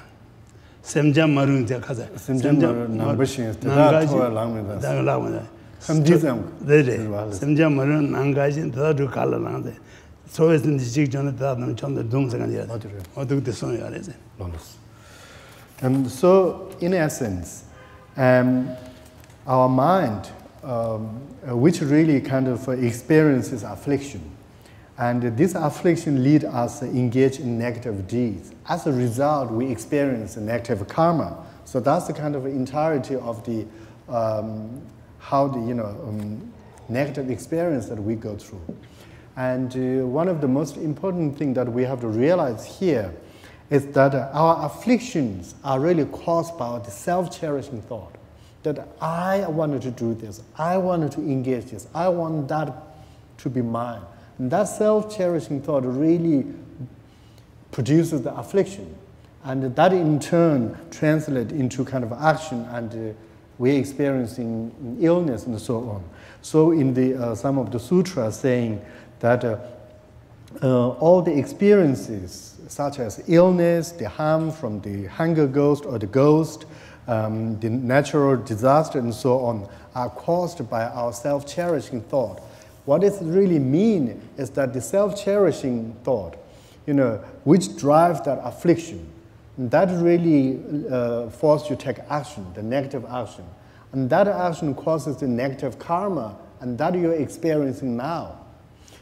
semja marung ja khaza. Semja marung number shin ta thwa langme da da langme da semji sam de de. Semja marung nanga jin da du kala lang de so es ni jig jon da nam chon da dung sa um, ga ya o du de son ya le and so in essence um our mind um, uh, which really kind of uh, experiences affliction. And this affliction lead us to engage in negative deeds. As a result, we experience negative karma. So that's the kind of entirety of the um, how the you know um, negative experience that we go through. And uh, one of the most important thing that we have to realize here is that our afflictions are really caused by the self-cherishing thought that I wanted to do this, I wanted to engage this, I want that to be mine. And that self-cherishing thought really produces the affliction. And that in turn translates into kind of action and uh, we're experiencing illness and so on. So in the, uh, some of the sutras saying that uh, uh, all the experiences such as illness, the harm from the hunger ghost or the ghost, um, the natural disaster and so on are caused by our self-cherishing thought. What it really mean is that the self-cherishing thought, you know, which drives that affliction, that really uh, forces you to take action, the negative action. And that action causes the negative karma, and that you're experiencing now.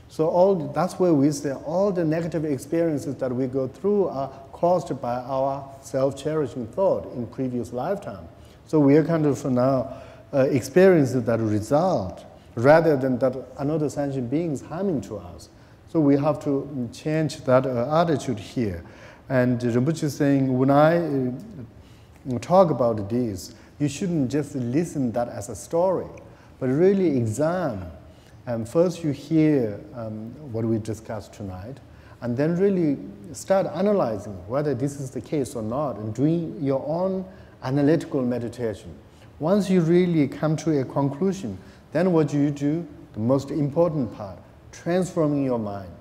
So all, that's where we say all the negative experiences that we go through are caused by our self-cherishing thought in previous lifetime. So we are kind of now uh, experiencing that result rather than that another sentient being is harming to us. So we have to change that uh, attitude here. And Rinpoche is saying, when I uh, talk about this, you shouldn't just listen that as a story, but really examine. And first you hear um, what we discussed tonight, and then really start analyzing whether this is the case or not, and doing your own analytical meditation. Once you really come to a conclusion, then what do you do? The most important part, transforming your mind.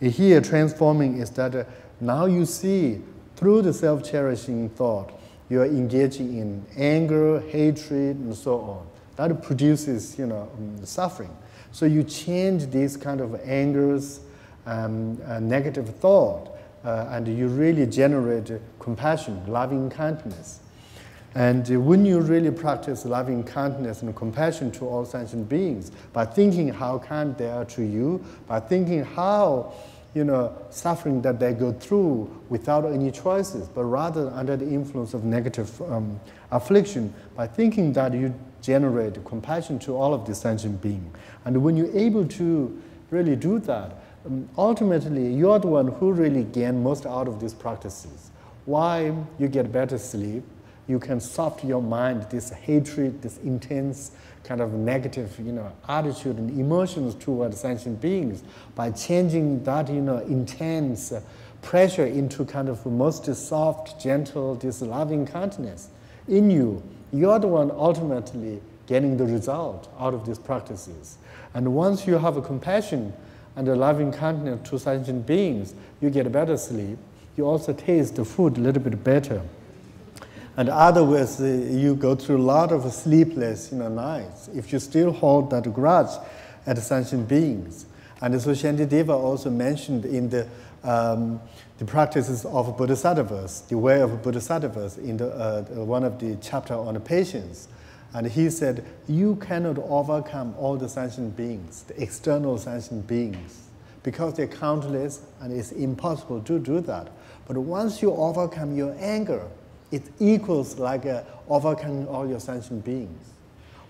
Here, transforming is that uh, now you see through the self cherishing thought, you are engaging in anger, hatred, and so on. That produces you know, um, suffering. So you change these kind of angers, um, uh, negative thought, uh, and you really generate compassion, loving kindness. And uh, when you really practice loving kindness and compassion to all sentient beings, by thinking how kind they are to you, by thinking how you know, suffering that they go through without any choices, but rather under the influence of negative um, affliction, by thinking that you generate compassion to all of the sentient beings. And when you're able to really do that, um, ultimately you're the one who really gain most out of these practices. Why you get better sleep, you can soften your mind, this hatred, this intense kind of negative, you know, attitude and emotions towards sentient beings by changing that, you know, intense pressure into kind of most soft, gentle, this loving kindness in you. You're the one ultimately getting the result out of these practices. And once you have a compassion and a loving kindness to sentient beings, you get better sleep. You also taste the food a little bit better. And otherwise, uh, you go through a lot of sleepless you know, nights if you still hold that grudge at sentient beings. And so Shantideva also mentioned in the, um, the practices of bodhisattvas, the way of bodhisattvas, in the, uh, one of the chapter on patience. And he said, you cannot overcome all the sentient beings, the external sentient beings, because they're countless and it's impossible to do that. But once you overcome your anger, it equals like overcoming all your sentient beings.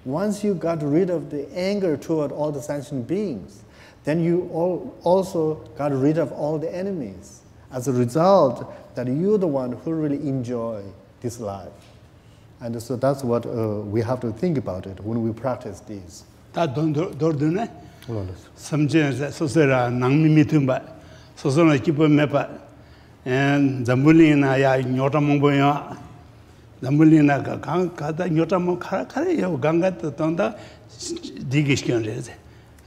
Once you got rid of the anger toward all the sentient beings, then you all also got rid of all the enemies. As a result, that you're the one who really enjoy this life. And so that's what uh, we have to think about it when we practice this. zambuli na ya nyota mungpo yo zambuli na ka kata nyota mung kara kara yo ganga tanda digi shikyon re ze.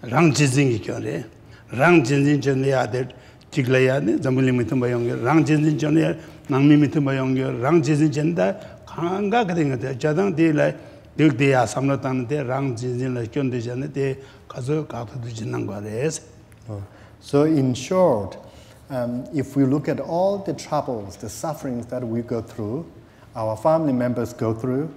Rang jinzin shikyon re. Rang jinzin chon ya de chikla ya ne zambuli mitumba yongyo rang jinzin chon ya nangmi mitumba yongyo rang jinzin chon da kanga kade nga de jadang de la dek de ya samlo tanda de rang jinzin la shikyon de chane de kazo kato du jinnang kwa re oh. so in short um, if we look at all the troubles, the sufferings that we go through, our family members go through,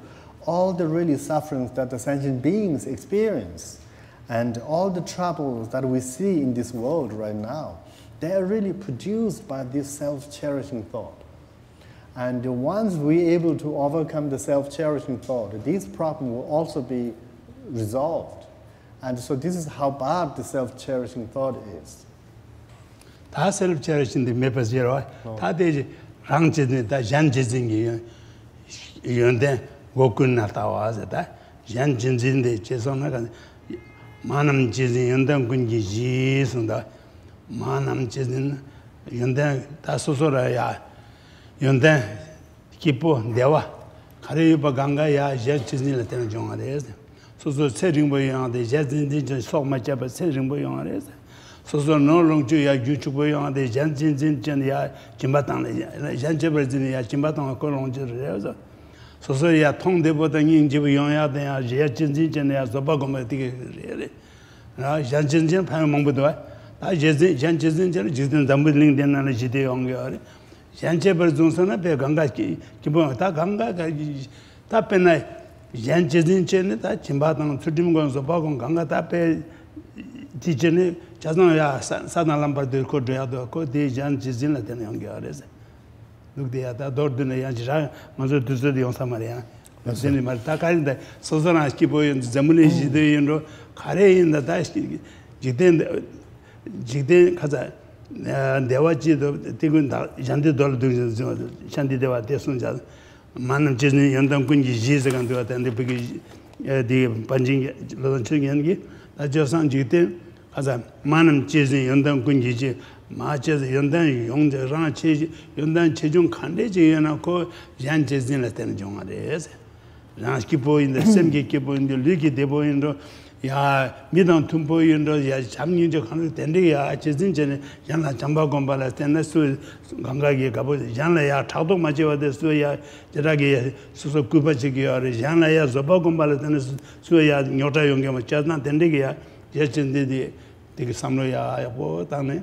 all the really sufferings that the sentient beings experience, and all the troubles that we see in this world right now, they are really produced by this self-cherishing thought. And once we're able to overcome the self-cherishing thought, this problem will also be resolved. And so this is how bad the self-cherishing thought is. 다 셀프 체리신데 메퍼지로 다 되지 랑제네 다 잔제징이 이런데 고군 나타 와서다 잔진진데 제선나가 만남 제진 연단 군기 지선다 만남 제진 연단 다 소소라야 연단 기포 내와 가려봐 강가야 제진을 때는 정하래서 소소 세링보 양데 제진진 소마 잡아 세링보 양아래서 소소 노롱 주야 유튜브 영화데 잔진진 전야 김바당 잔제버 진야 김바당 거롱 저래서 소소야 통대보다 인지부 영야데 야 제진진 전야 저바고메 되게 그래 나 잔진진 판 먹보도 아 제진 잔진진 저 지든 담불링 된나는 지대 영야 잔제버 존선나 배 강가기 기본 다 강가가 다 빼나 잔진진 전에 다 김바당 수dim은 건서 바고 강가 다빼 디제네 chazan ya sadan lambar dur ko dhaya do ko di jan jizin la tena yongi warese duk di ya ta dor dhuna ya jira manzo dhuzo di yonsa mara ya. Zini mara ta kari da sozo na ashki bo yon zamuni jido yon ro kare yon da ta jikden jikden kaza dewa chi do tigun da jandi dol dhun shandi dewa tesun jaz manam chizni yondam kunji jizi kan dewa tanda pigi di panjingi lodan chungi yangi da josan jikden 하자 많은 제진 연단 군지지 마체즈 연단 용제 랑 체, 연단 체중 칸데지 연하고 얀 제진을 때는 종아래서 랑 기포인데 셈게 기포인데 리기 대보인도 야 미던 tum보인도 야 잠님적 하는 텐데 야 제진 전에 양나 잠바 공발할 때는 수 감각이 가보 양나 야 타도 맞아야 돼야 저라게 수수 구바지기 하래 양나 야 저바 공발할 때는 수야 녀타 용게 뭐 짜나 텐데 야 예진데 되게 삼로야 야보 다네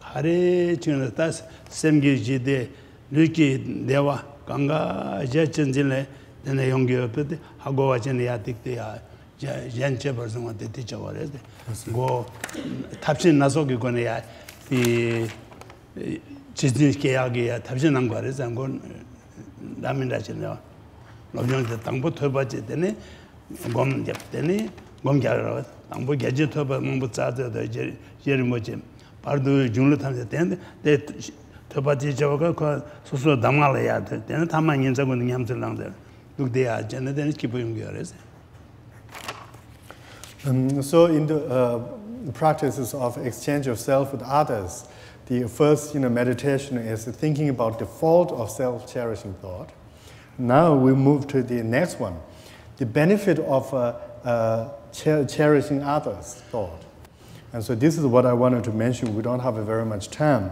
가래 지는 다 셈게 지데 리기 대와 강가 제천진에 내내 용기였대 하고 와전에 야 득대야 얀체 버선 때 티쳐버려야 고 탑신 나서기 거네야 이 지진 계약이야 탑신 난 거래서 건 남인다잖아 노정도 땅부 터바지 되네 곰 잡되네 곰 잡으러 땅부 개지 터바 뭐 짜져도 이제 예를 뭐지 바로 중로 타는데 되는데 대 터바지 저거 그 소소 담아려야 되는 다만 인자고 냠들랑들 누구대야 전에는 기본 거래서 Um, so in the uh, practices of exchange of self with others, the first you know, meditation is thinking about the fault of self-cherishing thought. Now we move to the next one, the benefit of uh, uh, cher- cherishing others thought. And so this is what I wanted to mention. We don't have very much time.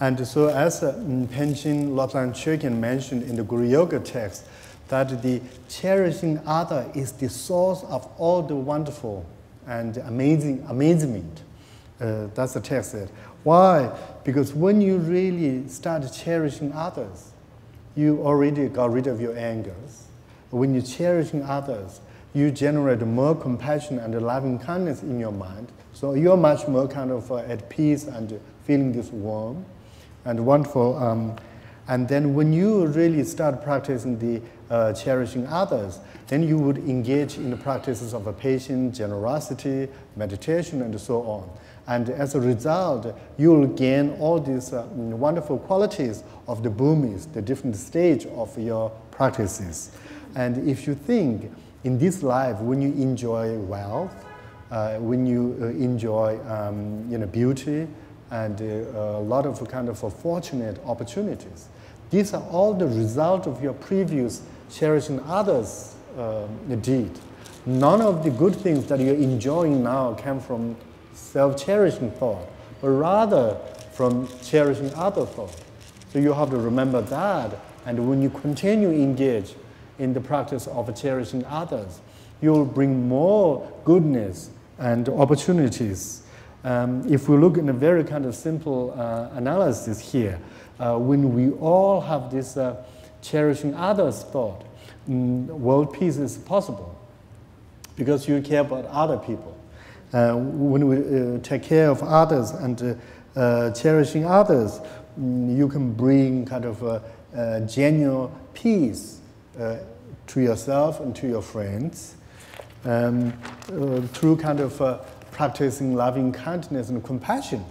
And so as uh, Panchen Lobsang Chogyam mentioned in the Guru Yoga text, that the cherishing other is the source of all the wonderful and amazing amazement. Uh, that's the text said. Why? Because when you really start cherishing others, you already got rid of your angers. When you're cherishing others, you generate more compassion and loving kindness in your mind. So you're much more kind of uh, at peace and feeling this warm and wonderful. Um, and then when you really start practicing the uh, cherishing others, then you would engage in the practices of patience, generosity, meditation, and so on. And as a result, you will gain all these uh, wonderful qualities of the bhumis, the different stage of your practices. And if you think in this life, when you enjoy wealth, uh, when you uh, enjoy um, you know, beauty, and uh, a lot of kind of fortunate opportunities, these are all the result of your previous cherishing others uh, deed. None of the good things that you're enjoying now come from self-cherishing thought, but rather from cherishing other thought. So you have to remember that, and when you continue engage in the practice of cherishing others, you will bring more goodness and opportunities. Um, if we look in a very kind of simple uh, analysis here, uh, when we all have this uh, cherishing others thought, mm, world peace is possible because you care about other people. Uh, when we uh, take care of others and uh, cherishing others, mm, you can bring kind of a, a genuine peace to yourself and to your friends um, uh, through kind of uh, practicing loving kindness and compassion.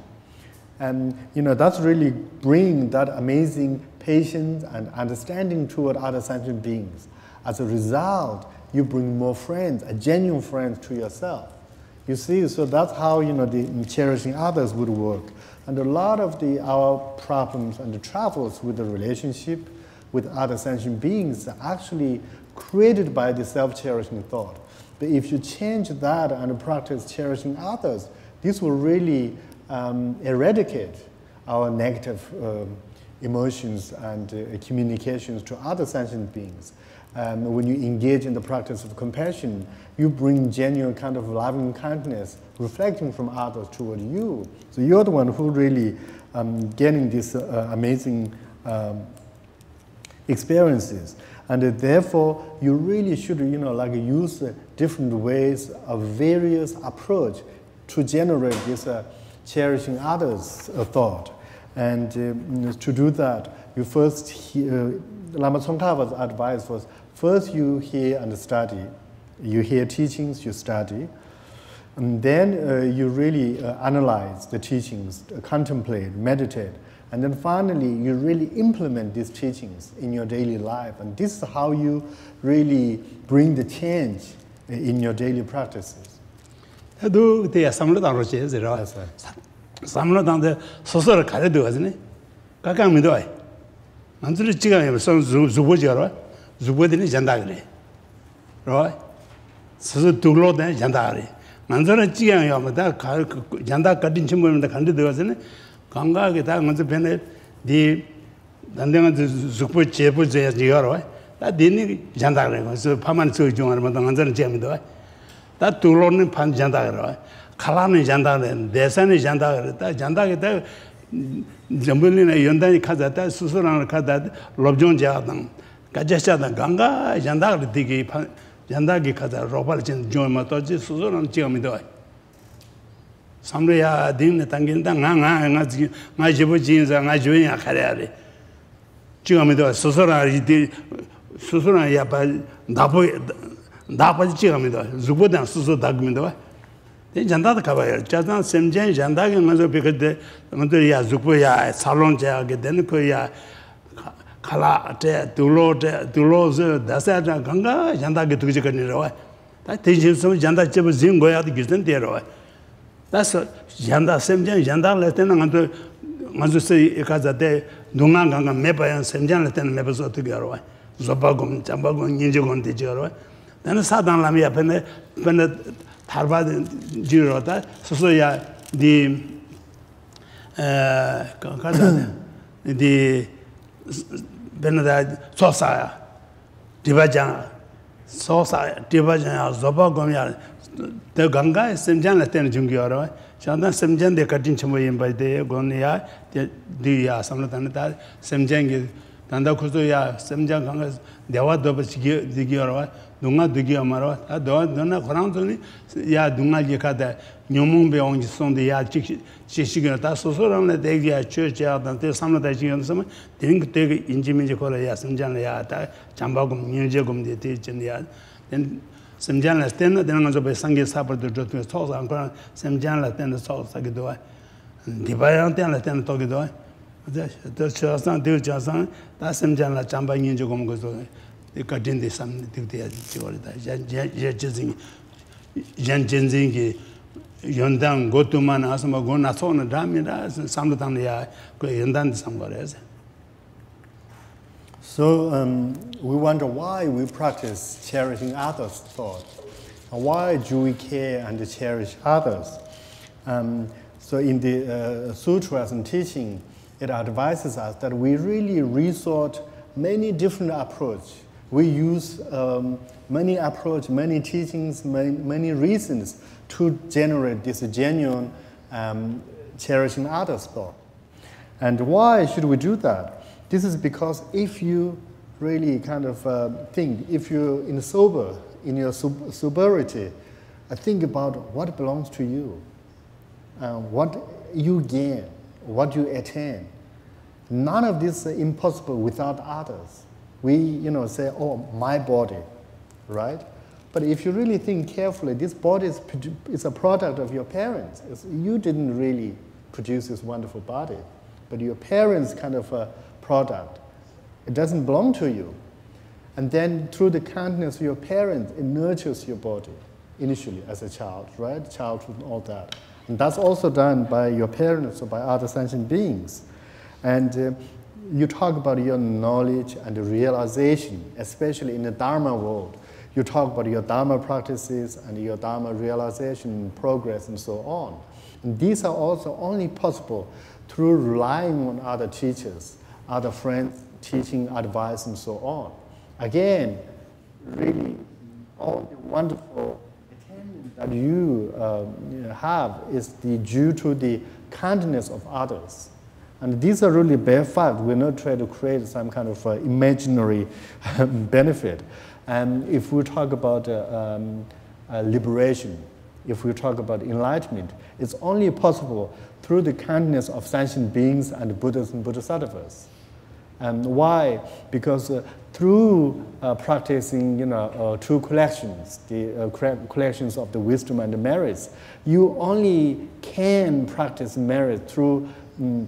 And you know that's really bring that amazing patience and understanding toward other sentient beings. As a result, you bring more friends, a genuine friend to yourself. You see, so that's how you know the cherishing others would work. And a lot of the our problems and the troubles with the relationship with other sentient beings are actually created by the self-cherishing thought. But if you change that and practice cherishing others, this will really um, eradicate our negative um, emotions and uh, communications to other sentient beings. Um, when you engage in the practice of compassion, you bring genuine kind of loving kindness reflecting from others toward you. So you're the one who really um, getting these uh, amazing um, experiences. And uh, therefore, you really should, you know, like use uh, different ways of various approach to generate this uh, cherishing others uh, thought. And um, to do that, you first hear, Lama Tsongkhapa's advice was first you hear and study. You hear teachings, you study. And then uh, you really uh, analyze the teachings, uh, contemplate, meditate. And then finally, you really implement these teachings in your daily life. And this is how you really bring the change in your daily practices. 해도 그때 삼로 당로 제지라 That's right. 삼로 당데 소소를 가려 되거든요 가까 믿어 와 만들 지가 무슨 주보지로 주보들이 잔다 그래 로 소소 둘로데 잔다 그래 만들 지가 요마다 가 잔다 가딘 침모면 간데 되거든요 강가게 다 먼저 변에 디 단대가 주보 제보 제 지가로 다 디니 잔다 그래 그래서 파만 저 중앙으로 만들 만들 재미도 다 둘로는 판 잔다 그래 칼라는 잔다 그래 대산이 잔다 그래 다 잔다 그래 점불리나 연단이 가자다 수수랑을 가다 롭종 자당 가자샤다 강가 잔다 그래 디기 판 잔다기 가자 로발 진 조마 또지 수수랑 지금도 삼려야 딩네 당긴다 나나 나 지금 나 집어 진자 나 조이야 가려야 지금도 samriya ding tangin da nga nga nga nga jibo jin za nga jo ya khare ale chiga mi do susura ri di susura ya ba da bo da pa chiga mi do zubo dan susu dag mi do de janda da kaba ya cha dan semjen janda ge ma zo pe ge de ya zubo ya salon ja ge den ko ya khala te dulo te dulo ze da sa da ganga janda ge tu ji ka ni ro ta te jin so janda che bo zin go ya de gi den de ro 다서 잔다 샘젠 잔다 레테는 간도 먼저 세 가자데 동안 강가 매바야 샘젠 레테는 매버서 어떻게 하러 와 zobakum chambakum nyinjikum di chigaro dana sadang lam ya pene pene tarba jiro ta soso ya di kaza di pene da sosa ya diba jang sosa ya diba jang ya zobakum ya de ganga semjan la tena ᱛᱮ ᱜᱟᱝᱜᱟ ᱥᱮᱢᱡᱟᱱ ᱞᱟᱛᱮᱱ ᱡᱩᱝᱜᱤᱭᱟᱨᱟ ᱪᱟᱸᱫᱟ ᱥᱮᱢᱡᱟᱱ ᱫᱮ ᱠᱟᱴᱤᱱ ᱪᱷᱢᱚᱭᱮᱢ ᱵᱟᱭᱫᱮ ᱜᱚᱱᱭᱟ ᱛᱮ ᱫᱤᱭᱟ ᱥᱟᱢᱞᱟᱛᱟᱱ ᱛᱟ ᱥᱮᱢᱡᱟᱱ ᱜᱮ 단다 코스야 semjang kanga dewa doba chigi digiyorwa dunga digiyomarwa ta dowa dona korang zoni ya dunga yikada nyomung be ongi sondi ya chik chishigina ta sosoramla degi ya chö chaya dan te samla da chigina sama ding degi inji minji kola ya semjang ya ta chambagum nyuje gum de te chin ya den semjan la sten de nang zo be sangge sa par de jo tu so sa an semjan la ten so sa ge do di ba yan ten la ten to ge do de de cha san de cha san ta semjan la chamba ngin jo gom go so de ka din de sam de de ji wa da. Ja ja ji zing jan jen zing ge yondan go tu man asma go na so na da mi da sam da ya ko yondan sam go re So um, we wonder why we practice cherishing others' thoughts. And why do we care and cherish others? Um, so in the uh, sutras and teaching, it advises us that we really resort many different approach. We use um, many approach, many teachings, many, many reasons to generate this genuine um, cherishing others thought. And why should we do that? This is because if you really kind of uh, think, if you're in sober, in your sob- sobriety, think about what belongs to you, uh, what you gain, what you attain. None of this is impossible without others. We, you know, say, oh, my body, right? But if you really think carefully, this body is, is a product of your parents. It's, you didn't really produce this wonderful body, but your parents' kind of a product. It doesn't belong to you. And then through the kindness of your parents, it nurtures your body initially as a child, right? Childhood and all that. And that's also done by your parents or by other sentient beings. And uh, you talk about your knowledge and realization, especially in the Dharma world. You talk about your Dharma practices and your Dharma realization, progress, and so on. And these are also only possible through relying on other teachers, other friends, teaching advice, and so on. Again, really, all the wonderful attainment that you um, have is the, due to the kindness of others. And these are really bare facts. We're not trying to create some kind of uh, imaginary benefit. And if we talk about uh, um, uh, liberation, if we talk about enlightenment, it's only possible through the kindness of sentient beings and Buddhas and Bodhisattvas. And why? Because uh, through uh, practicing, you know, uh, two collections, the uh, collections of the wisdom and the merits, you only can practice merit through um,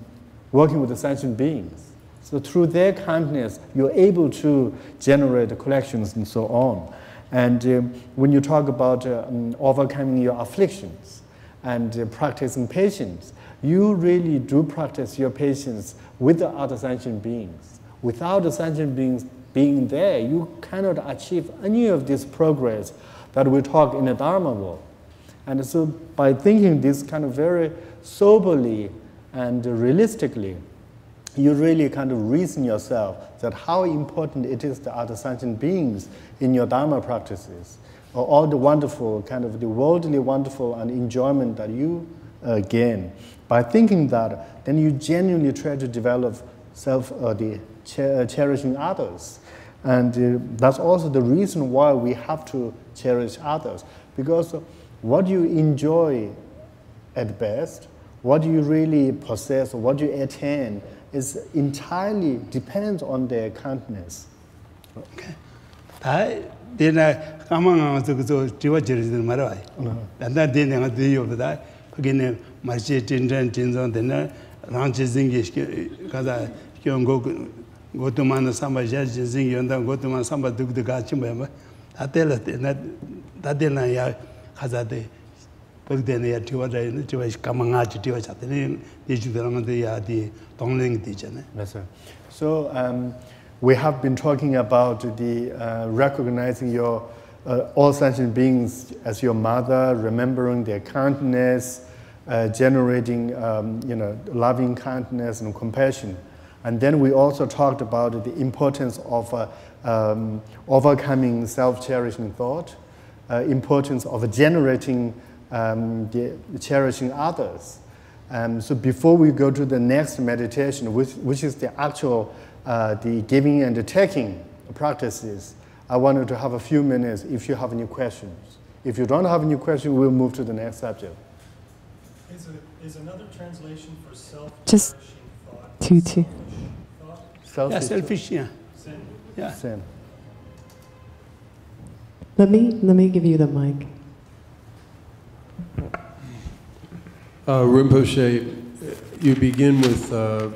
working with the sentient beings. So through their kindness, you're able to generate collections and so on. And um, when you talk about um, overcoming your afflictions and uh, practicing patience, you really do practice your patience with the other sentient beings. Without the sentient beings being there, you cannot achieve any of this progress that we talk in the Dharma world. And so, by thinking this kind of very soberly and realistically, you really kind of reason yourself that how important it is to other sentient beings in your Dharma practices, or all the wonderful, kind of the worldly wonderful and enjoyment that you uh, gain. By thinking that, then you genuinely try to develop self, uh, the cher- cherishing others. And uh, that's also the reason why we have to cherish others. Because what you enjoy at best, what you really possess, what you attain, is entirely depends on their kindness. 다 데나 까망아 저거 지와 지르는 말아. 단다 데네 가 되요다. 그게네 마치 진전 진전 데나 랑치 징게 가다 경고 고토만 삼바 자지 징게 온다 고토만 삼바 두드 같이 뭐야. 다텔라 데나 다데나 야 가자데 그때는 야 지와다 지와 까망아 지와 자데네 이주들한테 야디 동ling 되잖아. Yes, sir. So um, we have been talking about the uh, recognizing your uh, all sentient beings as your mother, remembering their kindness, uh, generating um, you know loving kindness and compassion, and then we also talked about the importance of uh, um, overcoming self-cherishing thought, uh, importance of generating um, the cherishing others. Um, so before we go to the next meditation, which, which is the actual uh, the giving and the taking practices, I wanted to have a few minutes if you have any questions. If you don't have any questions, we'll move to the next subject. Is, a, is another translation for self Just two, two. Selfish yeah, selfish, yeah. Sin. Yeah. Sin. Let me, let me give you the mic. Uh, Rinpoche, you begin with uh,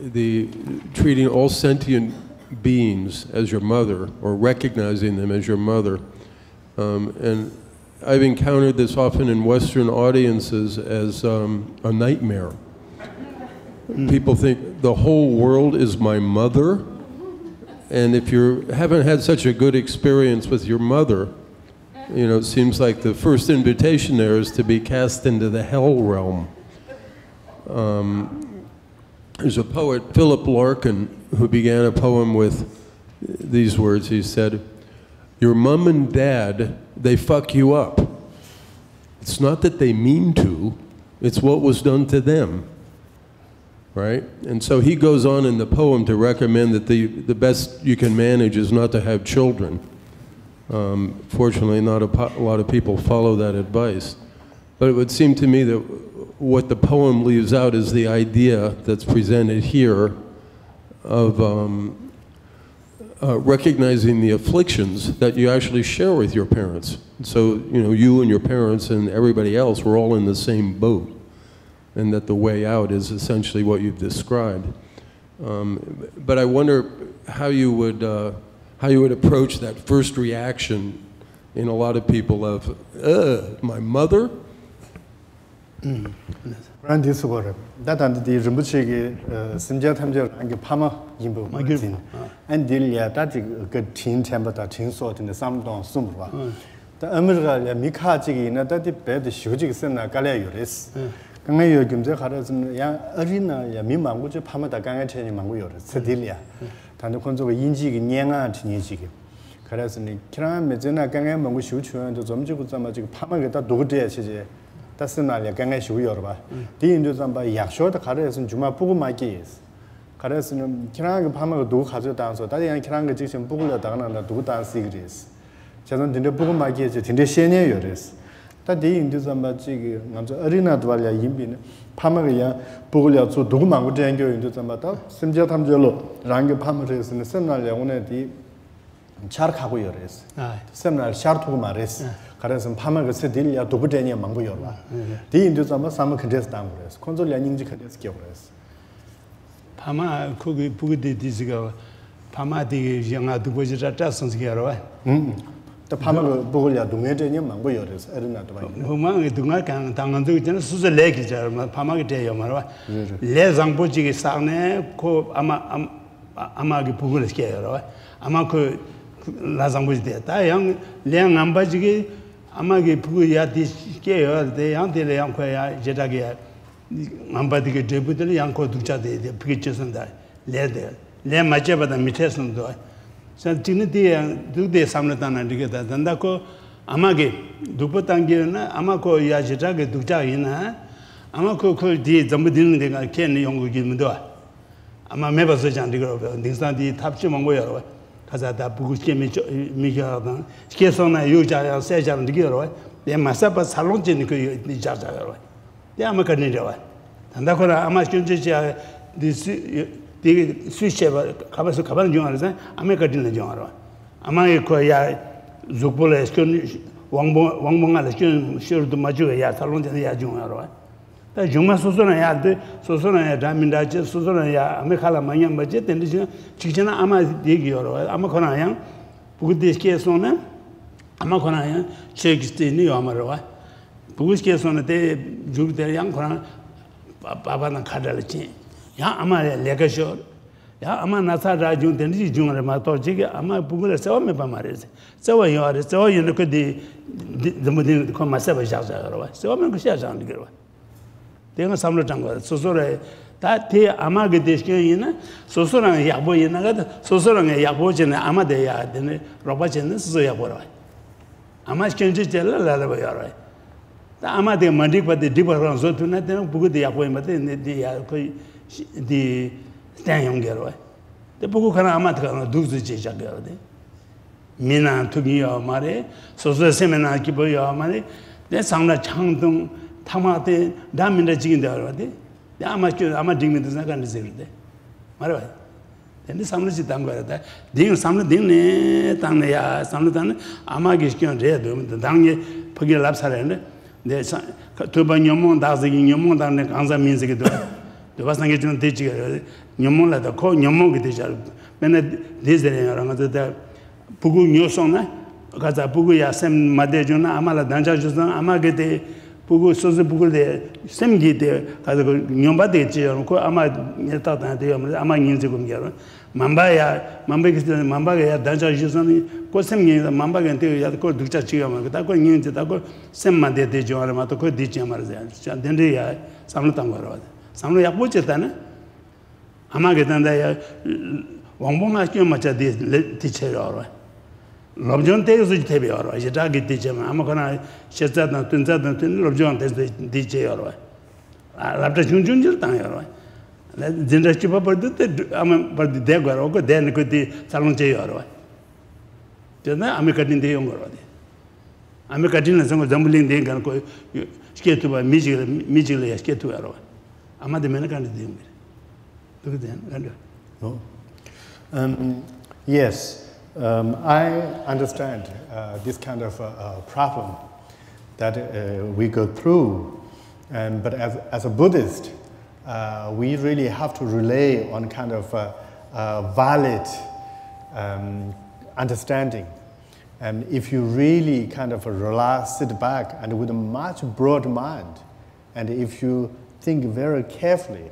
the treating all sentient beings as your mother, or recognizing them as your mother. Um, and I've encountered this often in Western audiences as um, a nightmare. People think the whole world is my mother, and if you haven't had such a good experience with your mother, you know, it seems like the first invitation there is to be cast into the hell realm. Um, there's a poet, Philip Larkin, who began a poem with these words. He said, Your mom and dad, they fuck you up. It's not that they mean to, it's what was done to them. Right? And so he goes on in the poem to recommend that the, the best you can manage is not to have children. Um, fortunately, not a, a lot of people follow that advice. But it would seem to me that what the poem leaves out is the idea that's presented here of um, uh, recognizing the afflictions that you actually share with your parents. So, you know, you and your parents and everybody else, we're all in the same boat. And that the way out is essentially what you've described. Um, but I wonder how you would uh, how you would approach that first reaction in a lot of people of, my mother? 그런 디스고를 다단 디 림부치기 심자 탐저 안게 파마 임보 마진 안 딜야 다지 그틴 템버다 tin소든 삼동 숨으로 다 아메리카 야 미카지기 나 다디 베드 쇼지기 선나 갈래 요레스 강에 요 김제 가르스는 야 어리나 야 미망고지 파마다 강에 체니 망고 요레스 세딜이야 단도 콘조가 인지기 냥아 tin이지기 그래서 니 키랑 메제나 강에 망고 쇼추한도 좀 지고 좀 지고 파마게다 도그데 치지 다스나리아 강에 쇼요로 봐 디인도 좀봐 약쇼다 가르에서 주마 보고 마기스 가르에서는 키랑 파마가 도 가져 다서 다디 양 키랑 그 지금 보고려 다가나 도 다스 이그리스 저는 딘데 보고 마기에 딘데 셴네 요레스 다디 인도 좀봐 지기 먼저 어리나 도알야 임비네 파마가 야 보고려 저 도고 망고 된겨 인도 좀봐 심지어 탐절로 랑게 파마레스는 선날야 오늘 디 차르하고 요레스 아. 세미나를 샤르투고 말했어. 그래서 파마가 세딜이야 도부데니야 망고 열라. 디 인도 잠바 사마 컨테스 당 그랬어. 콘솔 야닝지 컨테스 겨 그랬어. 파마 거기 부기데 디스가 파마 디 영아 두고 지라 따선스 게로 음. 더 파마가 보고야 동해전이 망고 요래서 에르나 더 많이. 호망이 둥아 간 당한도 있잖아 수저 레기 저 파마게 돼요 말아 레 장보지게 상네 코 아마 암- 아마게 부글 게요 아마 그 라장보지 돼다 양 레양 남바지게 아마게 부고야 디게요 데 양데레 양코야 제다게 남바디게 데부들 양코 두자데 데 부게 쳤는다 레데 레 맞제바다 미테스는도 자 진이디 두데 삼나타나 디게다 단다코 아마게 두포탄게나 아마코 야지자게 두자이나 아마코 그디 점부디는 데가 켄 용국이 문도 아마 매버서 잔디고 딩산디 탑치 먹고요 kaza da bukushke mikyaadang, shike sona yu jayang, say jayang digi yorwa, de masa pa salong che niko yu jar jayang yorwa, de ama karni yorwa. Tanda kora ama shunche che di sui sheba, kaba su kaba nyunga rizan, ama karni na nyunga yorwa. Ama ko ya zukpo la shun, wangbo nga la shun shuru du majuwa ya salong che ya nyunga yorwa. yungma susuna ya de susuna ya daminda che susuna ya ame khala manya ma che ten de chikchena ama de gi yoro ama khona yang bugu de ke so na ama khona yang che gi te ni yo ma ro wa bugu ke so na de ju de yang khona baba na khada le che ya ama le ga sho ya ama na sa ra ju ten ji ju ma to ji ge ama bugu le se wa me pa ma re se wa yo re se wa yo ne ko de de mo de ko ma se ba ja ja ro wa se wa me ko sha ja ni ge ro wa 케소나 데 죽데 양 코나 바바나 카달치 야 아마 레가쇼 야 아마 나사 라중 텐디지 중을 마토 지게 아마 부그레 세워 메 바마레세 세워 요아레 세워 요네 그디 데모디 코 마세바 자자로 세워 메그 샤잔 디게로 대가 삼로 장거 소소레 다테 아마게 데스케이나 소소랑 야보 이나가 소소랑 야보제네 아마데 야데네 로바제네 소소 야보라 아마 스켄지 젤라 라라바 야라 다 아마데 만디바데 디바랑 소투나 데는 부고데 야보 이마데 네디 야 거의 디 스탠 용게로 데 부고 카나 아마데 카나 두즈 제자게로데 미나 투기요 마레 소소 세메나 기보요 마레 데 상나 창동 타마데 다민데 지긴데 알아데 아마 그 아마 딩민데 나간데 제르데 말아 근데 삼르지 당거다 딩 삼르 딩네 당네야 삼르 당네 아마 기스견 레도 당에 포기 랍사레네 네 토바 녀몬 다즈기 녀몬 당네 간자 민즈기도 도바상게 좀 되지 녀몬라다 코 녀몬게 되자 맨에 데즈레라가다 부구 녀송나 가자 부구 야셈 마데주나 아마라 단자주나 아마게데 부구 소즈 부구데 셈기데 가자 그 녀바데 지요 그 아마 녀타다 되요 아마 인지 공겨로 mamba야 mamba게 mam바게 단자 주선이 고셈이 mam바게 때 야고 득자 지요 그 다고 인지 다고 셈마데 되죠 아마 또그 디지 말자 자 된데야 삼로 땅거로 삼로 약보쳤다나 아마게 단다야 왕봉아 끼어 맞자 디 디체로 럽존 테스 테비어로 이제 다기 디체마 아 lobjon te yuzu te be yorwa je da gi dije ma ama kana she za dan tun za dan tun lobjon te dije yorwa la ta jun jun jil tan yorwa la jin ra chi pa par du te ama par de gwa ro ko de ne ko ti salon che yorwa te na ame ka din de yong yorwa de ame ka din na sang jam ling de gan ko ske tu ba mi ji mi ji le ske tu yorwa ama de me na kan de yong de to de gan no um yes. Um, I understand uh, this kind of uh, uh, problem that uh, we go through, um, but as, as a Buddhist, uh, we really have to rely on kind of uh, valid um, understanding. And if you really kind of relax, sit back, and with a much broad mind, and if you think very carefully,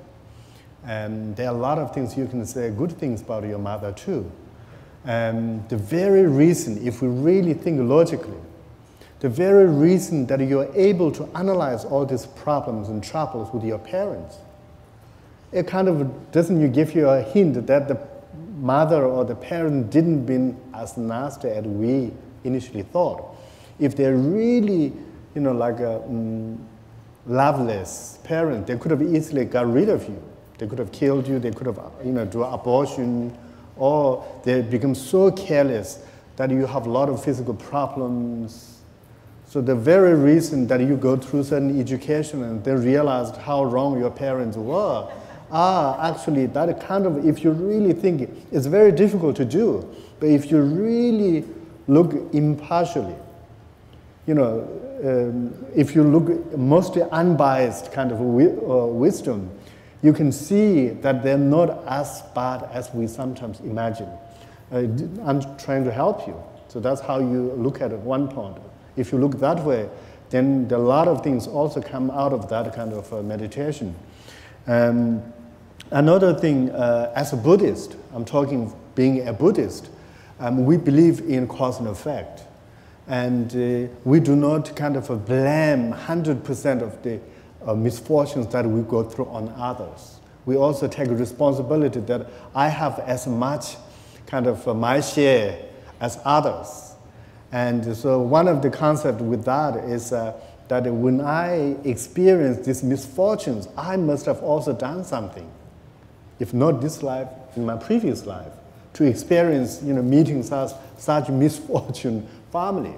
and there are a lot of things you can say good things about your mother too. And the very reason, if we really think logically, the very reason that you're able to analyze all these problems and troubles with your parents, it kind of doesn't you give you a hint that the mother or the parent didn't been as nasty as we initially thought. If they're really, you know, like a mm, loveless parent, they could have easily got rid of you. They could have killed you. They could have, you know, do abortion, or they become so careless that you have a lot of physical problems. So the very reason that you go through certain education and then realized how wrong your parents were, are actually that kind of, if you really think, it, it's very difficult to do. But if you really look impartially, you know, um, if you look mostly unbiased kind of wi- uh, wisdom, you can see that they're not as bad as we sometimes imagine. uh, I'm trying to help you. So that's how you look at it, one point. If you look that way, then a lot of things also come out of that kind of uh, meditation. Um, another thing, uh, as a Buddhist, I'm talking being a Buddhist, um, we believe in cause and effect. And uh, we do not kind of blame 100% of the uh, misfortunes that we go through on others. We also take responsibility that I have as much kind of uh, my share as others. And so one of the concepts with that is uh, that when I experience these misfortunes, I must have also done something. If not this life, in my previous life, to experience, you know, meeting such, such misfortune family.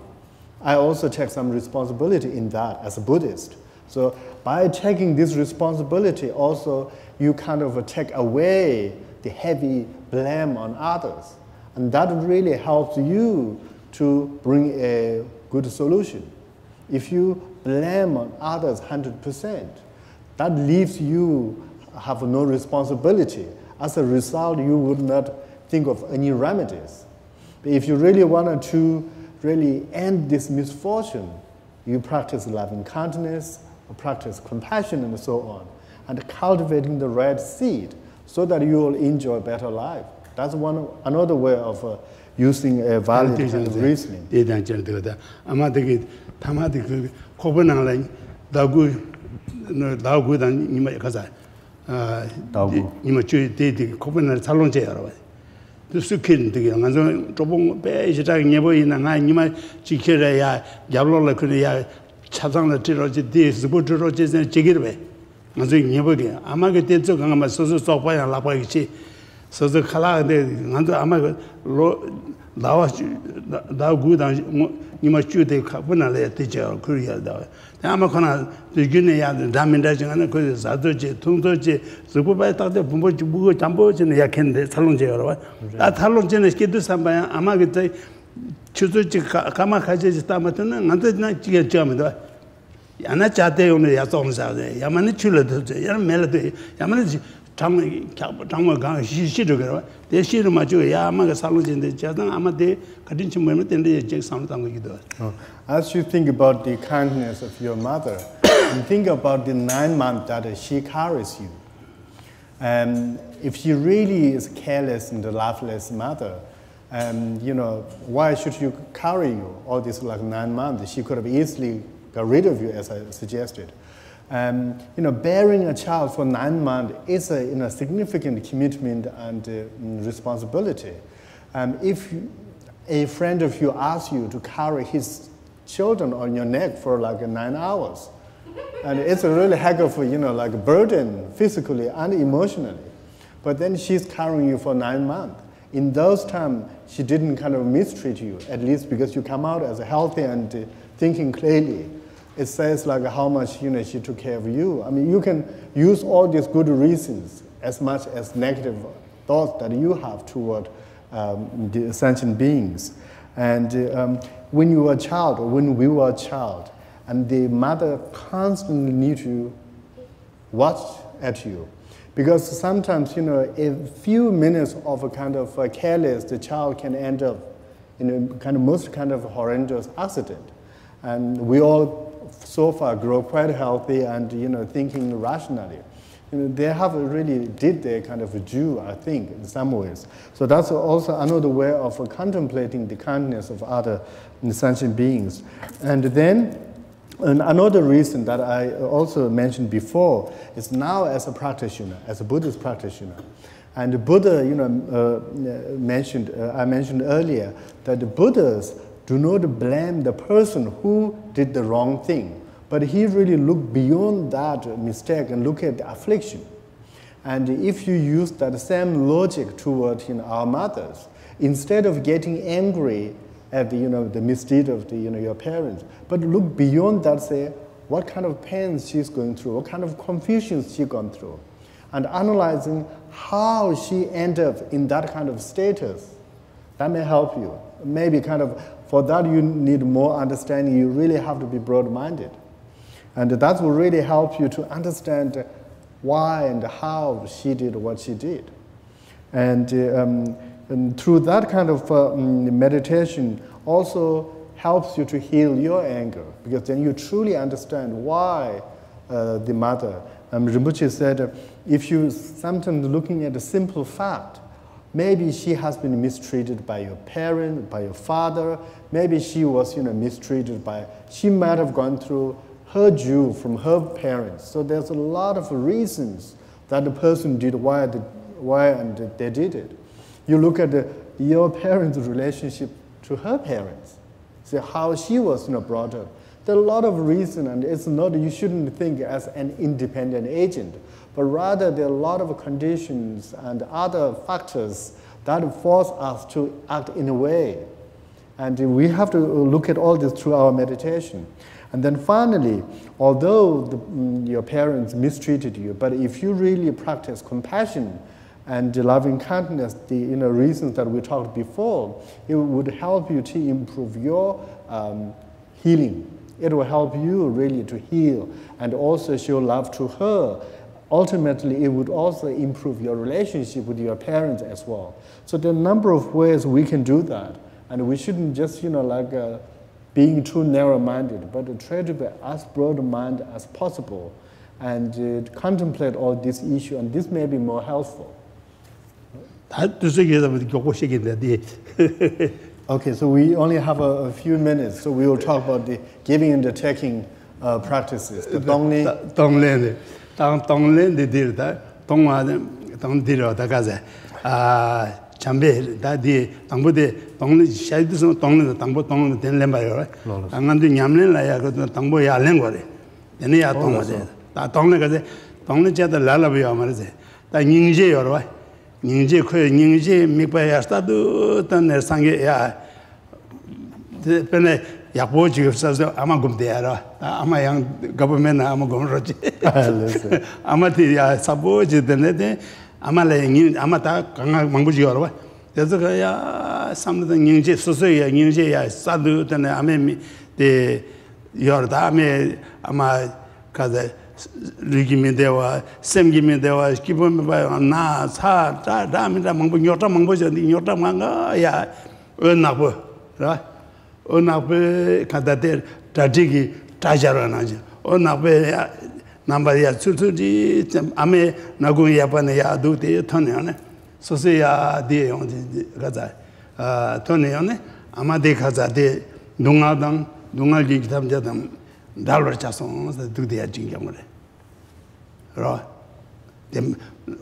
I also take some responsibility in that as a Buddhist. So by taking this responsibility, also you kind of take away the heavy blame on others. And that really helps you to bring a good solution. If you blame on others 100%, that leaves you have no responsibility. As a result, you would not think of any remedies. But if you really wanted to really end this misfortune, you practice loving kindness, practice compassion, and so on, and cultivating the right seed so that you will enjoy a better life. That's one another way of uh, using a valid kind of reasoning. 대단 절 되거든. 아마 되게 타마디 그 코버나라 다구 너 다구단 이마 가자. 아 다구. 이마 저 대대 코버나라 살롱제 여러 봐. 그 스킨 되게 간저 조봉 배시장 예보 있는 나 이마 지켜야 잡로라 그래야 차상을 들어지 디스부 들어지 제기를 배. 먼저 예보게 아마 그때 저 강아마 소소 쏙봐야 라바이치 서서 칼라데 난도 아마 로 나와 나 구단 니마 쭈데 카분나레 티저 그리야다 아마 코나 되기네 야 담인다 정하는 그 자도지 통도지 수부바에 딱데 분보 부고 잠보지는 약했는데 살롱제 여러 아 살롱제는 기도 삼바야 아마 그때 추조지 가마 가지지 따마트는 난도 나 지게 점다 야나 자대 오늘 야송사데 야만이 출려도 야 멜도 야만이 장모 장모 강 시시도 그러 대시로 맞죠 야 아마가 살로진데 자당 아마 대 같은 좀 뭐면 된데 제 상담 거기도 as you think about the kindness of your mother and think about the nine months that she carries you and if she really is careless and loveless mother and you know why should you carry you all this like nine months she could have easily got rid of you as i suggested um, you know, bearing a child for nine months is a you know, significant commitment and uh, responsibility. Um, if a friend of you asks you to carry his children on your neck for like nine hours, and it's a really heck of a you know, like burden physically and emotionally. But then she's carrying you for nine months. In those times, she didn't kind of mistreat you, at least because you come out as healthy and uh, thinking clearly it says like how much you know she took care of you. I mean, you can use all these good reasons as much as negative thoughts that you have toward um, the sentient beings. And um, when you were a child, or when we were a child, and the mother constantly need to watch at you. Because sometimes, you know, a few minutes of a kind of a careless, the child can end up in a kind of most kind of horrendous accident. And we all so far grow quite healthy and you know thinking rationally. You know, they have really did their kind of Jew, I think, in some ways. So that's also another way of contemplating the kindness of other sentient beings. And then And another reason that I also mentioned before is now as a practitioner, as a Buddhist practitioner, and the Buddha, you know, uh, mentioned, uh, I mentioned earlier that the Buddhas do not blame the person who did the wrong thing, but he really looked beyond that mistake and look at the affliction. And if you use that same logic toward you know, our mothers, instead of getting angry at the, you know, the misdeed of the, you know, your parents, but look beyond that, say, what kind of pain she's going through, what kind of confusion she's gone through, and analyzing how she ended up in that kind of status, that may help you. Maybe kind of for that, you need more understanding. You really have to be broad minded. And that will really help you to understand why and how she did what she did. And um, and through that kind of uh, mm, meditation, also helps you to heal your anger because then you truly understand why uh, the mother. Um, Rinpoche said, if you sometimes looking at a simple fact, maybe she has been mistreated by your parent, by your father, maybe she was you know, mistreated by, she might have gone through her due from her parents. So there's a lot of reasons that the person did why, the, why and they did it. You look at your parents' relationship to her parents, see how she was you know, brought up. There are a lot of reasons, and it's not, you shouldn't think as an independent agent, but rather there are a lot of conditions and other factors that force us to act in a way. And we have to look at all this through our meditation. And then finally, although the, mm, your parents mistreated you, but if you really practice compassion and loving kindness, the you know, reasons that we talked before, it would help you to improve your um, healing. It will help you really to heal and also show love to her. Ultimately, it would also improve your relationship with your parents as well. So there are a number of ways we can do that. And we shouldn't just, you know, like uh, being too narrow-minded, but try to be as broad-minded as possible and uh, contemplate all this issue, and this may be more helpful. Okay, so we only have a, a, few minutes, so we will talk about the giving and the taking uh, practices. The Dongli... Dongli, Dong Dongli de dir da, Dongwa de, Dong dir da ga za. Ah, chambe da di Dongbo de Dongli shai de so Dongli de Dongbo Dong de len ba yo. Angan de nyamlen la ya go Dongbo ya len go de. Ne ya dong ma de. Da dong Dongli ga de, dong Dongli ja da la la bi ya ma de. Da ning je yo ba. 닝제 코 닝제 미바야 스타도 단네 상게 야 근데 약보 지급사서 아마 곰대야라 아마 양 거버면 아마 곰러지 아마티 야 사보지 되네 아마래 닝 아마 다 강아 망부지 여러 그래서 그야 삼도 닝제 소소야 닝제 야 사도 되네 아메 데 여다메 아마 가 리기미데와 셈기미데와 기본미바 나사 다다미다 망보 녀타 망보 저니 녀타 망가 야 은나보 라 은나베 카다데 다디기 다자라나지 은나베 남바야 추추디 아메 나군 야반에 야두데 토네네 소세야 디용디 가자 아 토네네 아마데 가자데 농아당 농아기 기담자담 달러 차송 두데야 진경을 rồi dem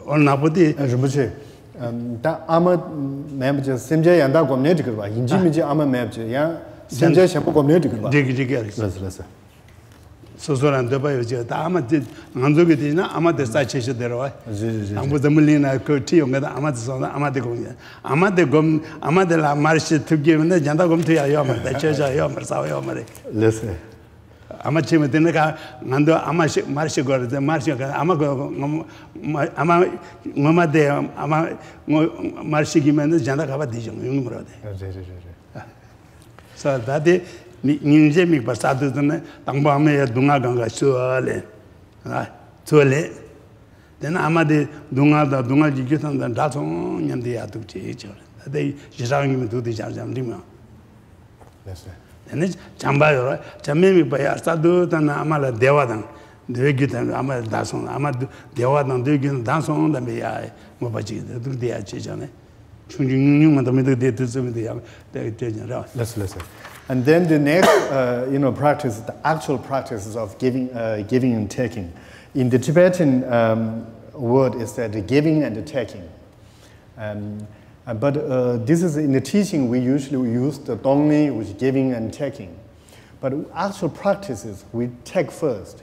on na bodi jumbuche ta ama mem je simje yanda gomne dikrwa yinji ah. mi je ama mem je ya simje shepo gomne dikrwa dig dig ya res res so so ran de ba yo je ta ama de nganzo ge de na ama de sa che che de ro eh. ji ji ambo de mli na ko ti yo ngada ama de so na ama de gom ya ama de gom ama de la marche tu ge na janda gom tu ya yo ma da che ja yo ma sa yo ma re. Les 아마 지금 되는 가 난도 아마 말시 거를 말시 거 아마 그 아마 뭐마데 아마 뭐 말시 기면은 잔다 가봐 되죠. 이거 뭐라 돼. 네, 네, 네. 자, 다데 닌제 미 버사드네 당바메 동아 강가 쇼알레. 아, 쇼알레. 되나 아마데 동아다 동아 지기선다 다소 냠데 야두지 저. 다데 지상이면 두디 잠잠디마. 네. ene chamba yoro, chamba mi baya sadhu tana amala dewa tang, dewa gyu tang amala dasong, ama dewa tang dewa gyu tang dasong dame ya mo bachi, duk deya che chane. Chung chung yung ma dame duk deya tu tsumi deya, deya che chane rawa. Let's listen. And then the next, uh, you know, practice, the actual practices of giving, uh, giving and taking. In the Tibetan um, word is that the giving and the taking. Um, Uh, but uh, this is in the teaching, we usually use the dongni, which is giving and taking. But actual practices, we take first,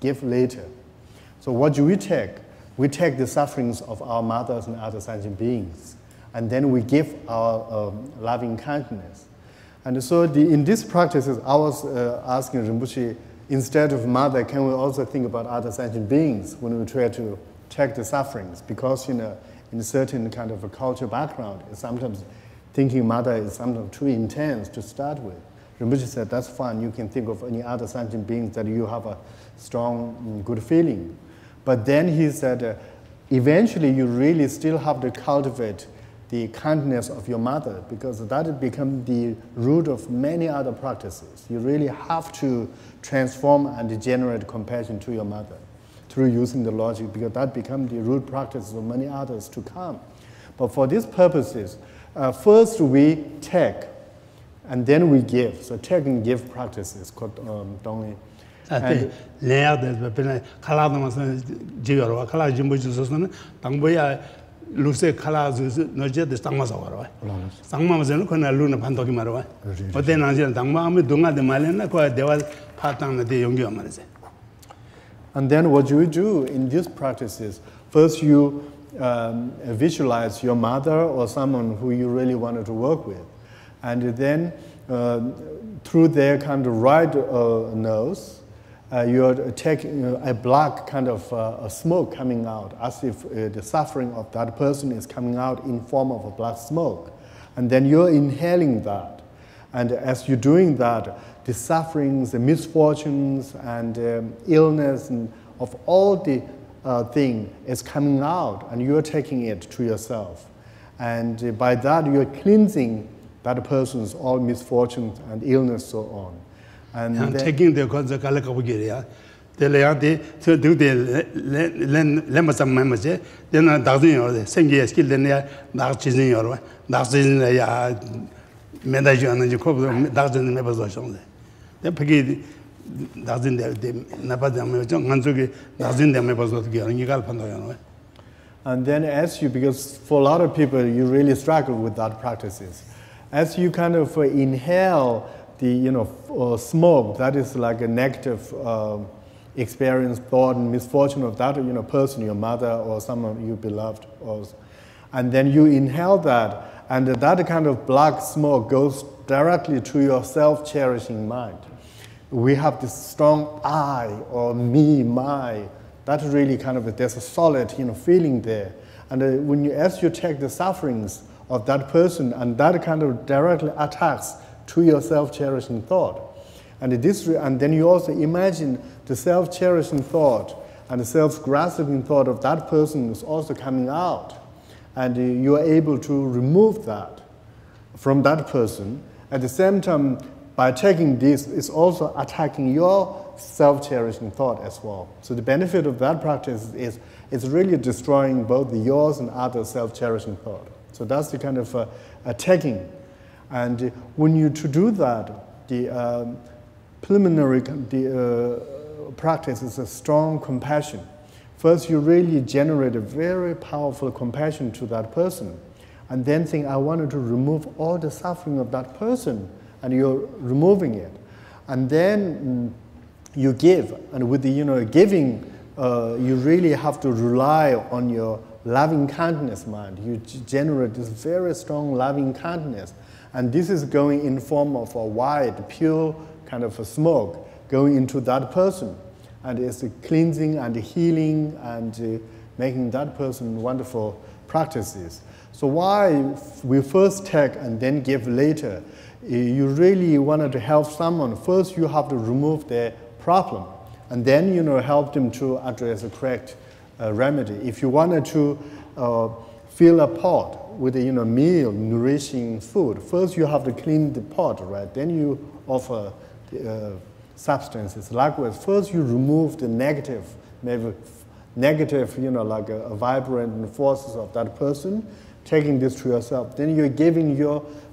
give later. So what do we take? We take the sufferings of our mothers and other sentient beings, and then we give our um, loving kindness. And so the, in these practices, I was uh, asking Rinpoche, instead of mother, can we also think about other sentient beings when we try to take the sufferings? Because, you know, in a certain kind of a cultural background, sometimes thinking mother is sometimes too intense to start with. Rinpoche said, that's fine, you can think of any other sentient beings that you have a strong, mm, good feeling. But then he said, uh, eventually you really still have to cultivate the kindness of your mother because that become the root of many other practices. You really have to transform and generate compassion to your mother through using the logic because that become the root practices of many others to come. But for these purposes, uh, first we take and then we give. So take and give practices called um, Dongli. ate leya de khala da mas ji yor khala jimbo ji so ya lu khala zu no je de sang ma sa wa sang ma ma zen ko na lu na ban do ki ma ro wa o de na je dang ma me dunga de ma na ko de wa na de yong gi ma re And then what you do in these practices, first you um, visualize your mother or someone who you really wanted to work with. And then uh, through their kind of right uh, nose, uh, you're taking uh, a black kind of uh, smoke coming out, as if uh, the suffering of that person is coming out in form of a black smoke. And then you're inhaling that. And as you're doing that, the sufferings, the misfortunes, and um, illness and of all the uh, thing is coming out, and you're taking it to yourself. And uh, by that, you're cleansing that person's all misfortunes and illness, so on. And yeah, then, taking the konzakala kabugiria. Tele ya de so do de len len ma sam ma je den na da zin yor de sen ge skill den ya da chizin yor wa da zin ya me da jo na je ko da zin me ba zo shon de And then as you, because for a lot of people, you really struggle with that practices. As you kind of uh, inhale the, you know, uh, smoke, that is like a negative um experience, thought, and misfortune of that, you know, person, your mother or someone you beloved, or, and then you inhale that, and that kind of black smoke goes directly to your self-cherishing mind. We have this strong I or me, my, that really kind of there's a solid you know feeling there and uh, when you as you take the sufferings of that person and that kind of directly attacks to your self-cherishing thought and this and then you also imagine the self-cherishing thought and the self-grasping thought of that person is also coming out and uh, you are able to remove that from that person. At the same time, by taking this, it's also attacking your self-cherishing thought as well. So the benefit of that practice is it's really destroying both the yours and other self-cherishing thought. So that's the kind of uh, attacking. And when you to do that, the um, preliminary the, uh, practice is a strong compassion. First, you really generate a very powerful compassion to that person, and then think, I wanted to remove all the suffering of that person, and you're removing it. And then you give, and with the you know giving, uh, you really have to rely on your loving kindness mind. You generate this very strong loving kindness, and this is going in form of a white, pure kind of a smoke going into that person, and it's cleansing and healing and uh, making that person wonderful practices. So why we first take and then give later? Uh, You really wanted to help someone. First, you have to remove their problem, and then you know help them to address the correct uh, remedy. If you wanted to uh, fill a pot with you know meal, nourishing food, first you have to clean the pot, right? Then you offer the, uh, substances. Likewise, first you remove the negative, maybe negative, you know, like a, a vibrant forces of that person, taking this to yourself. Then you're giving your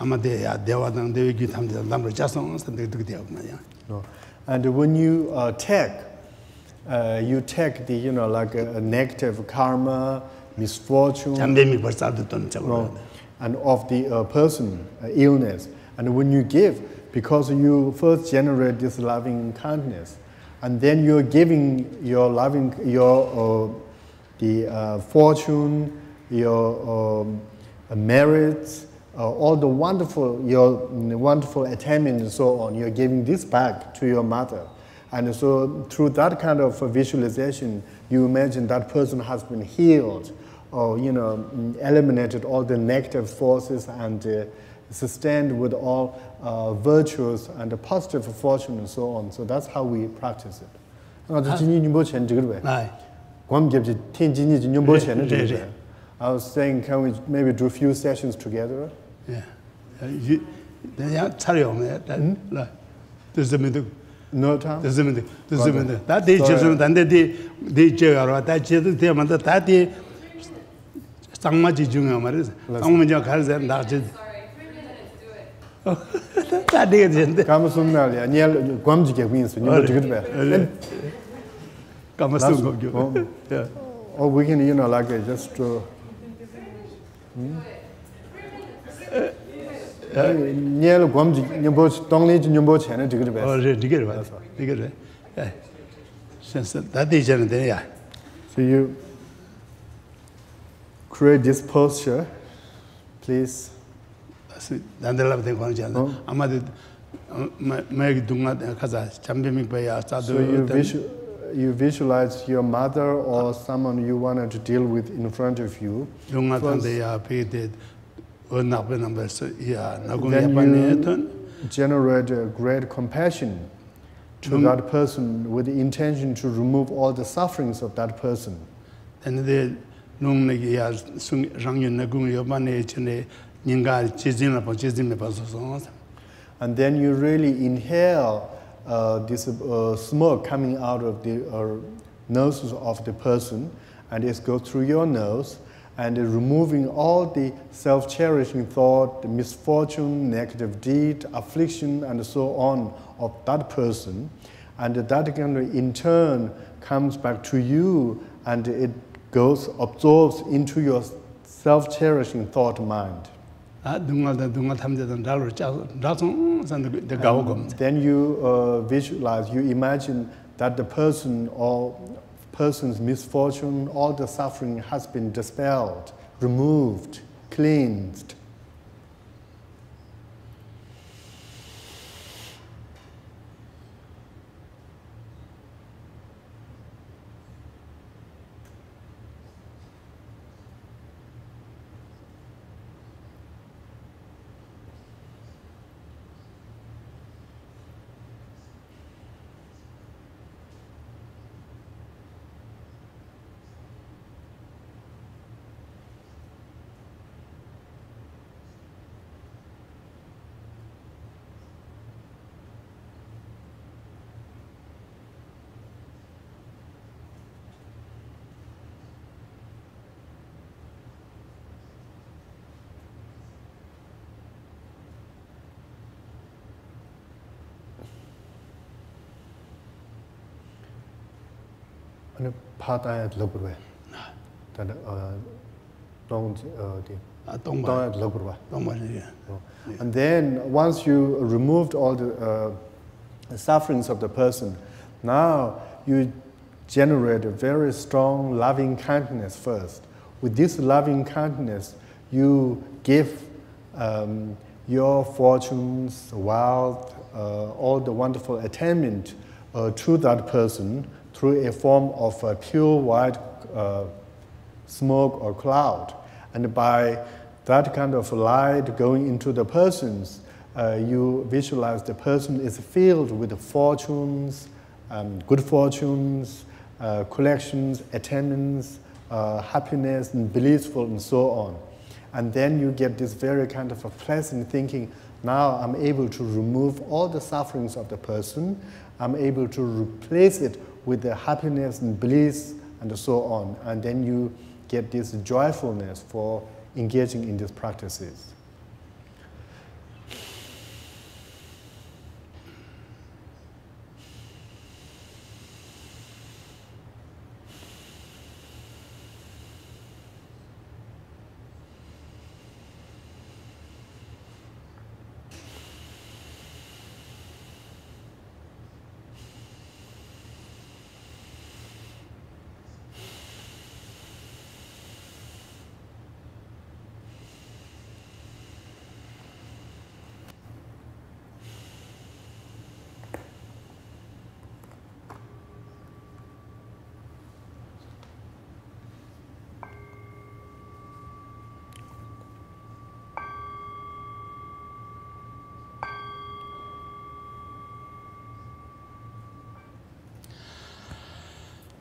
amade ya dewa dang dewi gi tham de lam ja song sam de de na ya. No. And when you uh, take uh, you take the you know like a, a negative karma misfortune. Jamde mi barsad de ton chalo and of the uh, person uh, illness. And when you give because you first generate this loving kindness and then you're giving your loving your uh, the uh, fortune your um, uh, merits uh, all the wonderful your wonderful attainment and so on you're giving this back to your mother. And so through that kind of visualization you imagine that person has been healed or you know eliminated all the negative forces and uh, sustained with all uh, virtues and the positive fortune and so on. So that's how we practice it. na ji ni ni bo chen ji ge ba guam ge ji tian ji ni ji ni bo chen i was saying can we maybe do a few sessions together? 예 이, 내가 차려오면 다 라. 됐으면 No time. 됐으면 돼. 됐으면 돼. 다 대체서는 단대디 대체가로 다 제도 대만다 다디 상마지 중요 말이야. 상마 저 가르자 나지. 다 되게 된대. Kama sumnal ya, nyel gwam jike wins, nyel jike be. 얼레. 까마스 That's- 거 겨. oh. 예. Or we can, you know, like uh, just to. nyel gwam ji nyumbo tongli ji nyumbo chene digir bes oh re digir bes digir re sense that they jan de ya so you create this posture please asi dandela de gwam jan ama de ma gi dunga khaza chambe mi ba ya sa do you visual, you visualize your mother or someone you wanted to deal with in front of you dunga de ya pe de nakpe namba se ya nagung yapane ton generate a great compassion to that person with the intention to remove all the sufferings of that person. And the nung ne ya sung rang yun nagung yapane chene ninga chizin la pang chizin me paso so and then you really inhale uh, this uh, smoke coming out of the uh, noses of the person and it goes through your nose and removing all the self-cherishing thought, the misfortune, negative deed, affliction, and so on of that person. And that can in turn comes back to you and it goes, absorbs into your self-cherishing thought mind. Then you uh, visualize, you imagine that the person or person's misfortune, all the suffering has been dispelled, removed, cleansed. And 파다에 러브르 that uh, don't uh, the 아 동마 don't 러브르 동마지 And then once you removed all the uh, sufferings of the person, now you generate a very strong loving kindness first. With this loving kindness, you give um, your fortunes, wealth, uh, all the wonderful attainment uh, to that person through a form of a pure white uh, smoke or cloud. And by that kind of light going into the persons, uh, you visualize the person is filled with fortunes, um, good fortunes, uh, collections, attainments, uh, happiness, and blissful, and so on. And then you get this very kind of a pleasant thinking. Now I'm able to remove all the sufferings of the person. I'm able to replace it with the happiness and bliss and so on. And then you get this joyfulness for engaging in these practices.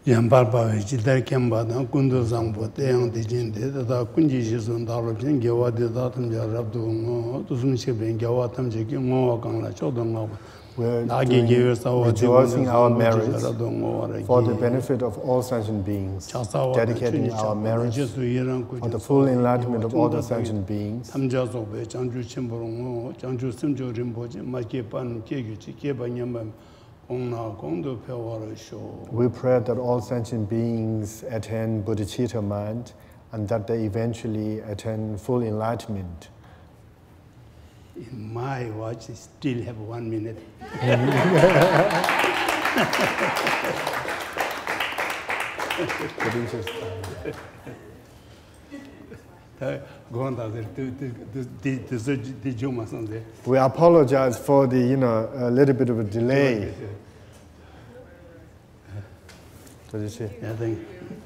yambar bawe jidar kemba dan kundu zangbo teyang di jinde tata kunji jizun dharab jen gyawa di dhatam ja rabdu ngo tusum shibin gyawa tam jiki ngo wa kangla chodo ngo nagi gyewe sawa di rabdu ngo wa ragi for the benefit of all sentient beings dedicating our marriage for the full enlightenment of all the sentient beings. tam ja zobe chanju chimboro ngo chanju simjo rinpoche ma kepan kegyu chi keba nyambam We pray that all sentient beings attain bodhicitta mind and that they eventually attain full enlightenment. In my watch, I still have one minute. Good We apologize for the, you know, a little bit of a delay. Did you see? Yeah, thank you.